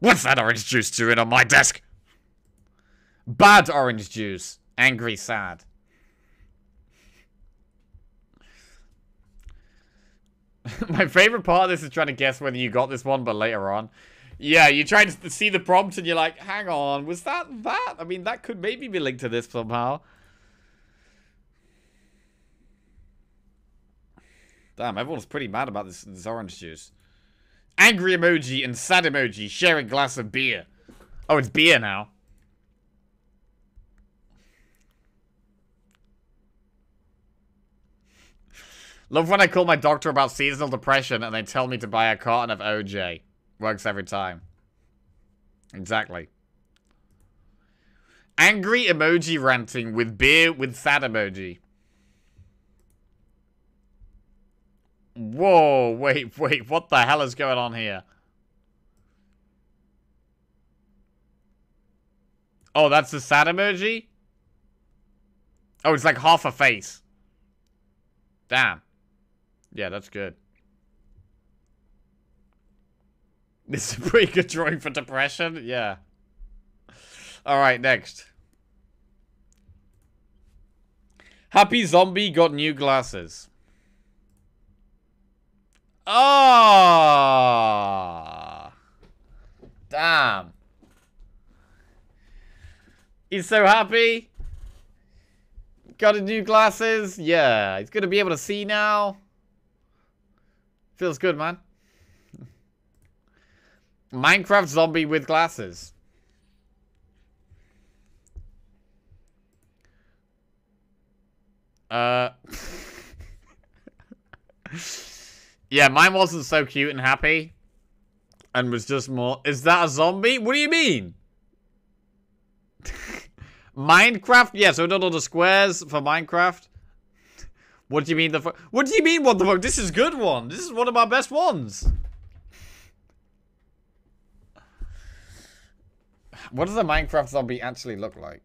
Speaker 1: What's that orange juice doing on my desk? Bad orange juice. Angry, sad. My favorite part of this is trying to guess whether you got this one, but later on. Yeah, you try to see the prompt and you're like, hang on, was that that? I mean, that could maybe be linked to this somehow. Damn, everyone's pretty mad about this, this orange juice. Angry emoji and sad emoji share a glass of beer. Oh, it's beer now. Love when I call my doctor about seasonal depression and they tell me to buy a carton of OJ. Works every time. Exactly. Angry emoji ranting with beer with sad emoji. Whoa, wait, wait, what the hell is going on here? Oh, that's the sad emoji? Oh, it's like half a face. Damn. Yeah, that's good. This is a pretty good drawing for depression. Yeah. Alright, next. Happy Zombie got new glasses. Oh! Damn. He's so happy. Got a new glasses. Yeah, he's going to be able to see now. Feels good, man. Minecraft zombie with glasses. Uh... yeah, mine wasn't so cute and happy. And was just more... Is that a zombie? What do you mean? Minecraft? Yeah, so we done all the squares for Minecraft. What do you mean the fuck? What do you mean what the fuck? This is good one. This is one of my best ones. What does a Minecraft zombie actually look like?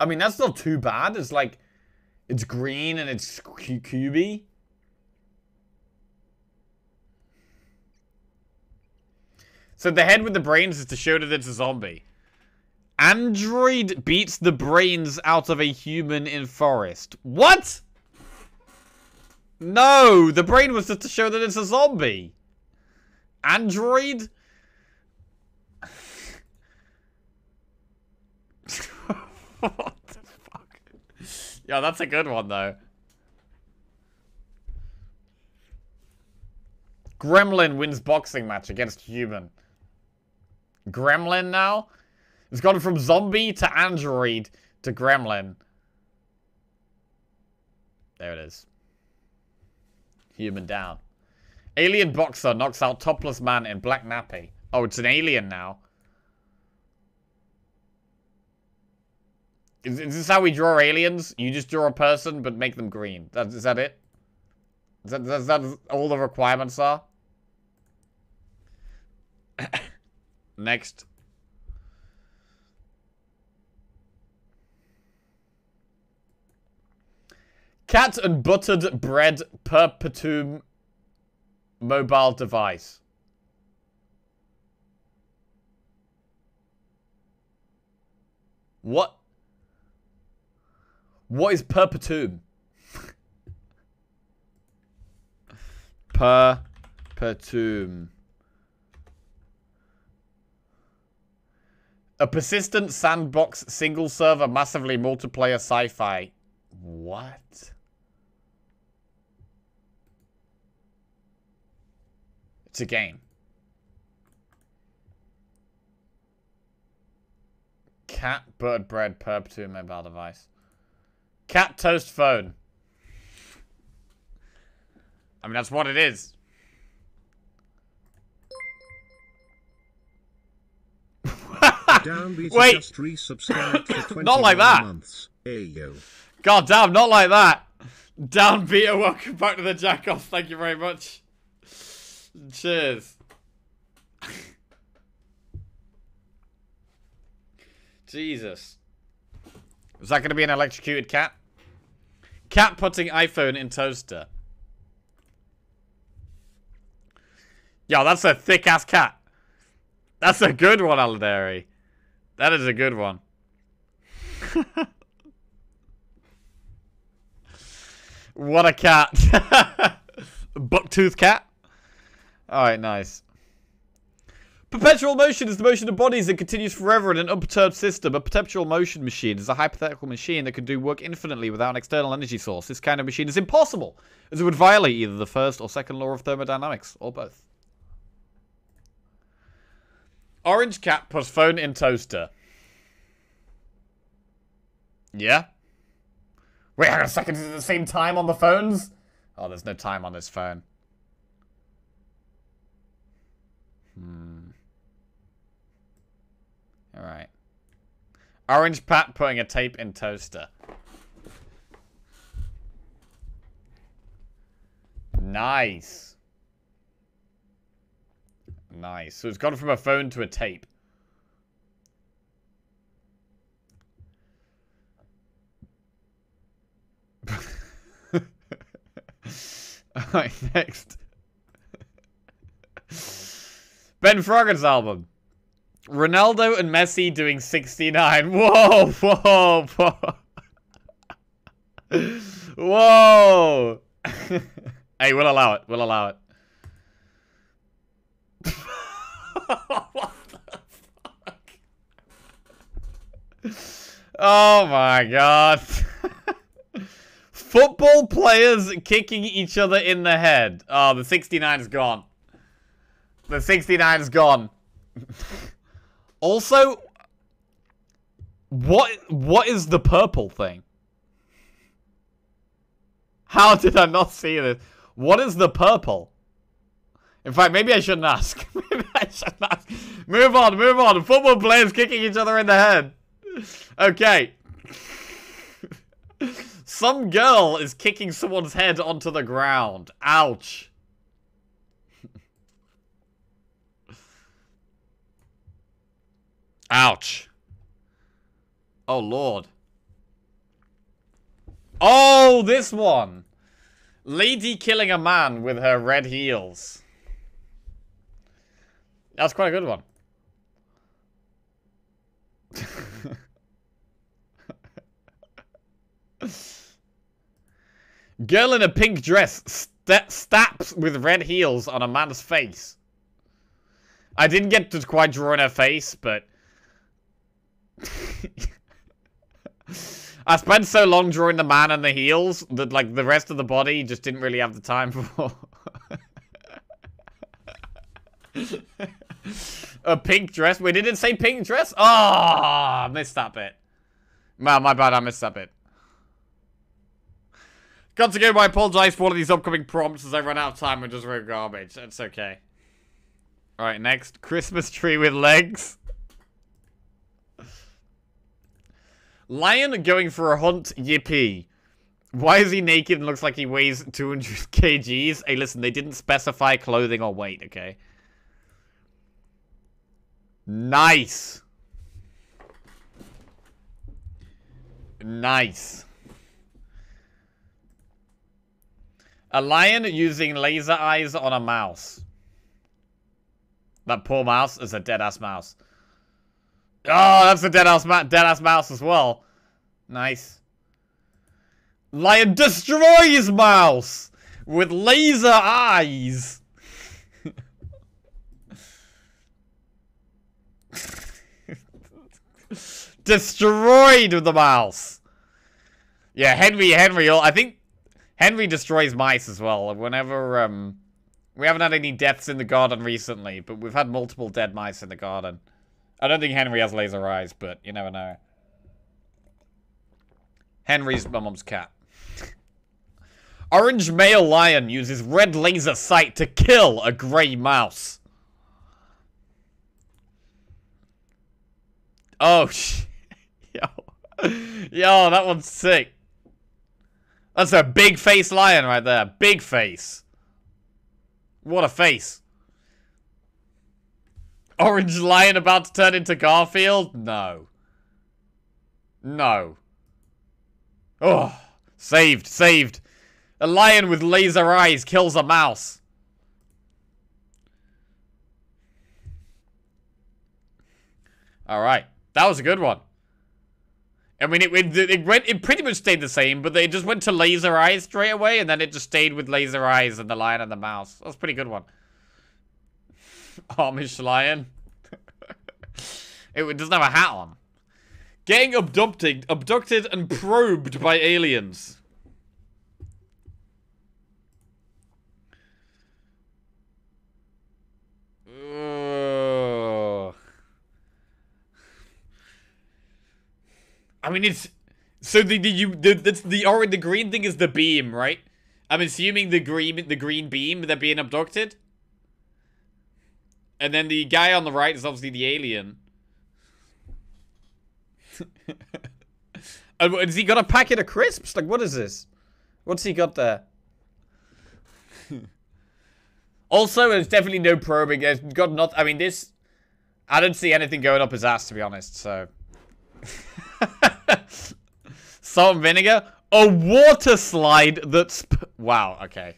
Speaker 1: I mean, that's not too bad. It's like, it's green and it's cubey. So the head with the brains is to show that it's a zombie. Android beats the brains out of a human in forest. What? No, the brain was just to show that it's a zombie. Android? what the fuck? Yeah, that's a good one, though. Gremlin wins boxing match against human. Gremlin now? It's gone from zombie to android to gremlin. There it is. Human down. Alien boxer knocks out topless man in black nappy. Oh, it's an alien now. Is, is, this how we draw aliens? You just draw a person, but make them green. That, is that it? Is that, is that all the requirements are? Next. Cat and buttered bread perpetuum mobile device. What? What is perpetuum? perpetuum. A persistent sandbox single server massively multiplayer sci-fi. What? It's a game. Cat, bird, bread, perpetuum, mobile device. Cat toast phone. I mean, that's what it is.
Speaker 2: Downbeat
Speaker 1: Wait.
Speaker 2: just resubscribed for 21
Speaker 1: Not like that.
Speaker 2: months. Ayo.
Speaker 1: God damn, not like that. Down Peter, welcome back to the jack off. Thank you very much. Cheers. Jesus. Is that going to be an electrocuted cat? Cat putting iPhone in toaster. Yo, that's a thick ass cat. That's a good one, Aladari. That is a good one. What a cat. Bucktooth cat. Alright, nice. Perpetual motion is the motion of bodies that continues forever in an unperturbed system. A perpetual motion machine is a hypothetical machine that can do work infinitely without an external energy source. This kind of machine is impossible, as it would violate either the first or second law of thermodynamics, or both. Orange cat puts phone in toaster. Yeah? Wait, hang on a second, is it the same time on the phones? Oh, there's no time on this phone. Hmm. Alright. Orange Pat putting a tape in toaster. Nice. Nice. So it's gone from a phone to a tape. Alright, next. Ben Frogger's album. Ronaldo and Messi doing 69. Whoa, whoa, whoa. Whoa. hey, we'll allow it. We'll allow it. what the fuck? Oh my god. Football players kicking each other in the head. Oh, the 69 is gone. The 69 is gone. Also, what what is the purple thing? How did I not see this? What is the purple? In fact, maybe I shouldn't ask. maybe I shouldn't ask. Move on, move on. Football players kicking each other in the head. Okay. Some girl is kicking someone's head onto the ground. Ouch. Ouch. Oh, Lord. Oh, this one. Lady killing a man with her red heels. That's quite a good one. Girl in a pink dress st staps with red heels on a man's face. I didn't get to quite draw in her face, but... I spent so long drawing the man and the heels that, like, the rest of the body just didn't really have the time for. a pink dress? Wait, did it say pink dress? Oh, I missed that bit. Man, my bad, I missed that bit. Once again, I apologize for all of these upcoming prompts as I run out of time and just wrote garbage. It's okay. Alright, next. Christmas tree with legs. Lion going for a hunt, yippee. Why is he naked and looks like he weighs 200 kgs? Hey, listen, they didn't specify clothing or weight, okay? Nice. Nice. A lion using laser eyes on a mouse. That poor mouse is a dead-ass mouse. Oh, that's a dead-ass ma dead-ass mouse as well. Nice. Lion destroys mouse with laser eyes. Destroyed the mouse. Yeah, Henry, Henry, I think Henry destroys mice as well. Whenever, um, we haven't had any deaths in the garden recently, but we've had multiple dead mice in the garden. I don't think Henry has laser eyes, but you never know. Henry's my mom's cat. Orange male lion uses red laser sight to kill a grey mouse. Oh, yo. Yo, that one's sick. That's a big face lion right there. Big face. What a face. Orange lion about to turn into Garfield? No. No. Oh, saved, saved. A lion with laser eyes kills a mouse. Alright. That was a good one. I mean, it, it, it, went, it pretty much stayed the same, but they just went to laser eyes straight away, and then it just stayed with laser eyes and the lion and the mouse. That was a pretty good one. Amish lion. it doesn't have a hat on. Getting abducted, abducted and probed by aliens. I mean, it's so the the you the the or the green thing is the beam, right? I'm assuming the green the green beam they're being abducted, and then the guy on the right is obviously the alien. has he got a packet of crisps? Like, what is this? What's he got there? also, there's definitely no probing. There's got not. I mean, this. I don't see anything going up his ass, to be honest. So. Salt and vinegar? A water slide that's... Wow, okay.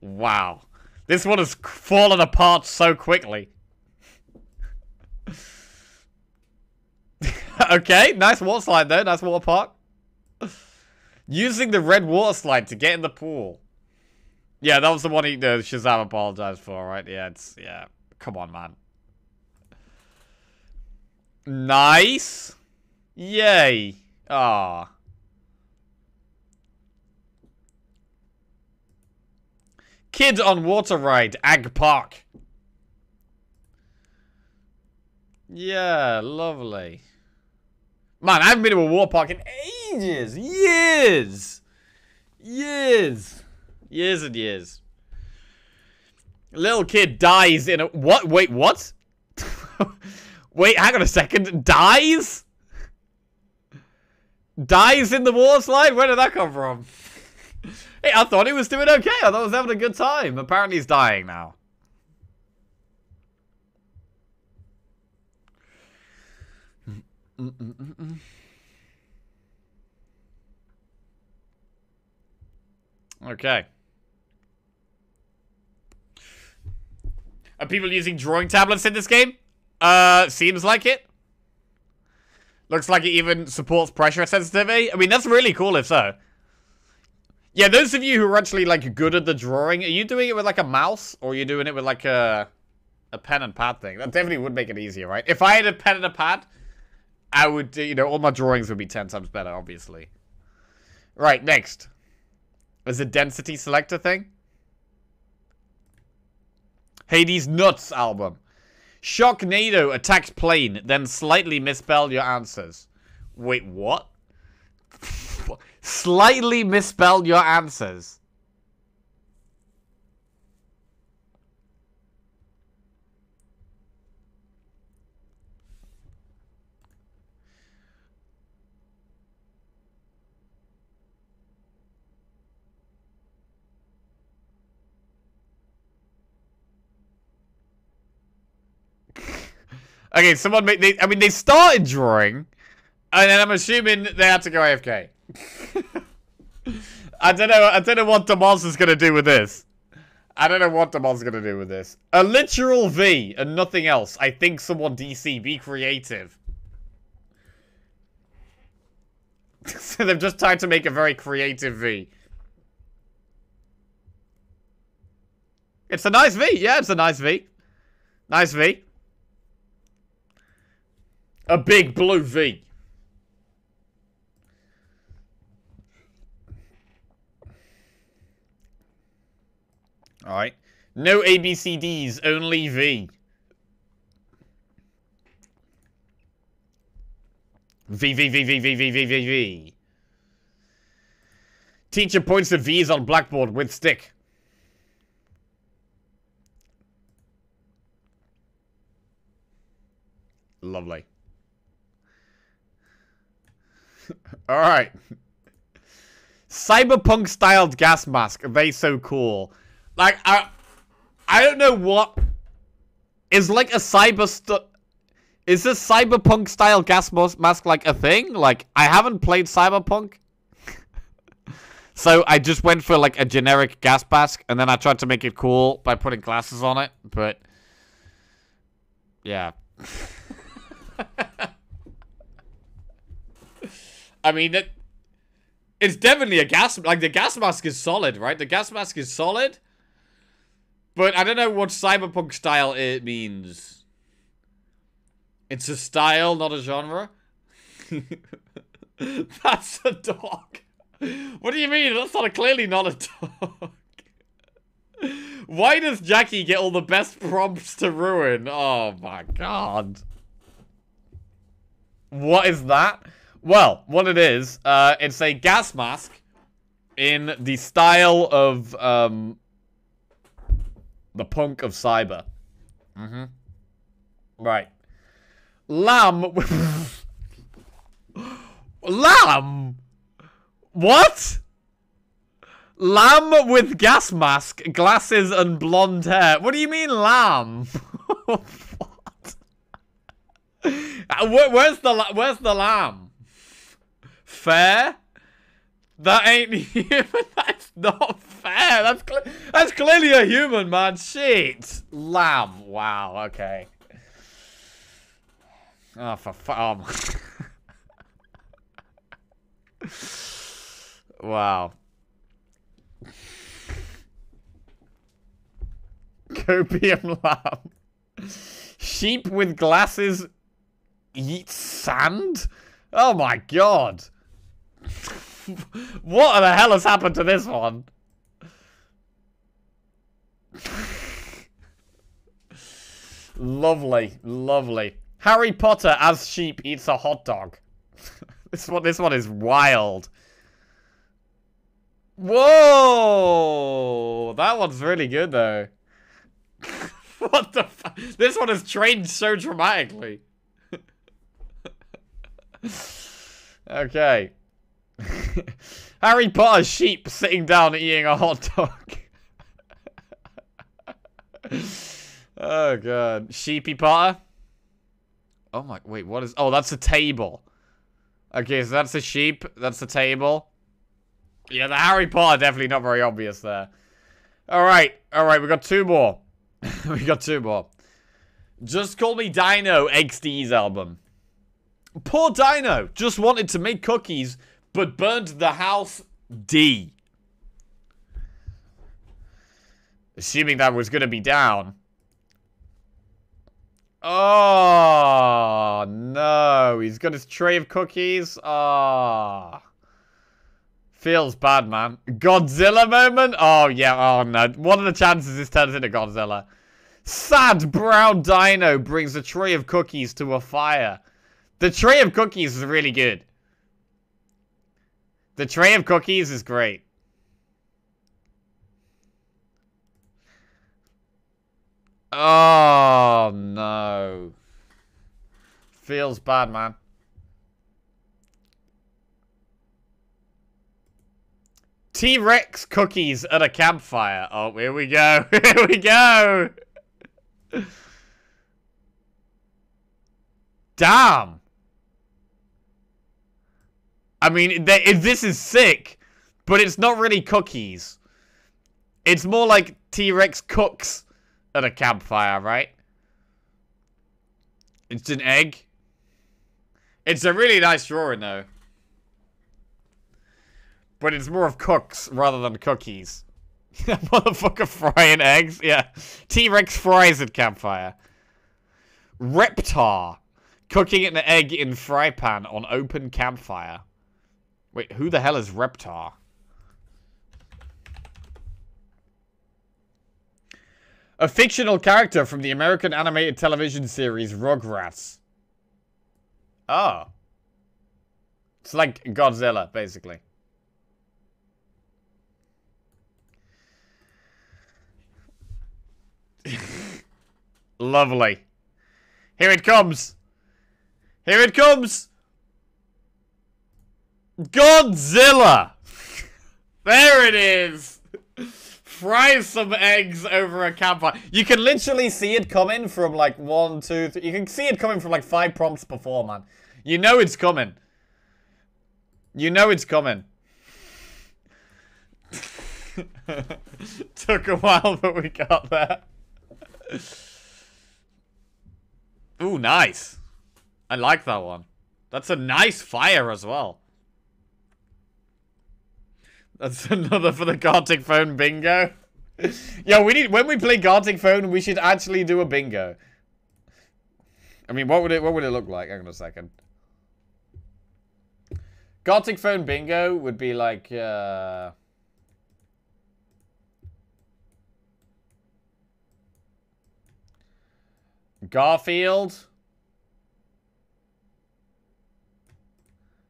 Speaker 1: Wow. This one has fallen apart so quickly. okay, nice water slide there. Nice water park. Using the red water slide to get in the pool. Yeah, that was the one he, uh, Shazam apologized for, right? Yeah, it's, yeah. Come on, man. Nice. Yay. Ah. Kid on water ride, Ag Park. Yeah, lovely. Man, I haven't been to a water park in ages. Years. Years. Years and years. Little kid dies in a... What? Wait, what? Wait, hang on a second. Dies? Dies in the water slide? Where did that come from? Hey, I thought he was doing okay. I thought he was having a good time. Apparently he's dying now. okay. Are people using drawing tablets in this game? Uh, seems like it. Looks like it even supports pressure sensitivity. I mean, that's really cool if so. Yeah, those of you who are actually, like, good at the drawing, are you doing it with, like, a mouse? Or are you doing it with, like, a, a pen and pad thing? That definitely would make it easier, right? If I had a pen and a pad, I would, you know, all my drawings would be 10 times better, obviously. Right, next. Is a density selector thing? Hades Nuts album. Shocknado attacked plane, then slightly misspelled your answers. Wait, what? Slightly misspelled your answers. Okay, someone made. They, I mean, they started drawing, and I'm assuming they had to go AFK. I don't know. I don't know what Demoz is gonna do with this. I don't know what Demoz is gonna do with this. A literal V and nothing else. I think someone DC be creative. so they've just tried to make a very creative V. It's a nice V. Yeah, it's a nice V. Nice V. A big blue V. Alright. No ABCDs, only V. V, V, V, V, V, V, V, V, V. Teacher points to V's on blackboard with stick. Lovely. All right. Cyberpunk styled gas mask. Are they so cool? Like, I, I don't know what is like a cyber Is this cyberpunk style gas mask like a thing? Like, I haven't played cyberpunk. so I just went for like a generic gas mask and then I tried to make it cool by putting glasses on it, but yeah. I mean, it, it's definitely a gas... Like, the gas mask is solid, right? The gas mask is solid. But I don't know what cyberpunk style it means. It's a style, not a genre. That's a dog. What do you mean? That's not a, clearly not a dog. Why does Jackie get all the best prompts to ruin? Oh my god. What is that? Well, what it is, uh, it's a gas mask in the style of um, the punk of cyber. Mm-hmm. Right. Lamb. Lamb. What? Lamb with gas mask, glasses, and blonde hair. What do you mean, lamb? what? Uh, where, where's the where's the lamb? Fair? That ain't human. That's not fair. That's cl that's clearly a human, man. Shit. Lamb. Wow. Okay. Ah, oh, for fun. Oh. wow. Copium lamb. Sheep with glasses eat sand? Oh my god. what the hell has happened to this one? lovely, lovely. Harry Potter as sheep eats a hot dog. this one this one is wild. Whoa! That one's really good though. what the This one has trained so dramatically. okay. Harry Potter sheep sitting down eating a hot dog. oh god. Sheepy Potter? Oh my wait, what is oh that's a table. Okay, so that's a sheep, that's a table. Yeah, the Harry Potter definitely not very obvious there. Alright, alright, we got two more. we got two more. Just Call Me Dino XD's album. Poor Dino just wanted to make cookies, but burned the house D. Assuming that was going to be down. Oh, no. He's got his tray of cookies. Ah. Oh. Feels bad, man. Godzilla moment? Oh, yeah. Oh, no. What are the chances this turns into Godzilla? Sad brown dino brings a tray of cookies to a fire. The tray of cookies is really good. The tray of cookies is great. Oh, no. Feels bad, man. T-Rex cookies at a campfire. Oh, here we go. Here we go. Damn. I mean, this is sick, but it's not really cookies. It's more like T-Rex cooks at a campfire, right? It's an egg. It's a really nice drawing, though. But it's more of cooks rather than cookies. Motherfucker frying eggs? Yeah. T-Rex fries at campfire. Reptar. Cooking an egg in fry pan on open campfire. Wait, who the hell is Reptar? A fictional character from the American animated television series Rugrats. Oh. It's like Godzilla, basically. Lovely. Here it comes. Here it comes. Godzilla. there it is. Fry some eggs over a campfire. You can literally see it coming from like one, two, three. You can see it coming from like five prompts before, man. You know it's coming. You know it's coming. Took a while, but we got there. Ooh, nice. I like that one. That's a nice fire as well. That's another for the Gartic Phone bingo. yeah, we need when we play Gartic Phone, we should actually do a bingo. I mean, what would it what would it look like? Hang on a second. Gartic Phone bingo would be like uh Garfield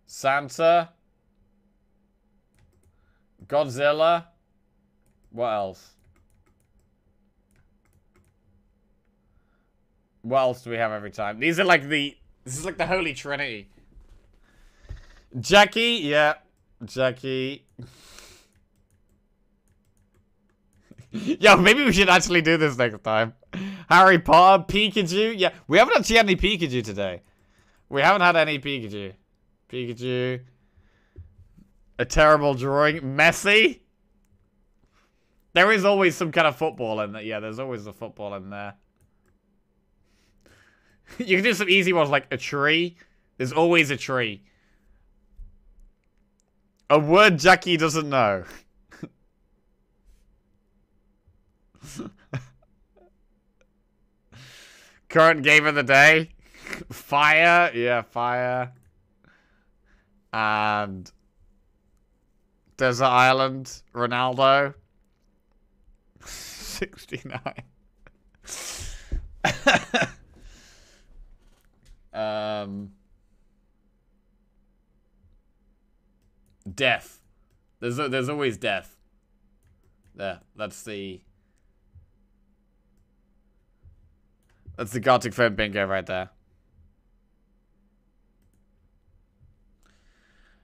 Speaker 1: Santa Godzilla. What else? What else do we have every time? These are like the... This is like the Holy Trinity. Jackie, yeah. Jackie. Yo, maybe we should actually do this next time. Harry Potter, Pikachu. Yeah, we haven't actually had any Pikachu today. We haven't had any Pikachu. Pikachu. A terrible drawing. Messi. There is always some kind of football in there. Yeah, there's always a football in there. you can do some easy ones like a tree. There's always a tree. A word Jackie doesn't know. Current game of the day. Fire. Yeah, fire. And Desert Island, Ronaldo. 69. um, death. There's there's always death. There, that's the that's the Gartic Phone bingo right there.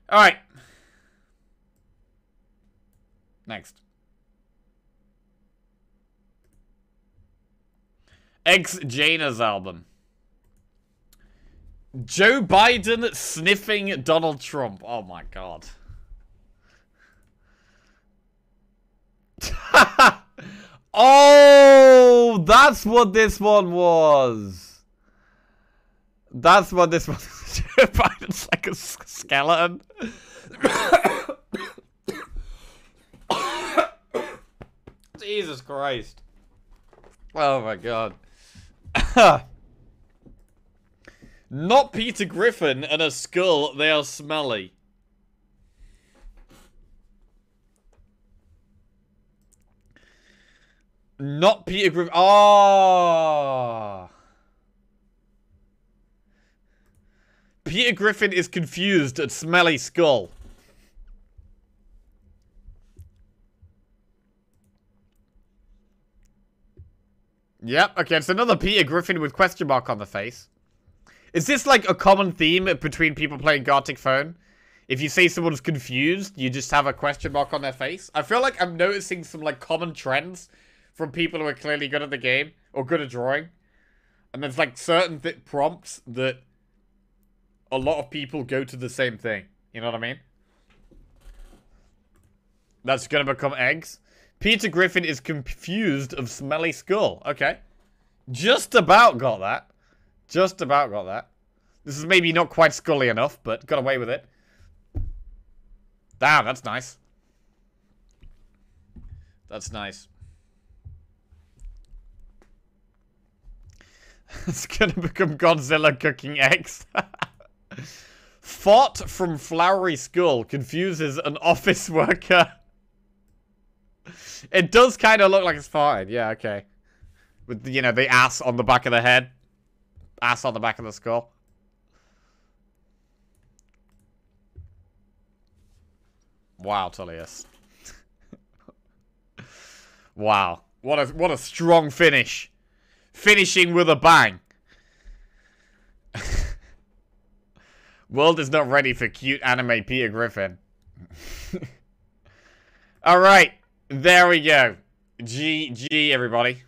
Speaker 1: All right. Next. Ex Jaina's album. Joe Biden sniffing Donald Trump. Oh my god. oh, that's what this one was. That's what this was. Joe Biden's like a skeleton. Jesus Christ. Oh my god. Not Peter Griffin and a skull, they are smelly. Not Peter Griffin. Ah. Oh. Peter Griffin is confused at smelly skull. Yep, okay, it's another Peter Griffin with question mark on the face. Is this like a common theme between people playing Gartic Phone? If you say someone's confused, you just have a question mark on their face? I feel like I'm noticing some like common trends from people who are clearly good at the game or good at drawing. And there's like certain th prompts that a lot of people go to the same thing. You know what I mean? That's gonna become eggs. Peter Griffin is confused of smelly skull. Okay. Just about got that. Just about got that. This is maybe not quite scully enough, but got away with it. Damn, that's nice. That's nice. it's gonna become Godzilla cooking eggs. Fought from Flowery Skull confuses an office worker it does kind of look like it's fine. Yeah, okay. With, you know, the ass on the back of the head. Ass on the back of the skull. Wow, Tullius. wow. What a what a strong finish. Finishing with a bang. World is not ready for cute anime Peter Griffin. Alright. There we go. GG, everybody.